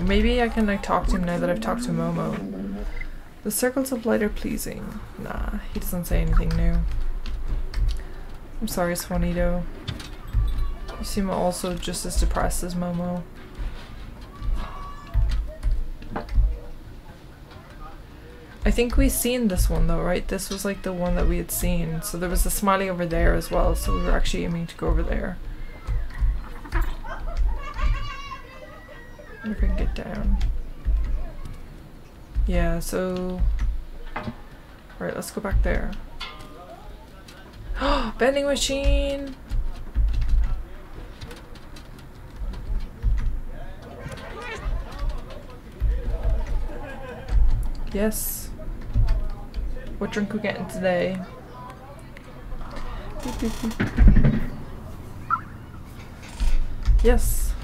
Maybe I can like talk to him now that I've talked to Momo. The circles of light are pleasing. Nah, he doesn't say anything new. I'm sorry, Swanito. You seem also just as depressed as Momo. I think we've seen this one though, right? This was like the one that we had seen. So there was a smiley over there as well, so we were actually aiming to go over there. If can get down. Yeah, so... Right, let's go back there. Vending machine! Yes. What drink we getting today? Yes.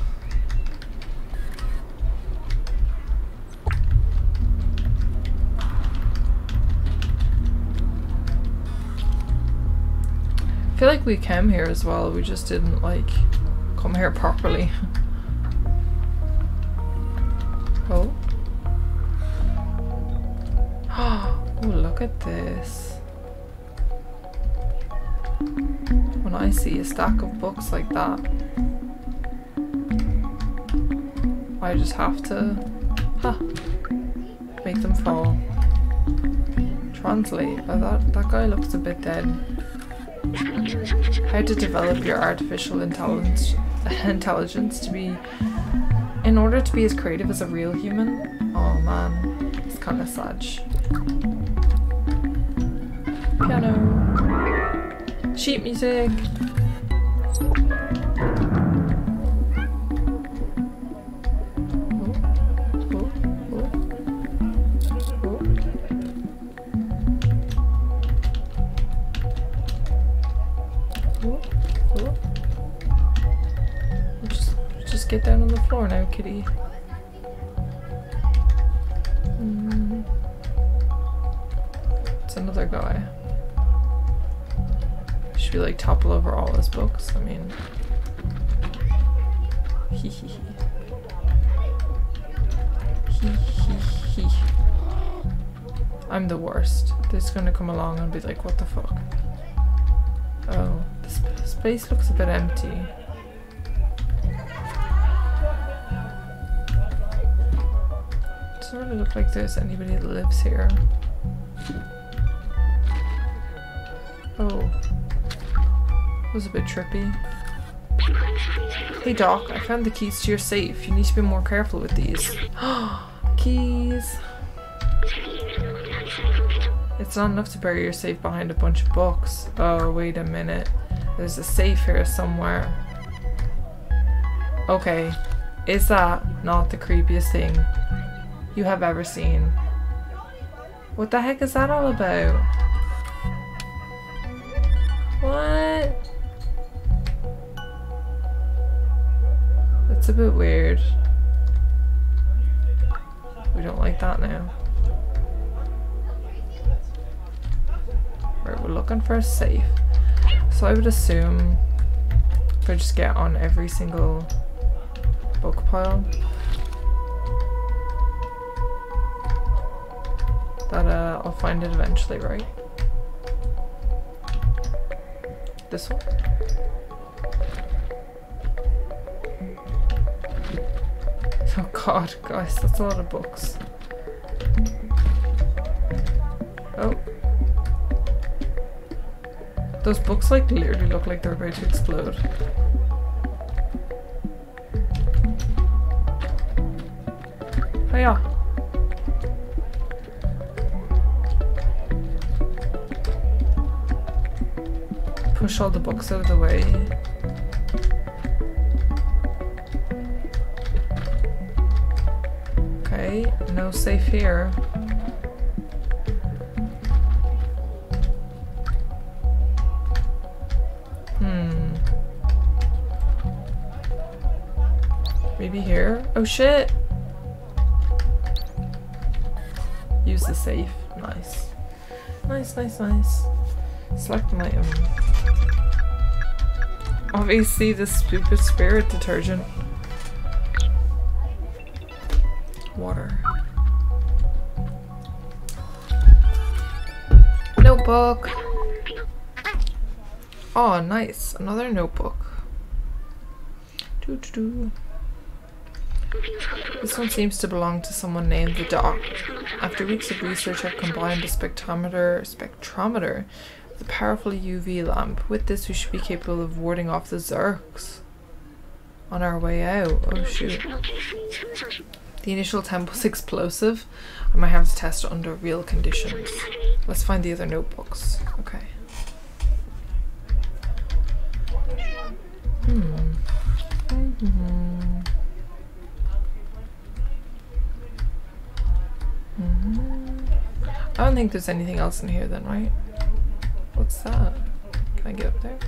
I feel like we came here as well, we just didn't like come here properly. oh. Oh, look at this. When I see a stack of books like that, I just have to huh, make them fall. Translate. Oh, that, that guy looks a bit dead. How to develop your artificial intelligence intelligence to be in order to be as creative as a real human. Oh man, it's kind of sad. Piano. Sheet music. Get down on the floor now, kitty. Mm. It's another guy. Should we like topple over all his books? I mean... Hee hee hee. Hee hee hee. I'm the worst. They're gonna come along and be like, what the fuck? Oh, this space looks a bit empty. Look like there's anybody that lives here. Oh. That was a bit trippy. Hey Doc, I found the keys to your safe. You need to be more careful with these. keys. It's not enough to bury your safe behind a bunch of books. Oh, wait a minute. There's a safe here somewhere. Okay. Is that not the creepiest thing you have ever seen. What the heck is that all about? What? That's a bit weird. We don't like that now. Right, we're looking for a safe. So I would assume if I just get on every single book pile. That uh, I'll find it eventually, right? This one? Oh god, guys, that's a lot of books. Oh. Those books like literally look like they're about to explode. Oh Push all the books out of the way. Okay, no safe here. Hmm. Maybe here? Oh shit! Use the safe. Nice. Nice, nice, nice. Select an item. Obviously the stupid spirit detergent. Water. Notebook! Oh, nice. Another notebook. Doo -doo -doo. This one seems to belong to someone named the Doc. After weeks of research, I've combined a spectrometer, spectrometer, a powerful UV lamp. With this, we should be capable of warding off the Zurks on our way out. Oh shoot. The initial temp was explosive. I might have to test it under real conditions. Let's find the other notebooks. Okay. Hmm. Mm -hmm. Mm -hmm. I don't think there's anything else in here then, right? What's that? Can I get up there?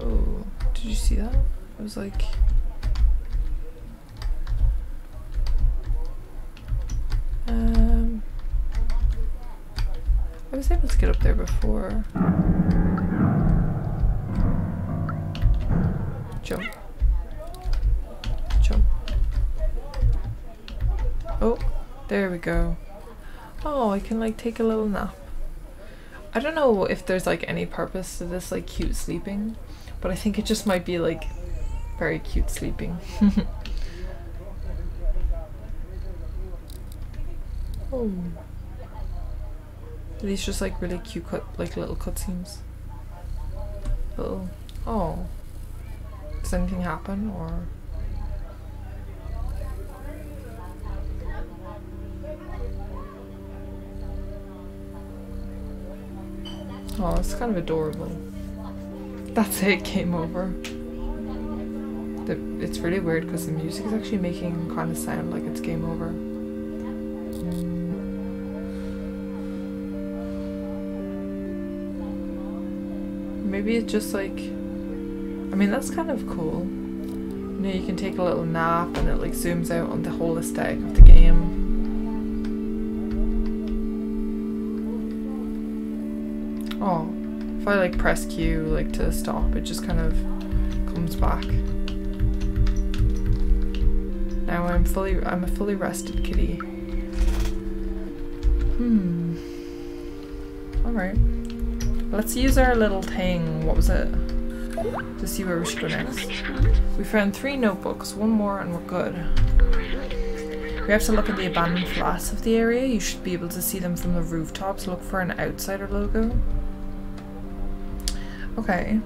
Oh, did you see that? It was like... Um, I was able to get up there before. Jump. Oh, there we go. Oh, I can like take a little nap. I don't know if there's like any purpose to this like cute sleeping, but I think it just might be like very cute sleeping. oh. These just like really cute cut like little cutscenes. Little oh. Does anything happen or Oh, it's kind of adorable. That's it, game over. The, it's really weird because the music is actually making kind of sound like it's game over. Mm. Maybe it's just like, I mean that's kind of cool. You know, you can take a little nap and it like zooms out on the whole aesthetic of the game. Oh, if I like press Q like to stop, it just kind of comes back. Now I'm fully, I'm a fully rested kitty. Hmm. Alright. Let's use our little thing, what was it? To see where we should go next. We found three notebooks, one more and we're good. We have to look at the abandoned flats of the area. You should be able to see them from the rooftops. Look for an outsider logo. Okay.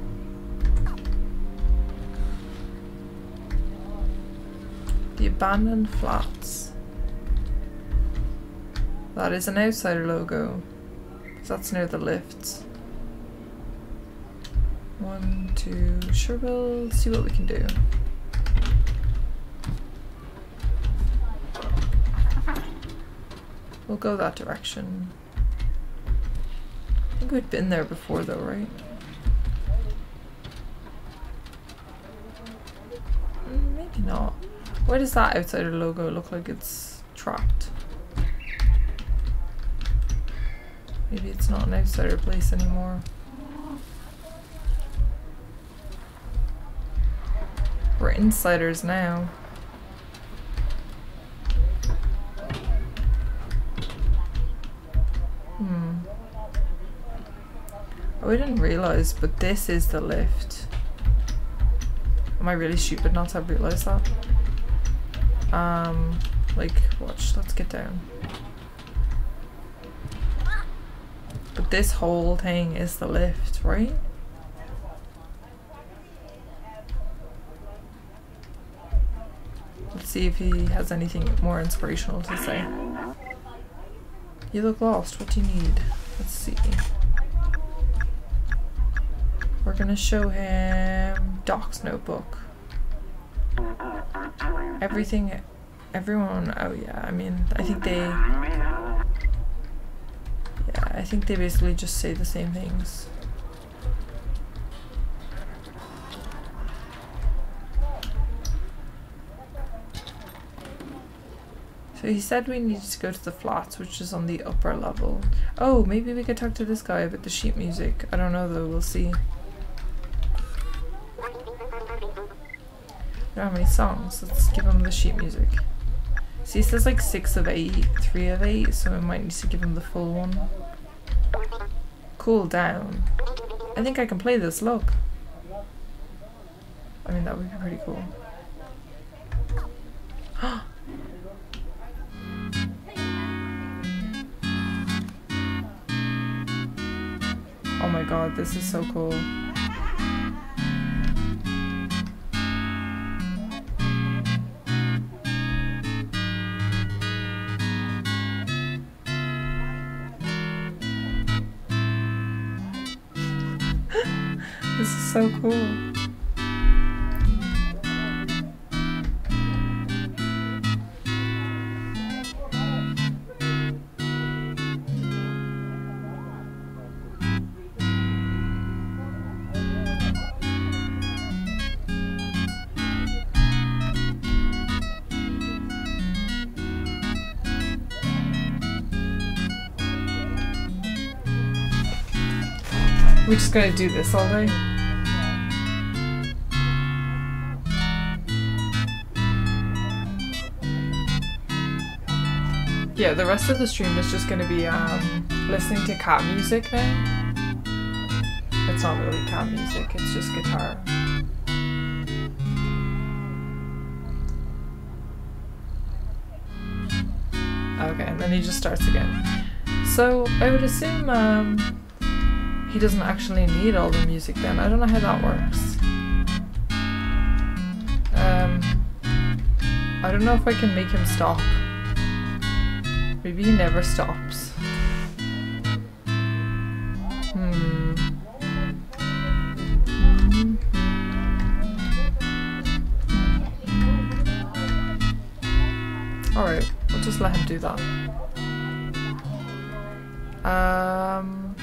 The abandoned flats. That is an outsider logo. That's near the lifts. One, two, sure we'll see what we can do. We'll go that direction. I think we've been there before though, right? Not. Why does that outsider logo look like it's trapped? Maybe it's not an outsider place anymore. We're insiders now. Hmm. I didn't realise, but this is the lift. Am I really stupid not to have realised that? Um, like, watch, let's get down. But this whole thing is the lift, right? Let's see if he has anything more inspirational to say. You look lost, what do you need? Let's see. We're gonna show him Doc's notebook. Everything, everyone, oh yeah, I mean, I think they, yeah, I think they basically just say the same things. So he said we needed to go to the flats, which is on the upper level. Oh, maybe we could talk to this guy about the sheet music. I don't know though, we'll see. Don't have any songs. Let's give him the sheet music. See, it says like 6 of 8, 3 of 8, so we might need to give him the full one. Cool down. I think I can play this, look. I mean, that would be pretty cool. oh my god, this is so cool. So cool. We're just gonna do this all day. Yeah, the rest of the stream is just gonna be um, listening to cat music now. It's not really cat music, it's just guitar. Okay, and then he just starts again. So I would assume um, he doesn't actually need all the music then. I don't know how that works. Um, I don't know if I can make him stop. Maybe he never stops. Hmm. Alright, we'll just let him do that. Um,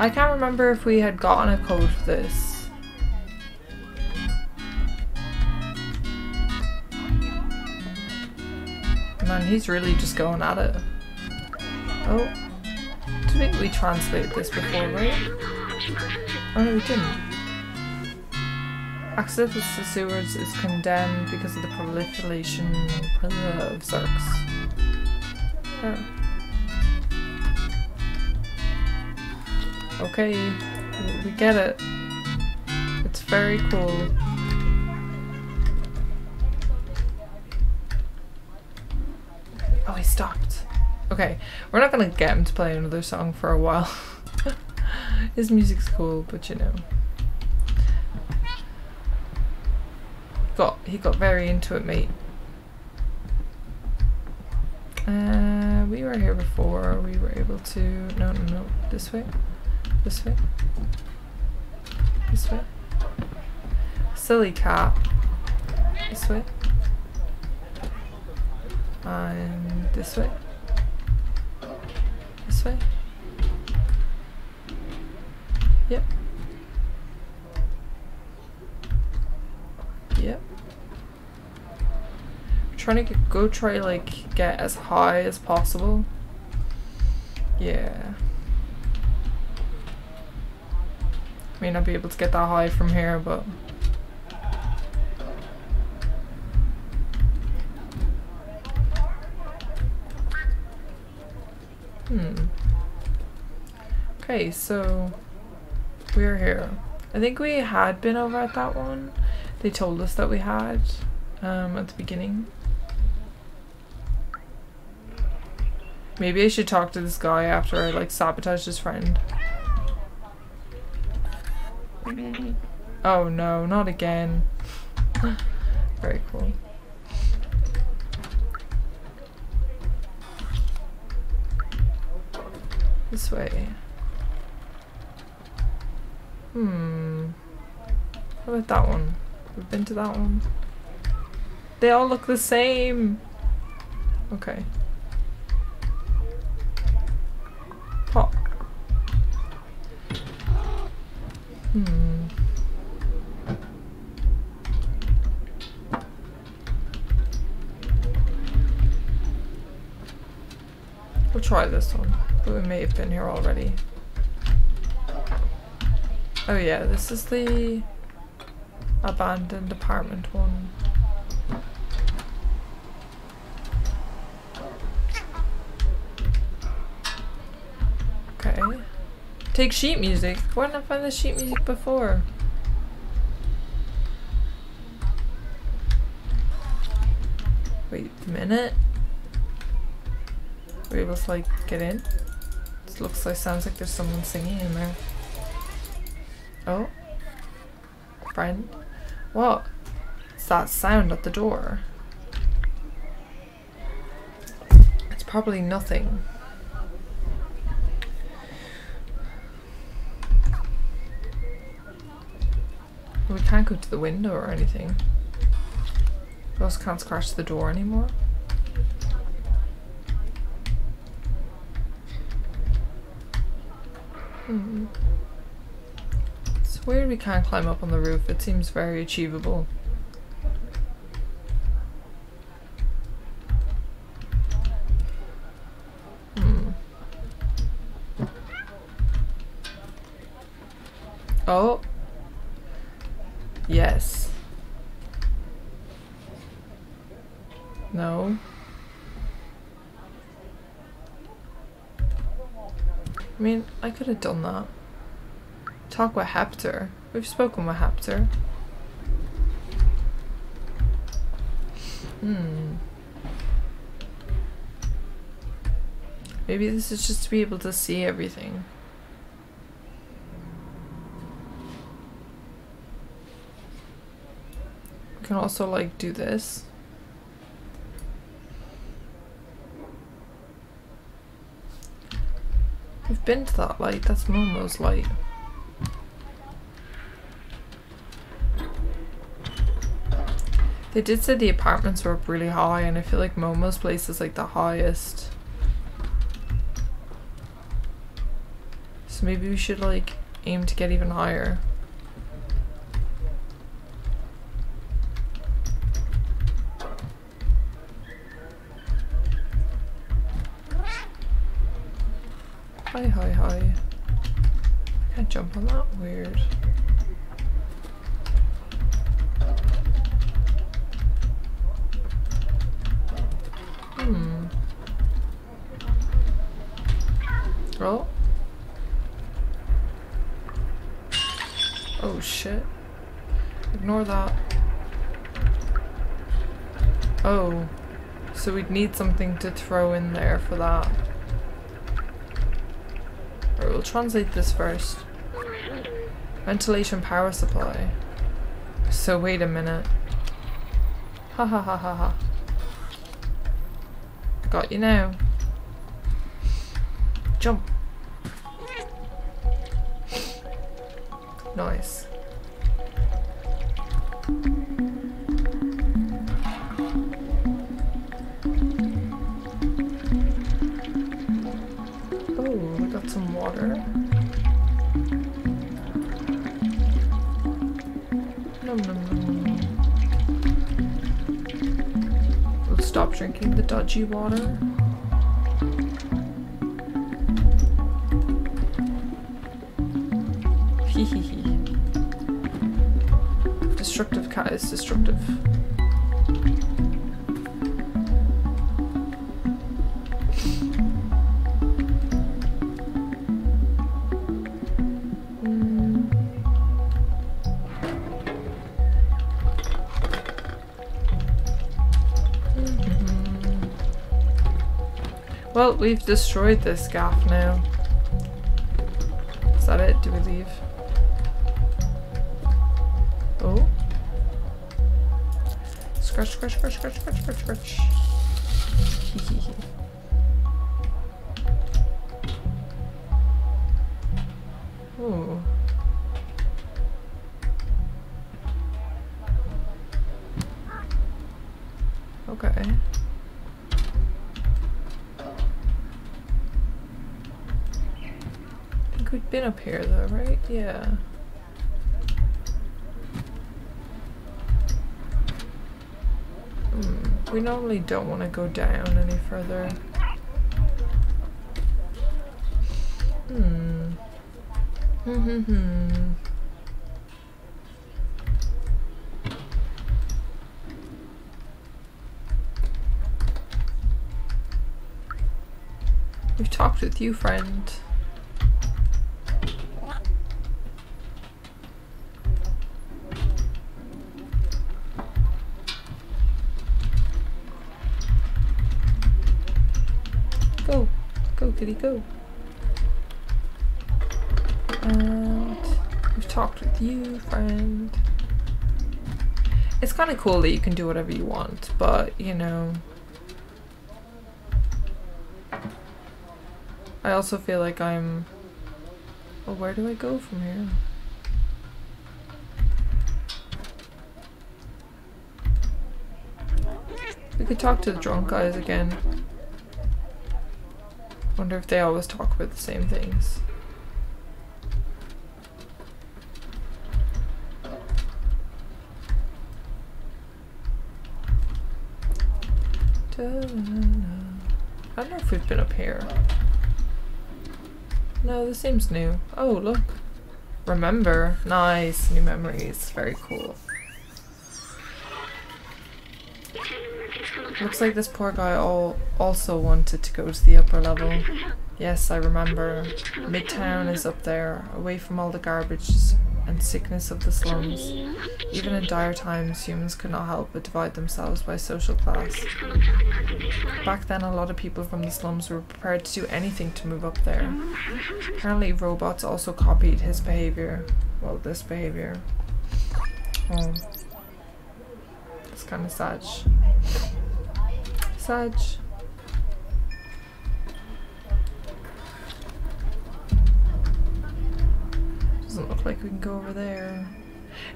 I can't remember if we had gotten a code for this. Man, he's really just going at it. Oh. Did we, translate this before, right? Oh no, we didn't. Access to sewers is condemned because of the proliferation of Zurks. Oh. Okay, we get it. It's very cool. Oh, he stopped. Okay, we're not gonna get him to play another song for a while. His music's cool, but you know. Got he got very into it, mate. Uh, we were here before. We were able to. No, no, no. This way. This way. This way. Silly cat. This way. And this way. This way. Yep. Yep. trying to get, go try like get as high as possible. Yeah. May not be able to get that high from here, but Hmm. Okay, so we're here. I think we had been over at that one. They told us that we had um, at the beginning. Maybe I should talk to this guy after I like sabotage his friend. Oh no, not again. Very cool. This way. Hmm. How about that one? We've been to that one. They all look the same. Okay. Pop. Hmm. We'll try this one. But we may have been here already. Oh yeah, this is the abandoned apartment one. Okay. Take sheet music. Why didn't I find the sheet music before? Wait a minute. Are we able to like get in? Looks like sounds like there's someone singing in there. Oh. Friend. What? It's that sound at the door. It's probably nothing. We can't go to the window or anything. We also can't scratch the door anymore. It's weird we can't climb up on the roof. It seems very achievable. Hmm. Oh. Yes. No. I mean, I could have done that. Talk with Hector. We've spoken with Hector. Hmm. Maybe this is just to be able to see everything. We can also like do this. We've been to that light, that's Momo's light. They did say the apartments were up really high and I feel like Momo's place is like the highest. So maybe we should like aim to get even higher. Hi, hi, hi. Can't jump on that. Weird. Hmm. Oh. Oh shit. Ignore that. Oh. So we'd need something to throw in there for that. We'll translate this first. Ventilation power supply. So wait a minute. Ha ha ha ha ha. Got you now. Jump. Nice. Drinking the dodgy water. Hehehe. destructive cat is destructive. Well, we've destroyed this gaff now. Is that it? Do we leave? Oh. Scratch, scratch, scratch, scratch, scratch, scratch, scratch. Normally don't want to go down any further. Hmm hmm. We've talked with you, friend. Did he go? And we've talked with you, friend. It's kind of cool that you can do whatever you want, but you know. I also feel like I'm. Well, where do I go from here? We could talk to the drunk guys again. Wonder if they always talk about the same things. I don't know if we've been up here. No, this seems new. Oh, look. Remember. Nice. New memories. Very cool. Looks like this poor guy all also wanted to go to the upper level. Yes, I remember. Midtown is up there, away from all the garbage and sickness of the slums. Even in dire times, humans could not help but divide themselves by social class. Back then, a lot of people from the slums were prepared to do anything to move up there. Apparently, robots also copied his behavior. Well, this behavior. Oh. It's kind of sad. Such. Doesn't look like we can go over there.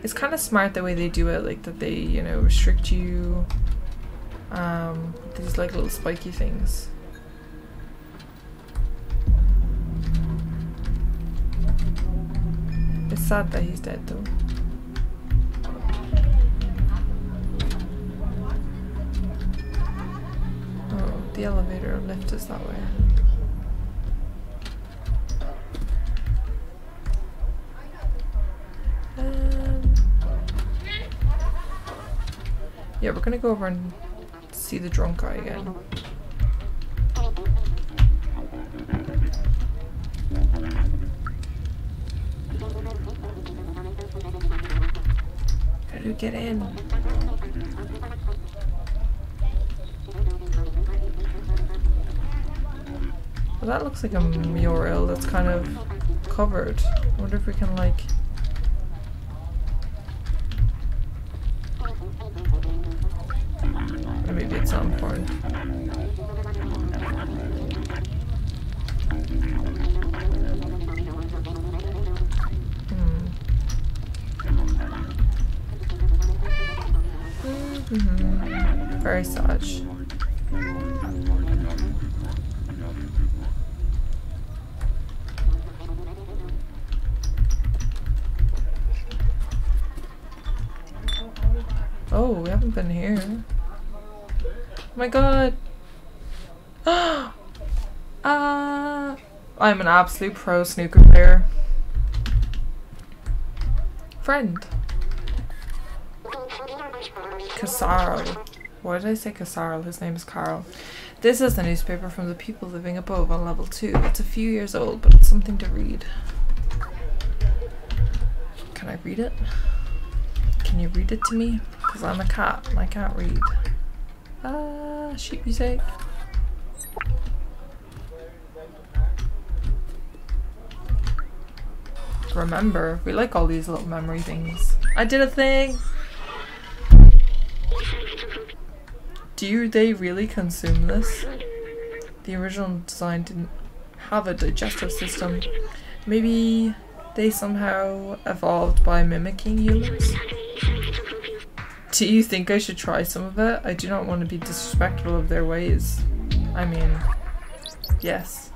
It's kind of smart the way they do it, like that they, you know, restrict you. Um, these like little spiky things. It's sad that he's dead though. The elevator lift us that way. Um, yeah, we're gonna go over and see the drunk guy again. How do we get in? Well, that looks like a mural that's kind of covered. I wonder if we can like... maybe it's important. Hmm. Mm -hmm. Very such. Oh, we haven't been here. Oh my god. Uh, I'm an absolute pro snooker player. Friend. Casaro. Why did I say Casaro? His name is Carl. This is the newspaper from the people living above on level 2. It's a few years old, but it's something to read. Can I read it? Can you read it to me? Because I'm a cat and I can't read. Ah, sheep music. Remember, we like all these little memory things. I did a thing! Do they really consume this? The original design didn't have a digestive system. Maybe they somehow evolved by mimicking humans? Do you think I should try some of it? I do not want to be disrespectful of their ways. I mean, yes.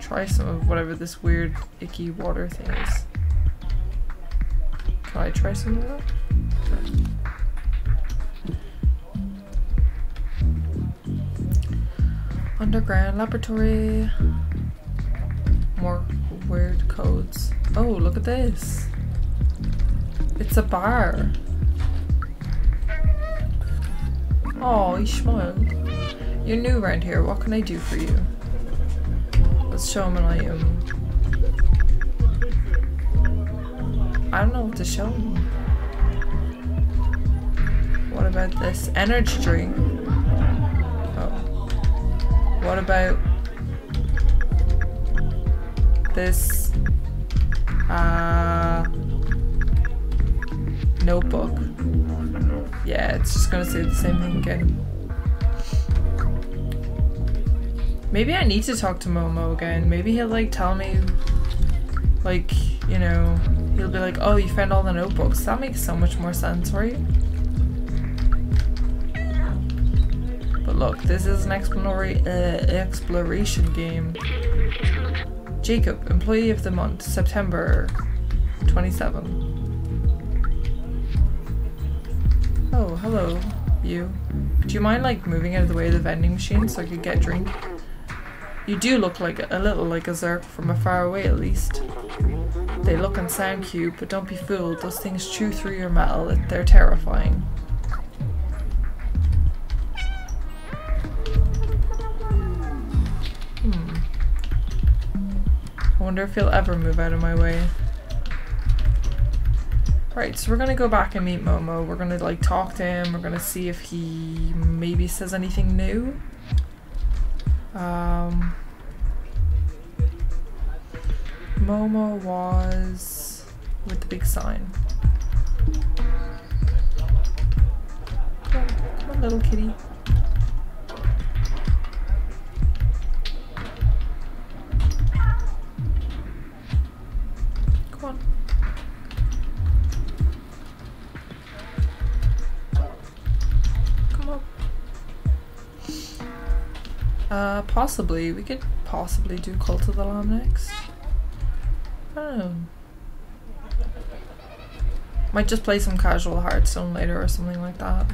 Try some of whatever this weird, icky water thing is. Can I try some of that? Underground laboratory. More weird codes. Oh, look at this. It's a bar. Oh, smiled. You're new around here. What can I do for you? Let's show him an item. I don't know what to show him. What about this energy drink? Oh. What about this uh, notebook? Yeah, it's just gonna say the same thing again. Maybe I need to talk to Momo again. Maybe he'll like tell me, like, you know, he'll be like, oh, you found all the notebooks. That makes so much more sense, right? But look, this is an uh, exploration game. Jacob, Employee of the Month, September 27. Hello, you. Do you mind like moving out of the way of the vending machine so I could get drink? You do look like a little like a Zurk from a far away at least. They look and sound cute, but don't be fooled, those things chew through your metal, they're terrifying. Hmm. I wonder if he'll ever move out of my way. Right, so we're gonna go back and meet Momo. We're gonna like talk to him. We're gonna see if he maybe says anything new. Um, Momo was with the big sign. Come on, come on little kitty. Uh, possibly. We could possibly do Cult of the Lamb next. Oh. Might just play some casual Hearthstone later or something like that.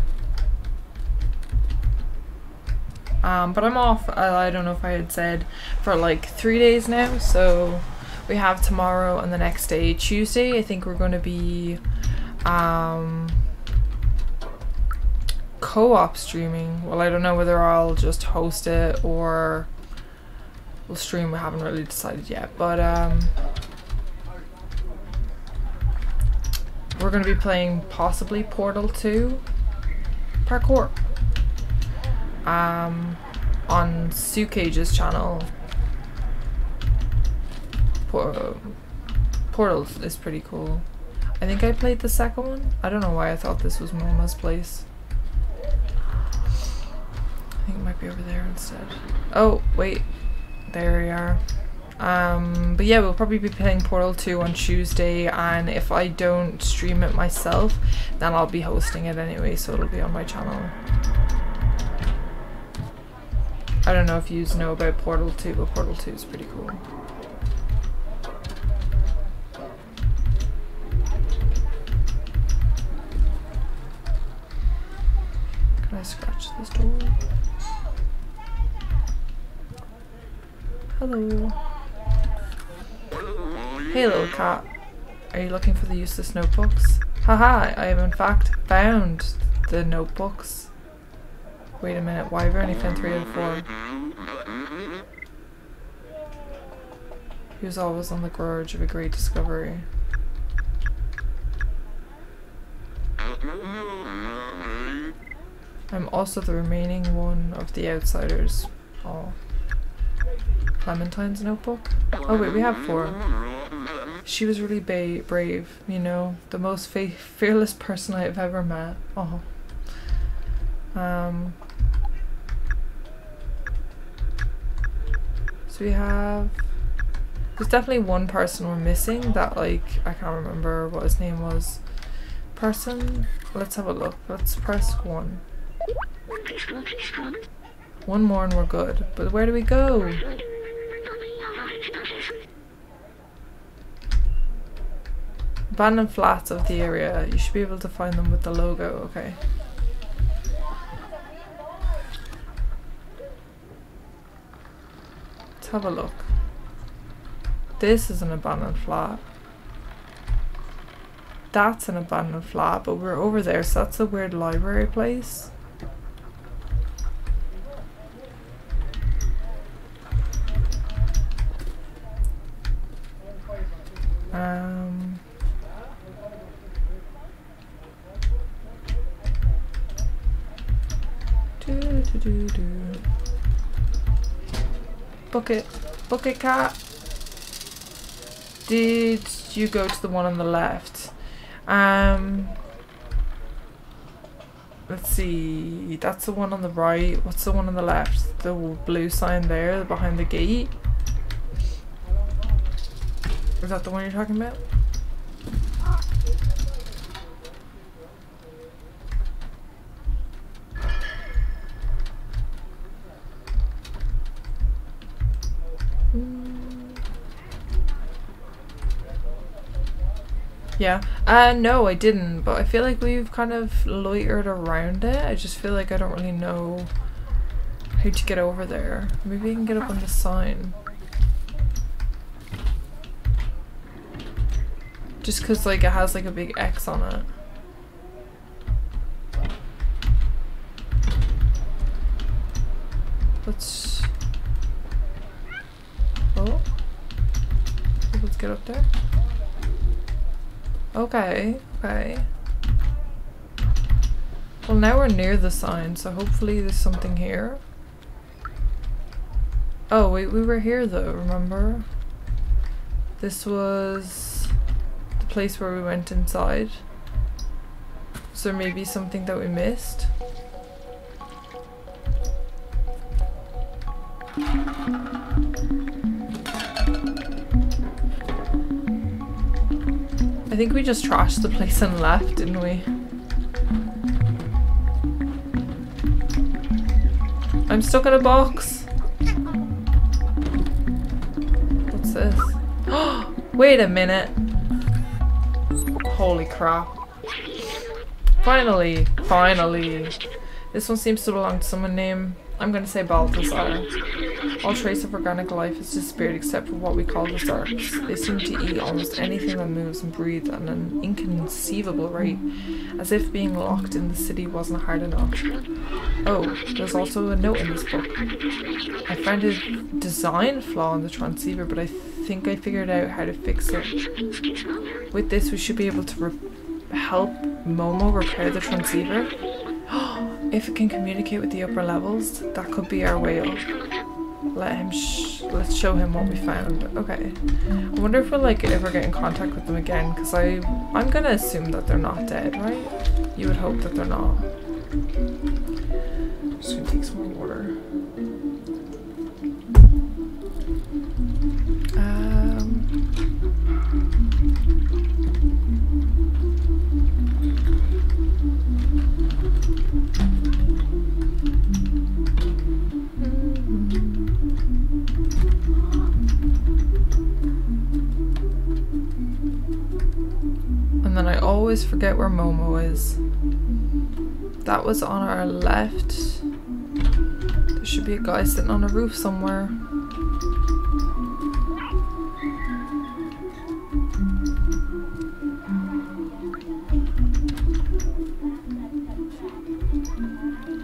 Um, but I'm off, I, I don't know if I had said, for like three days now, so we have tomorrow and the next day, Tuesday, I think we're going to be um, co-op streaming. Well, I don't know whether I'll just host it or we'll stream. We haven't really decided yet, but um, we're going to be playing possibly Portal 2 parkour um, on Sue Cage's channel. Por Portal is pretty cool. I think I played the second one. I don't know why I thought this was Momo's place think it might be over there instead. Oh, wait. There we are. Um, but yeah, we'll probably be playing Portal 2 on Tuesday, and if I don't stream it myself, then I'll be hosting it anyway, so it'll be on my channel. I don't know if you know about Portal 2, but Portal 2 is pretty cool. Can I scratch this door? Hello. Hey little cat. Are you looking for the useless notebooks? Haha, I have in fact found the notebooks. Wait a minute, why have I only found three of four? He was always on the verge of a great discovery. I'm also the remaining one of the outsiders. Oh. Clementine's notebook? Oh wait, we have four. She was really ba brave, you know, the most fearless person I have ever met. Oh. Um. So we have. There's definitely one person we're missing that, like, I can't remember what his name was. Person. Let's have a look. Let's press one. One more and we're good. But where do we go? Abandoned flats of the area. You should be able to find them with the logo. Okay. Let's have a look. This is an abandoned flat. That's an abandoned flat, but we're over there, so that's a weird library place. Um... Do, do, do, do. Bucket. Bucket cat. Did you go to the one on the left? Um, let's see. That's the one on the right. What's the one on the left? The blue sign there behind the gate. Is that the one you're talking about? Yeah. Uh, no, I didn't, but I feel like we've kind of loitered around it. I just feel like I don't really know how to get over there. Maybe I can get up on the sign. Just because, like, it has, like, a big X on it. Let's... Oh. Let's get up there. Okay, okay. Well, now we're near the sign, so hopefully there's something here. Oh, wait, we were here though, remember? This was place where we went inside. So maybe something that we missed? I think we just trashed the place and left, didn't we? I'm stuck in a box. What's this? Wait a minute. Holy crap. Finally, finally. This one seems to belong to someone named I'm to say Balthazar. All trace of organic life has disappeared except for what we call the Zurks. They seem to eat almost anything that moves and breathes at an inconceivable rate, as if being locked in the city wasn't hard enough. Oh, there's also a note in this book. I found a design flaw in the transceiver, but I think I figured out how to fix it. With this, we should be able to help Momo repair the transceiver. If it can communicate with the upper levels, that could be our way whale. Let him let's show him what we found. Okay. I wonder if we'll like ever get in contact with them again, because I I'm gonna assume that they're not dead, right? You would hope that they're not. I'm just gonna take some more water. Always forget where Momo is. That was on our left. There should be a guy sitting on a roof somewhere.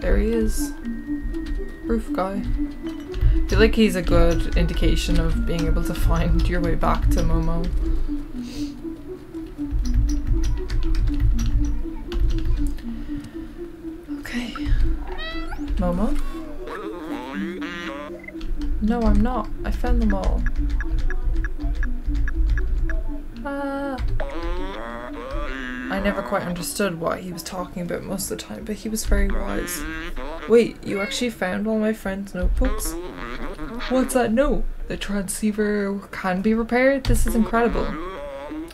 There he is. Roof guy. I feel like he's a good indication of being able to find your way back to Momo. Okay. Momo? No, I'm not. I found them all. Ah. I never quite understood what he was talking about most of the time, but he was very wise. Wait, you actually found all my friend's notebooks? What's that note? The transceiver can be repaired? This is incredible.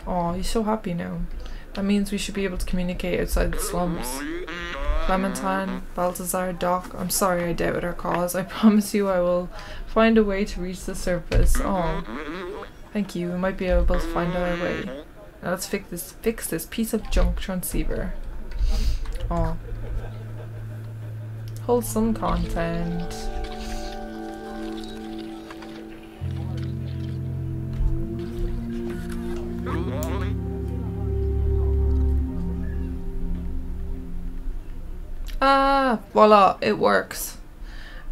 Oh, he's so happy now. That means we should be able to communicate outside the slums. Clementine, Balthazar, Doc, I'm sorry I doubted our cause. I promise you I will find a way to reach the surface. Oh, thank you. We might be able to find our way. Now let's fix this, fix this piece of junk transceiver. Oh. Wholesome content. Ah, voila, it works.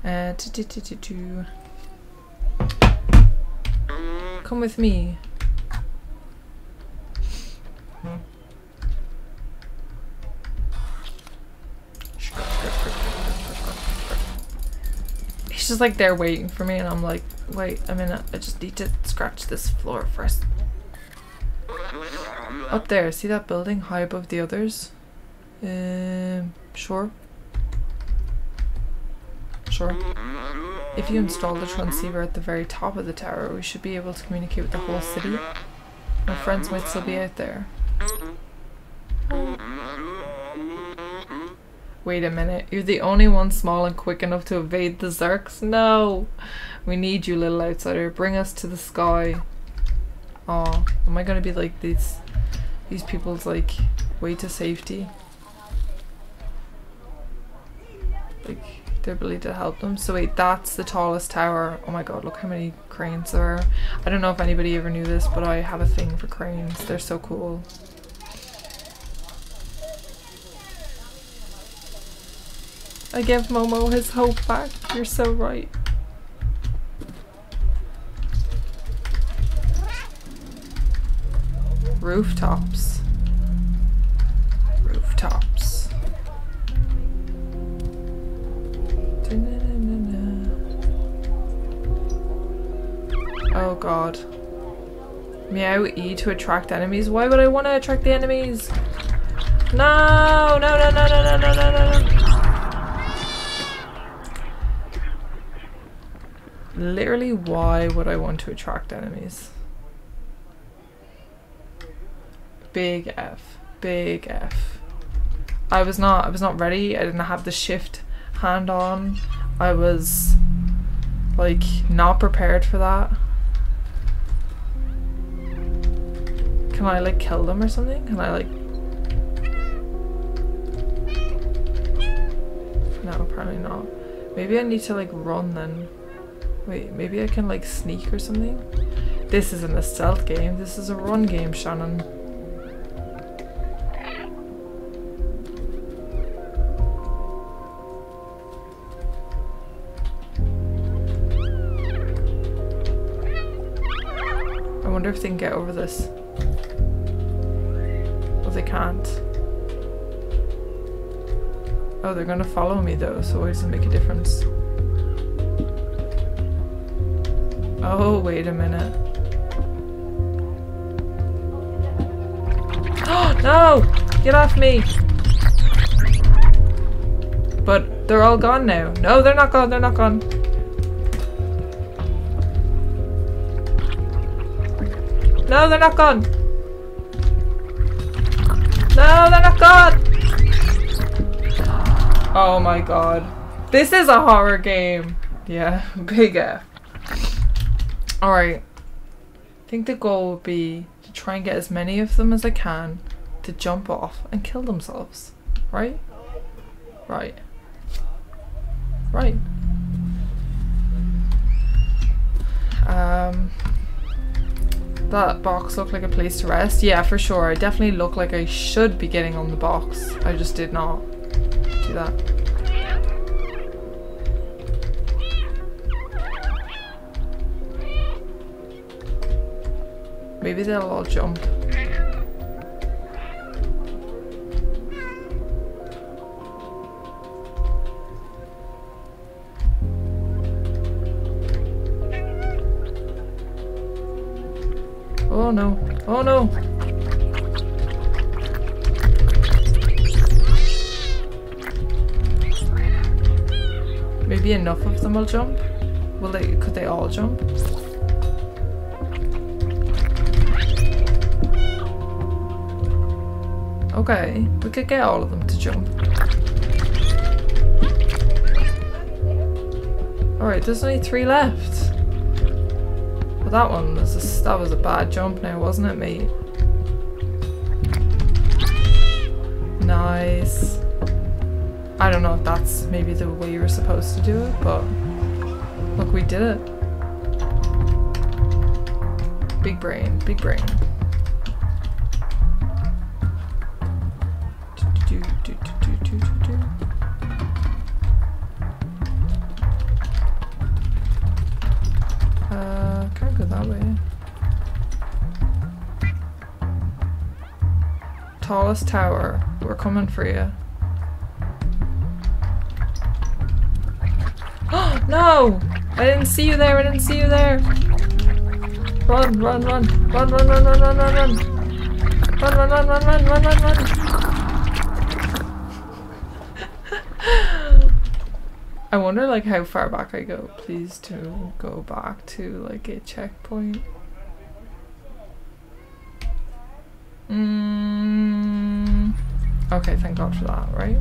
Uh. Come with me. He's just like there waiting for me, and I'm like, wait a minute, I just need to scratch this floor first. Up there, see that building high above the others? Um, sure. Sure. If you install the transceiver at the very top of the tower, we should be able to communicate with the whole city. My friends might still be out there. Wait a minute, you're the only one small and quick enough to evade the Zurks? No! We need you, little outsider. Bring us to the sky. Aw, am I gonna be like these, these people's like way to safety? Like their ability to help them. So wait, that's the tallest tower. Oh my god, look how many cranes there are. I don't know if anybody ever knew this, but I have a thing for cranes. They're so cool. I give Momo his hope back. You're so right. Rooftops. Rooftops. Oh god. Meow E to attract enemies. Why would I want to attract the enemies? No! No, no, no, no, no, no, no, no, Literally, why would I want to attract enemies? Big F. Big F. I was not I was not ready. I didn't have the shift hand on. I was like not prepared for that. Can I like kill them or something? Can I like No, apparently not. Maybe I need to like run then. Wait, maybe I can like sneak or something? This isn't a stealth game, this is a run game, Shannon. I wonder if they can get over this. Oh, they can't. Oh, they're gonna follow me though, so why does it make a difference? Oh, wait a minute. Oh, no! Get off me! But they're all gone now. No, they're not gone, they're not gone. No, they're not gone. No, they're not gone! Oh my god. This is a horror game. Yeah, big F. Alright. I think the goal would be to try and get as many of them as I can to jump off and kill themselves. Right? Right. Right. Um, that box looked like a place to rest. Yeah, for sure. I definitely look like I should be getting on the box. I just did not do that. Maybe they'll all jump. Oh no. Oh no. Maybe enough of them will jump? Will they could they all jump? Okay, we could get all of them to jump. Alright, there's only three left. But that one was a, that was a bad jump now, wasn't it, mate? Nice. I don't know if that's maybe the way you were supposed to do it, but look, we did it. Big brain, big brain. Tallest tower. We're coming for you. no! I didn't see you there. I didn't see you there. Run, run, run, run, run, run, run, run, run, run. Run, run, run, run, run, run, run, run. I wonder like how far back I go. Please to go back to like a checkpoint. Mm. Okay, thank God for that, right?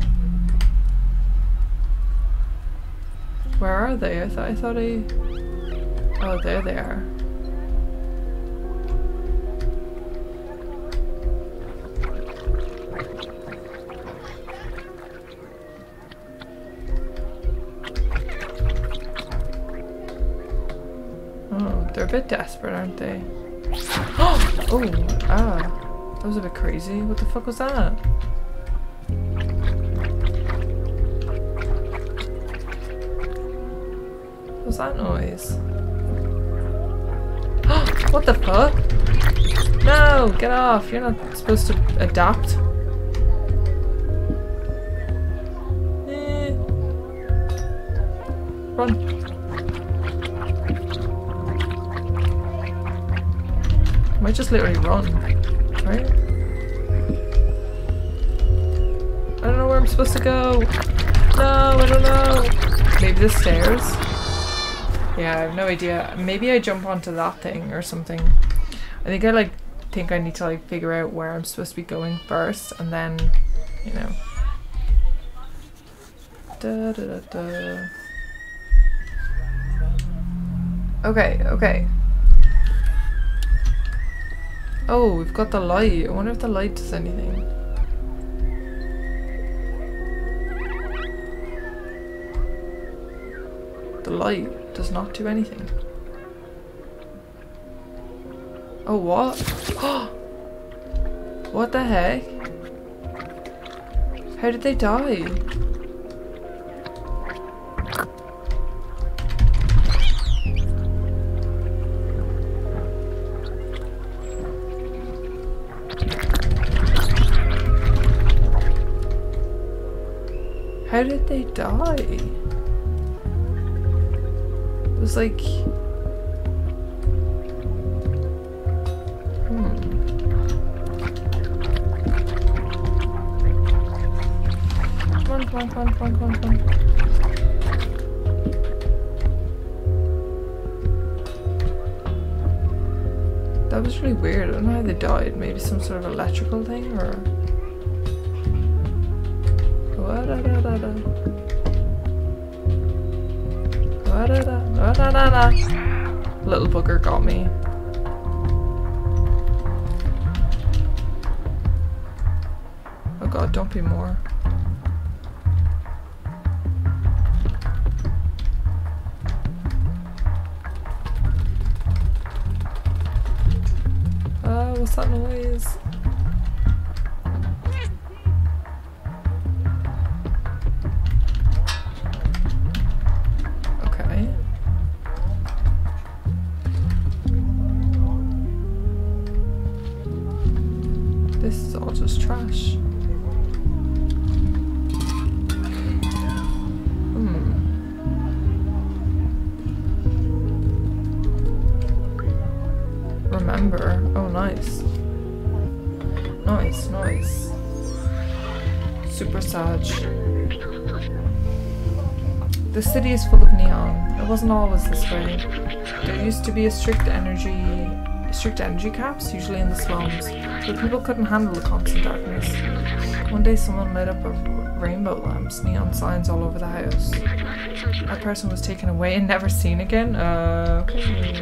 Where are they? I thought I thought I Oh there they are. Oh, they're a bit desperate, aren't they? oh, ah. That was a bit crazy. What the fuck was that? That noise? what the fuck? No, get off. You're not supposed to adopt. Eh. Run. I might just literally run, right? I don't know where I'm supposed to go. No, I don't know. Maybe the stairs? Yeah, I have no idea. Maybe I jump onto that thing or something. I think I like think I need to like figure out where I'm supposed to be going first and then, you know. Da, da, da. Okay, okay. Oh, we've got the light. I wonder if the light does anything. The light does not do anything. Oh, what? what the heck? How did they die? How did they die? Was like... Come on, come on, come on, come on. That was really weird. I don't know how they died. Maybe some sort of electrical thing or... Little bugger got me. Oh god, don't be more. Uh, what's that noise? Way. There used to be a strict energy strict energy caps, usually in the slums, but people couldn't handle the constant darkness. One day someone lit up rainbow lamps, neon signs all over the house. That person was taken away and never seen again? Uh, okay.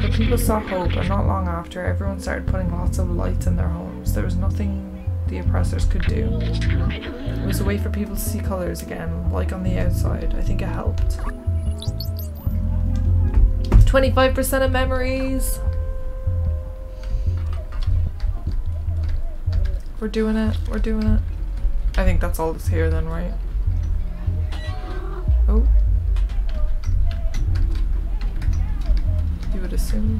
But people saw hope, and not long after, everyone started putting lots of lights in their homes. There was nothing the oppressors could do. It was a way for people to see colours again, like on the outside. I think it helped. 25% of memories! We're doing it, we're doing it. I think that's all that's here then, right? Oh. You would assume.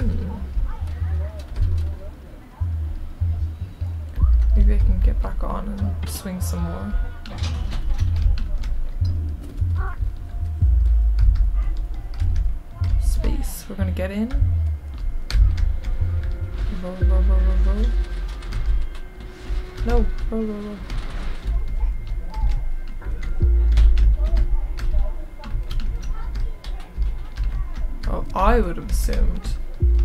Hmm. Maybe I can get back on and swing some more. We're gonna get in. Roll, roll, roll, roll, roll. No, roll, roll, roll. Oh, I would have assumed.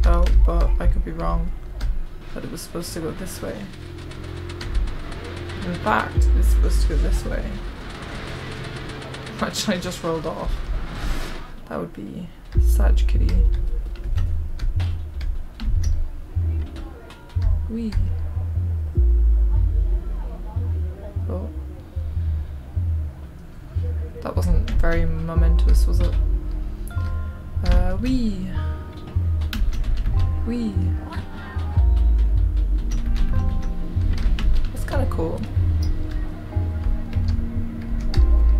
Oh, but I could be wrong. That it was supposed to go this way. In fact, it's supposed to go this way. Which I just rolled off. That would be Sag Kitty. Wee. Oh. That wasn't very momentous, was it? Uh, wee. Wee. That's kind of cool.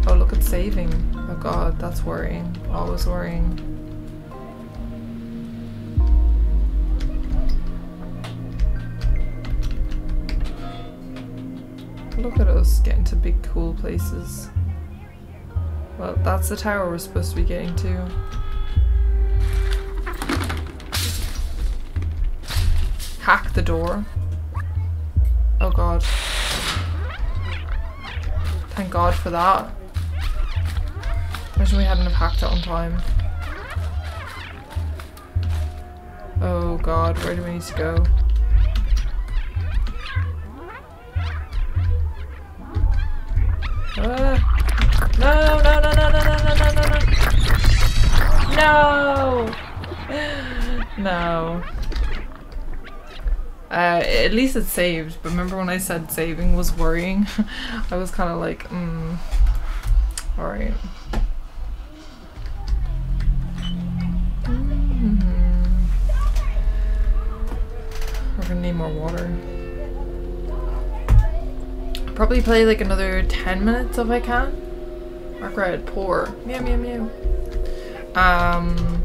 Oh, look at saving. Oh god, that's worrying. Always worrying. Look at us getting to big cool places. Well, that's the tower we're supposed to be getting to. Hack the door. Oh god. Thank god for that. Imagine we hadn't have hacked it on time. Oh god, where do we need to go? Uh, no, no, no, no, no, no, no, no, no, no! No. Uh, at least it's saved, but remember when I said saving was worrying? I was kind of like, mm, alright. Mm -hmm. We're gonna need more water. Probably play like another 10 minutes if I can. Margaret, poor. Meow meow meow. Um,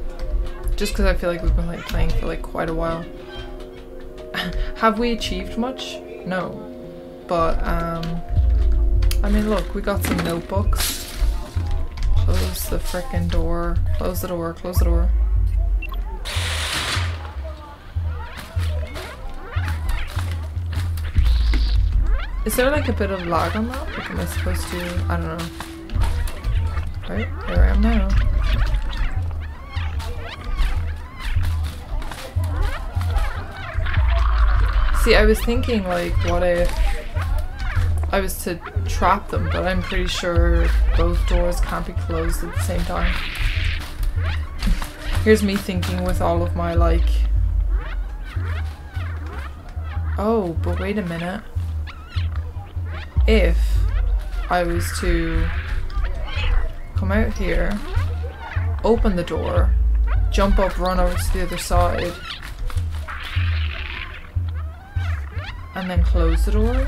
just because I feel like we've been like playing for like quite a while. Have we achieved much? No. But, um, I mean, look, we got some notebooks. Close the frickin' door. Close the door, close the door. Is there like a bit of lag on that? Like, am I supposed to? I don't know. Right, here I am now. See, I was thinking like, what if I was to trap them, but I'm pretty sure both doors can't be closed at the same time. Here's me thinking with all of my like... Oh, but wait a minute. If I was to come out here, open the door, jump up, run over to the other side. And then close the door?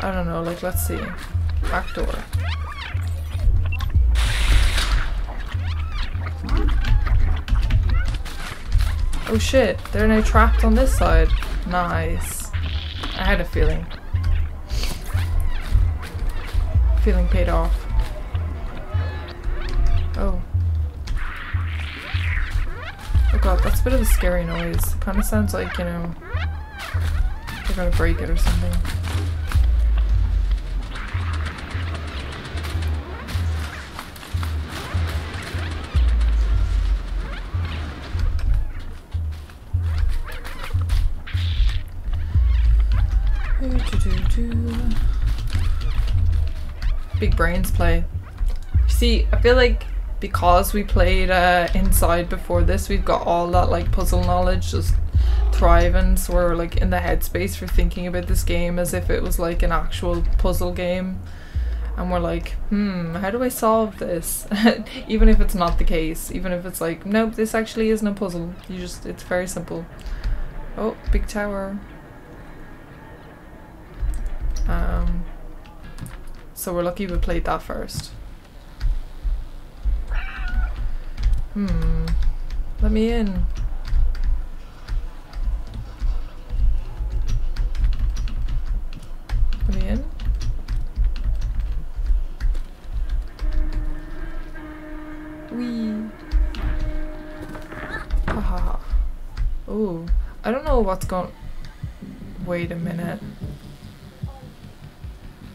I don't know, like let's see. Back door. Oh shit, they're now trapped on this side. Nice. I had a feeling. Feeling paid off. Oh. Oh god, that's a bit of a scary noise. Kinda sounds like, you know, they're gonna break it or something. Big brains play. See, I feel like because we played uh, inside before this, we've got all that like puzzle knowledge just thriving. So we're like in the headspace for thinking about this game as if it was like an actual puzzle game. And we're like, hmm, how do I solve this? even if it's not the case, even if it's like, nope, this actually isn't a puzzle. You just, it's very simple. Oh, big tower. Um, so we're lucky we played that first. Hmm. Let me in. Let me in. Wee. Haha. Ooh. I don't know what's going. Wait a minute.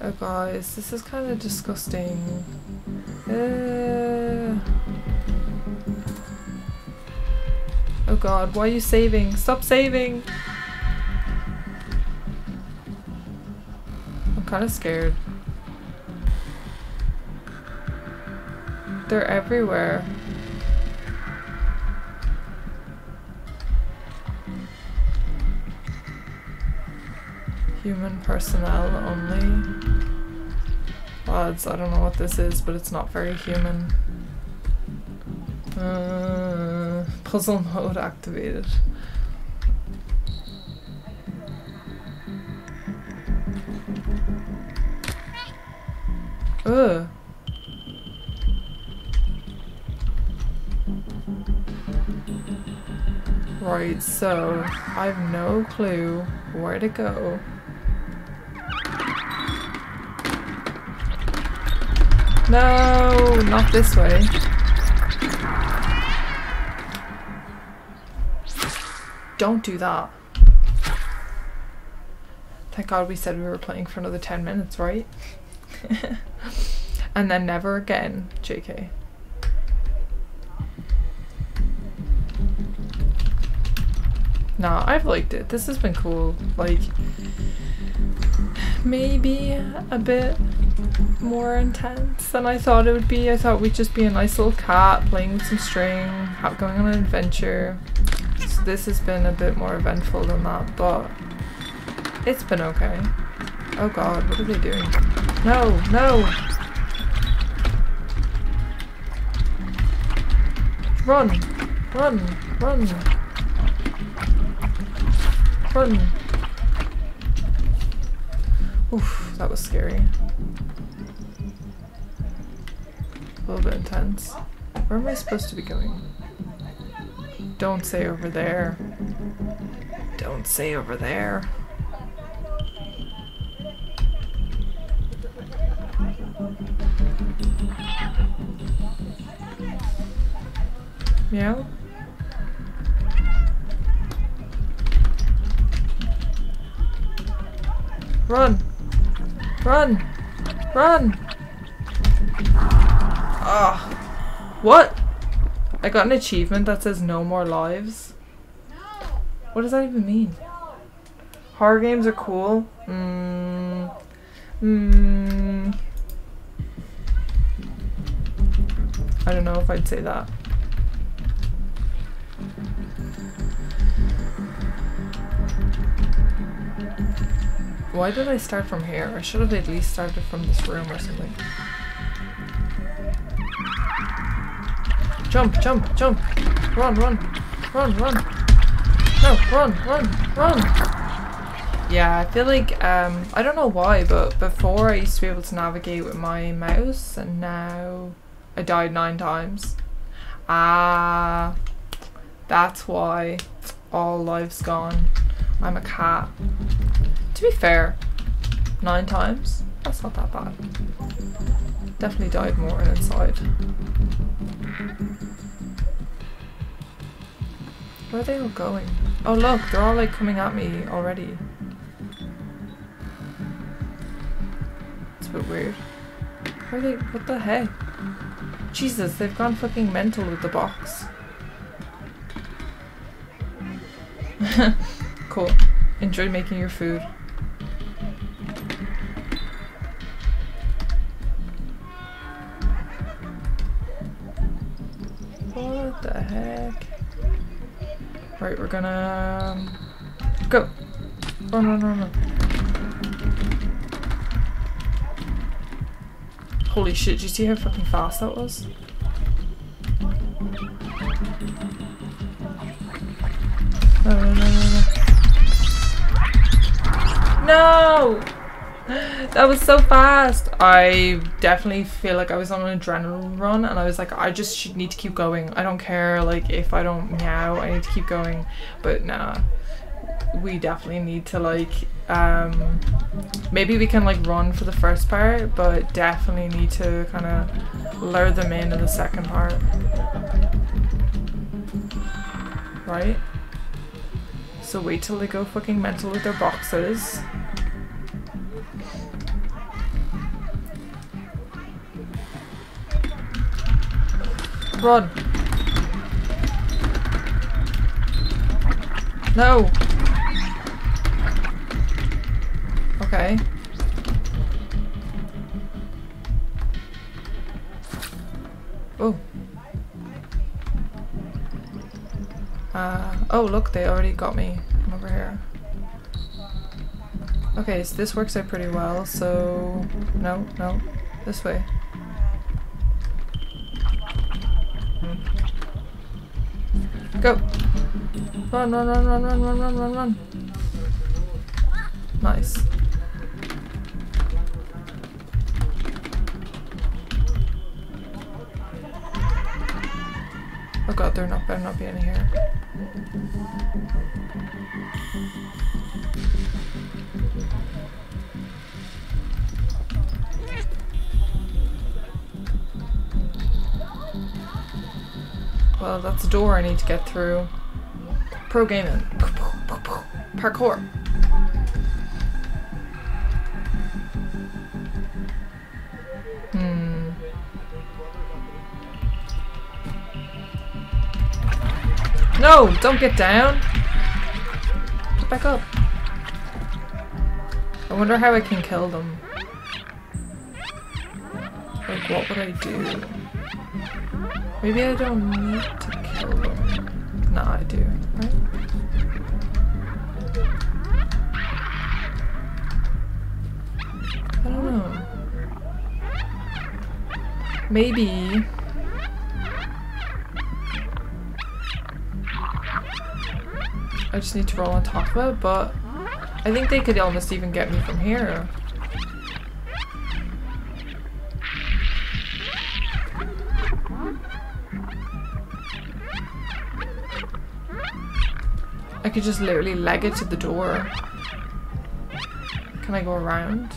Oh guys, this is kind of disgusting. Uh... Oh god, why are you saving? Stop saving! I'm kind of scared. They're everywhere. Human personnel only. Lads, I don't know what this is, but it's not very human. Uh, puzzle mode activated. Ugh. Right, so I have no clue where to go. No, not this way. Don't do that. Thank God we said we were playing for another 10 minutes, right? and then never again, JK. Nah, I've liked it. This has been cool. Like, maybe a bit more intense than I thought it would be. I thought we'd just be a nice little cat playing with some string, going on an adventure. So this has been a bit more eventful than that, but it's been okay. Oh god, what are they doing? No, no! Run! Run! Run! Run! Oof, that was scary. A little bit intense. Where am I supposed to be going? Don't say over there. Don't say over there. Meow? Run! Run! Run! Ah. What? I got an achievement that says no more lives. What does that even mean? Horror games are cool. Mmm. Mmm. I don't know if I'd say that. Why did I start from here? I should have at least started from this room or something. Jump, jump, jump. Run, run, run, run. No, run, run, run. Yeah, I feel like, um, I don't know why, but before I used to be able to navigate with my mouse, and now I died nine times. Ah, that's why all life's gone. I'm a cat. To be fair, nine times, that's not that bad. Definitely died more inside. Where are they all going? Oh look, they're all like coming at me already. It's a bit weird. Where are they? What the heck? Jesus, they've gone fucking mental with the box. cool. Enjoy making your food. What the heck? Right, we're gonna um, go. Run, run, run, run. Holy shit, did you see how fucking fast that was? No, no, no, no, no. No! That was so fast. I definitely feel like I was on an adrenaline run and I was like, I just should need to keep going. I don't care like if I don't meow, I need to keep going. But nah. We definitely need to like um maybe we can like run for the first part, but definitely need to kind of lure them in in the second part. Right? So wait till they go fucking mental with their boxes. Run. No. Okay. Oh. Uh, oh look, they already got me I'm over here. Okay, so this works out pretty well, so... No, no. This way. Go! Run, run, run, run, run, run, run, run, run. Nice. Oh god, they're not better not be in here. Well, that's a door I need to get through. Pro gaming. Parkour. Hmm. No! Don't get down! Get back up. I wonder how I can kill them. Like, what would I do? Maybe I don't need to kill them. No, I do, right? I don't know. Maybe... I just need to roll on top of it, but I think they could almost even get me from here. I could just literally leg it to the door. Can I go around?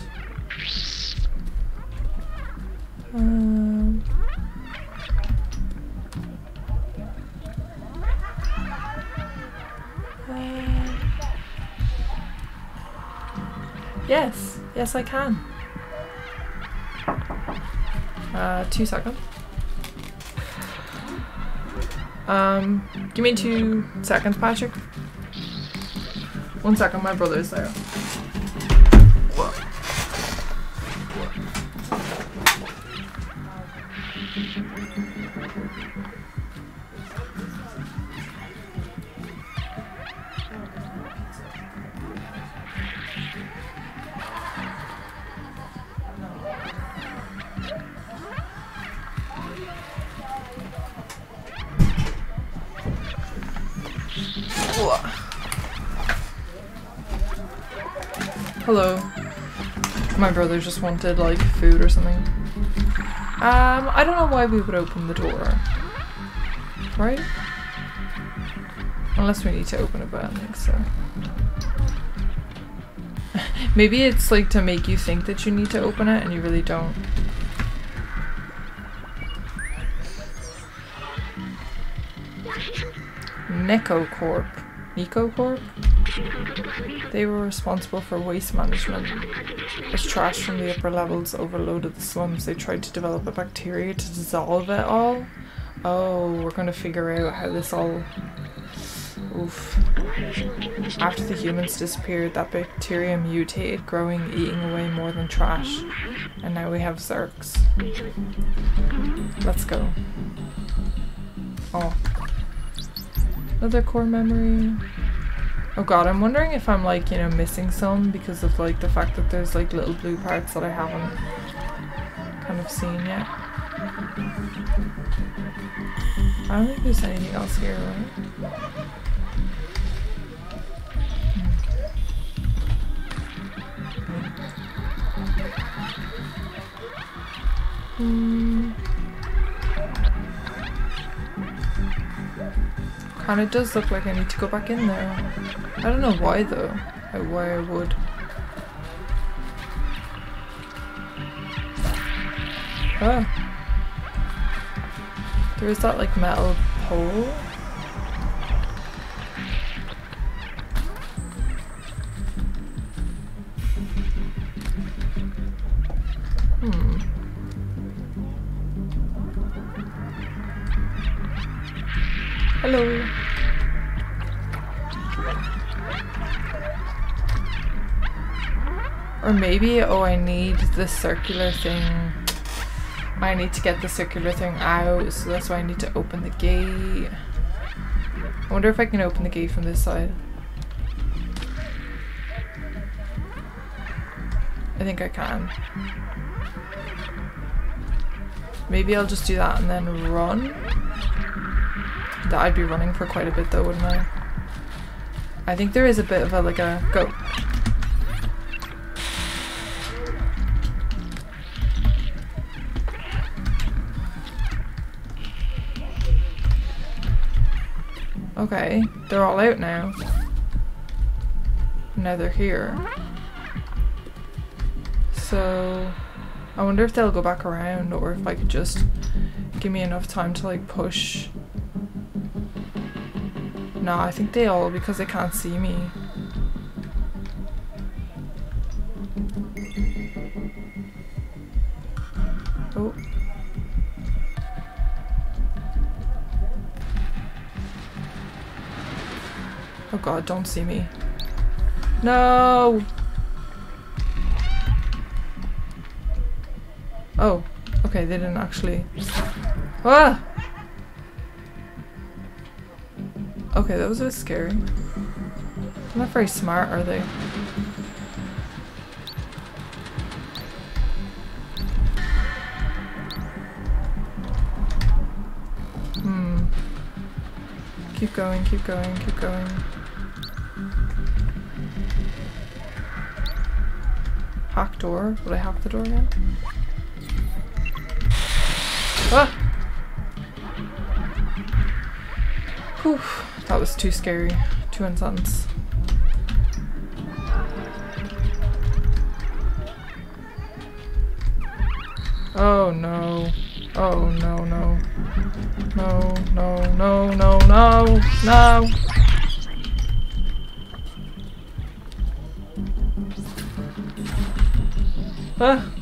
Um, uh, yes, yes I can. Uh, two seconds. Um, give me two seconds, Patrick. One second, my brother is there. Hello. My brother just wanted like food or something. Um, I don't know why we would open the door. Right? Unless we need to open it, but I don't think so. Maybe it's like to make you think that you need to open it and you really don't. Neco Corp. Nico Corp? They were responsible for waste management. As trash from the upper levels overloaded the slums, they tried to develop a bacteria to dissolve it all. Oh, we're gonna figure out how this all. Oof. After the humans disappeared, that bacteria mutated, growing, eating away more than trash. And now we have Zurks. Let's go. Oh. Another core memory. Oh god, I'm wondering if I'm like, you know, missing some because of like the fact that there's like little blue parts that I haven't kind of seen yet. I don't think there's anything else here, right? Hmm. Kinda does look like I need to go back in there. I don't know why though. Like why I would. Oh. There is that like metal pole. Hello. Or maybe, oh, I need the circular thing. I need to get the circular thing out, so that's why I need to open the gate. I wonder if I can open the gate from this side. I think I can. Maybe I'll just do that and then run. That I'd be running for quite a bit though, wouldn't I? I think there is a bit of a, like a, go. Okay, they're all out now. Now they're here. So, I wonder if they'll go back around or if I could just give me enough time to like push. No, I think they all, because they can't see me. Oh. Oh god, don't see me. No! Oh, okay, they didn't actually. Ah! Okay, that was a bit scary. They're not very smart, are they? Hmm. Keep going, keep going, keep going. Hack door. Will I hack the door again? Ah! Whew. That was too scary. Too intense. Oh no. Oh no no. No, no, no, no, no, no! Ah.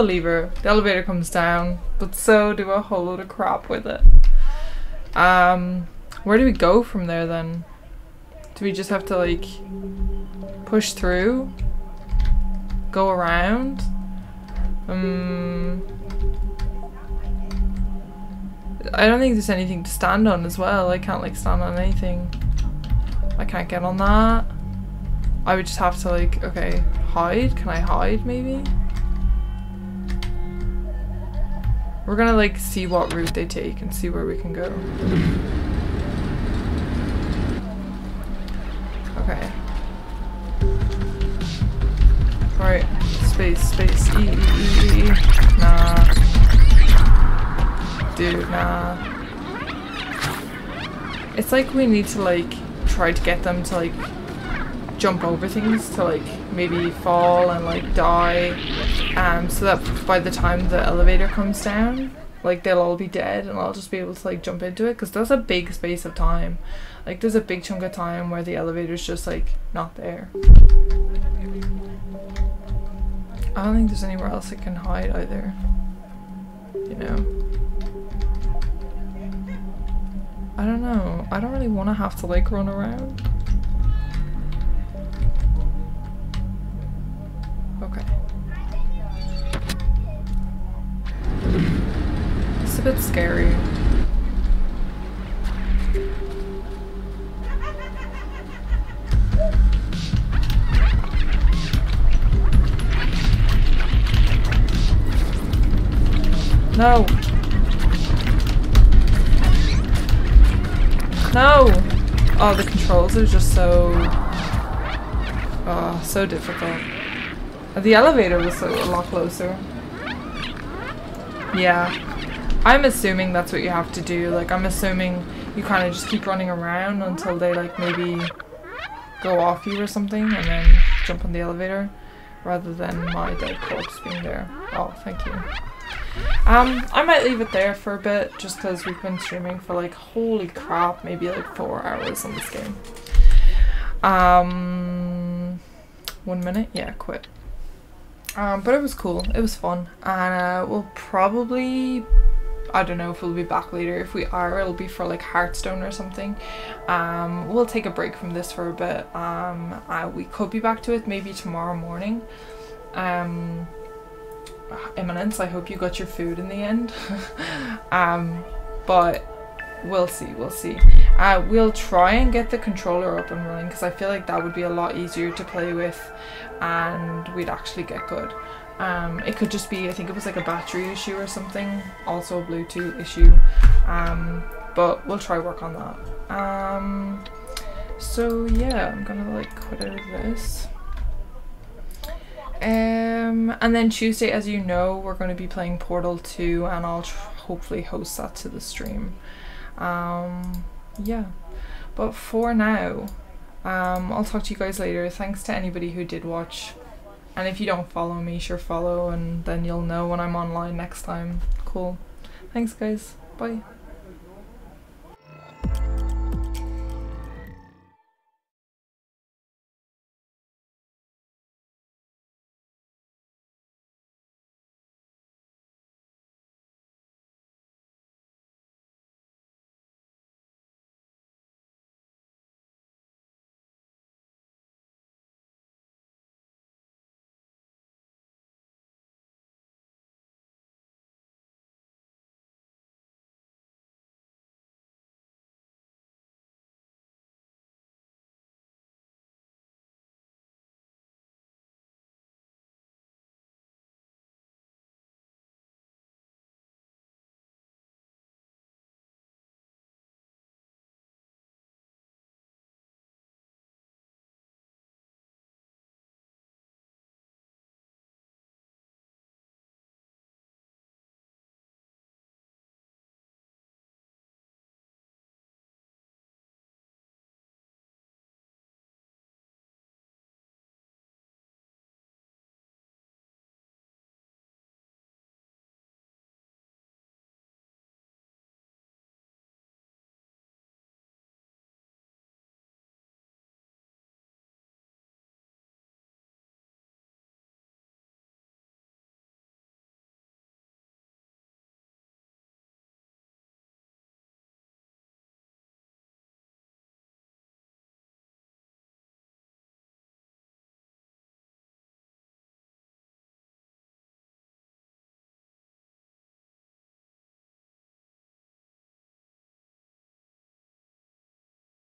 The lever, the elevator comes down, but so do a whole load of crap with it. Um, where do we go from there then? Do we just have to like push through? Go around? Um, I don't think there's anything to stand on as well. I can't like stand on anything. I can't get on that. I would just have to like, okay, hide? Can I hide maybe? We're gonna like see what route they take and see where we can go. Okay. Alright. Space, space, E, E, E, E. Nah. Dude, nah. It's like we need to like try to get them to like jump over things to like maybe fall and like die. Um so that by the time the elevator comes down like they'll all be dead and I'll just be able to like jump into it. Because that's a big space of time. Like there's a big chunk of time where the elevator's just like not there. I don't think there's anywhere else I can hide either. You know? I don't know. I don't really want to have to like run around Okay. It's a bit scary. No! No! Oh, the controls are just so... Oh, so difficult. The elevator was a lot closer. Yeah. I'm assuming that's what you have to do. Like, I'm assuming you kind of just keep running around until they, like, maybe go off you or something and then jump on the elevator rather than my dead corpse being there. Oh, thank you. Um, I might leave it there for a bit just because we've been streaming for, like, holy crap, maybe, like, four hours on this game. Um, one minute? Yeah, quit. Um, but it was cool. It was fun. And uh, we'll probably... I don't know if we'll be back later. If we are, it'll be for like Hearthstone or something. Um, we'll take a break from this for a bit. Um, we could be back to it maybe tomorrow morning. Um, Eminence, I hope you got your food in the end. um, but we'll see, we'll see. Uh, we'll try and get the controller up and running because I feel like that would be a lot easier to play with and we'd actually get good. Um, it could just be, I think it was like a battery issue or something, also a Bluetooth issue, um, but we'll try work on that. Um, so yeah, I'm gonna like quit out of this. Um, and then Tuesday, as you know, we're going to be playing Portal 2 and I'll hopefully host that to the stream. Um, yeah, but for now, um, I'll talk to you guys later. Thanks to anybody who did watch. And if you don't follow me, sure follow, and then you'll know when I'm online next time. Cool. Thanks, guys. Bye.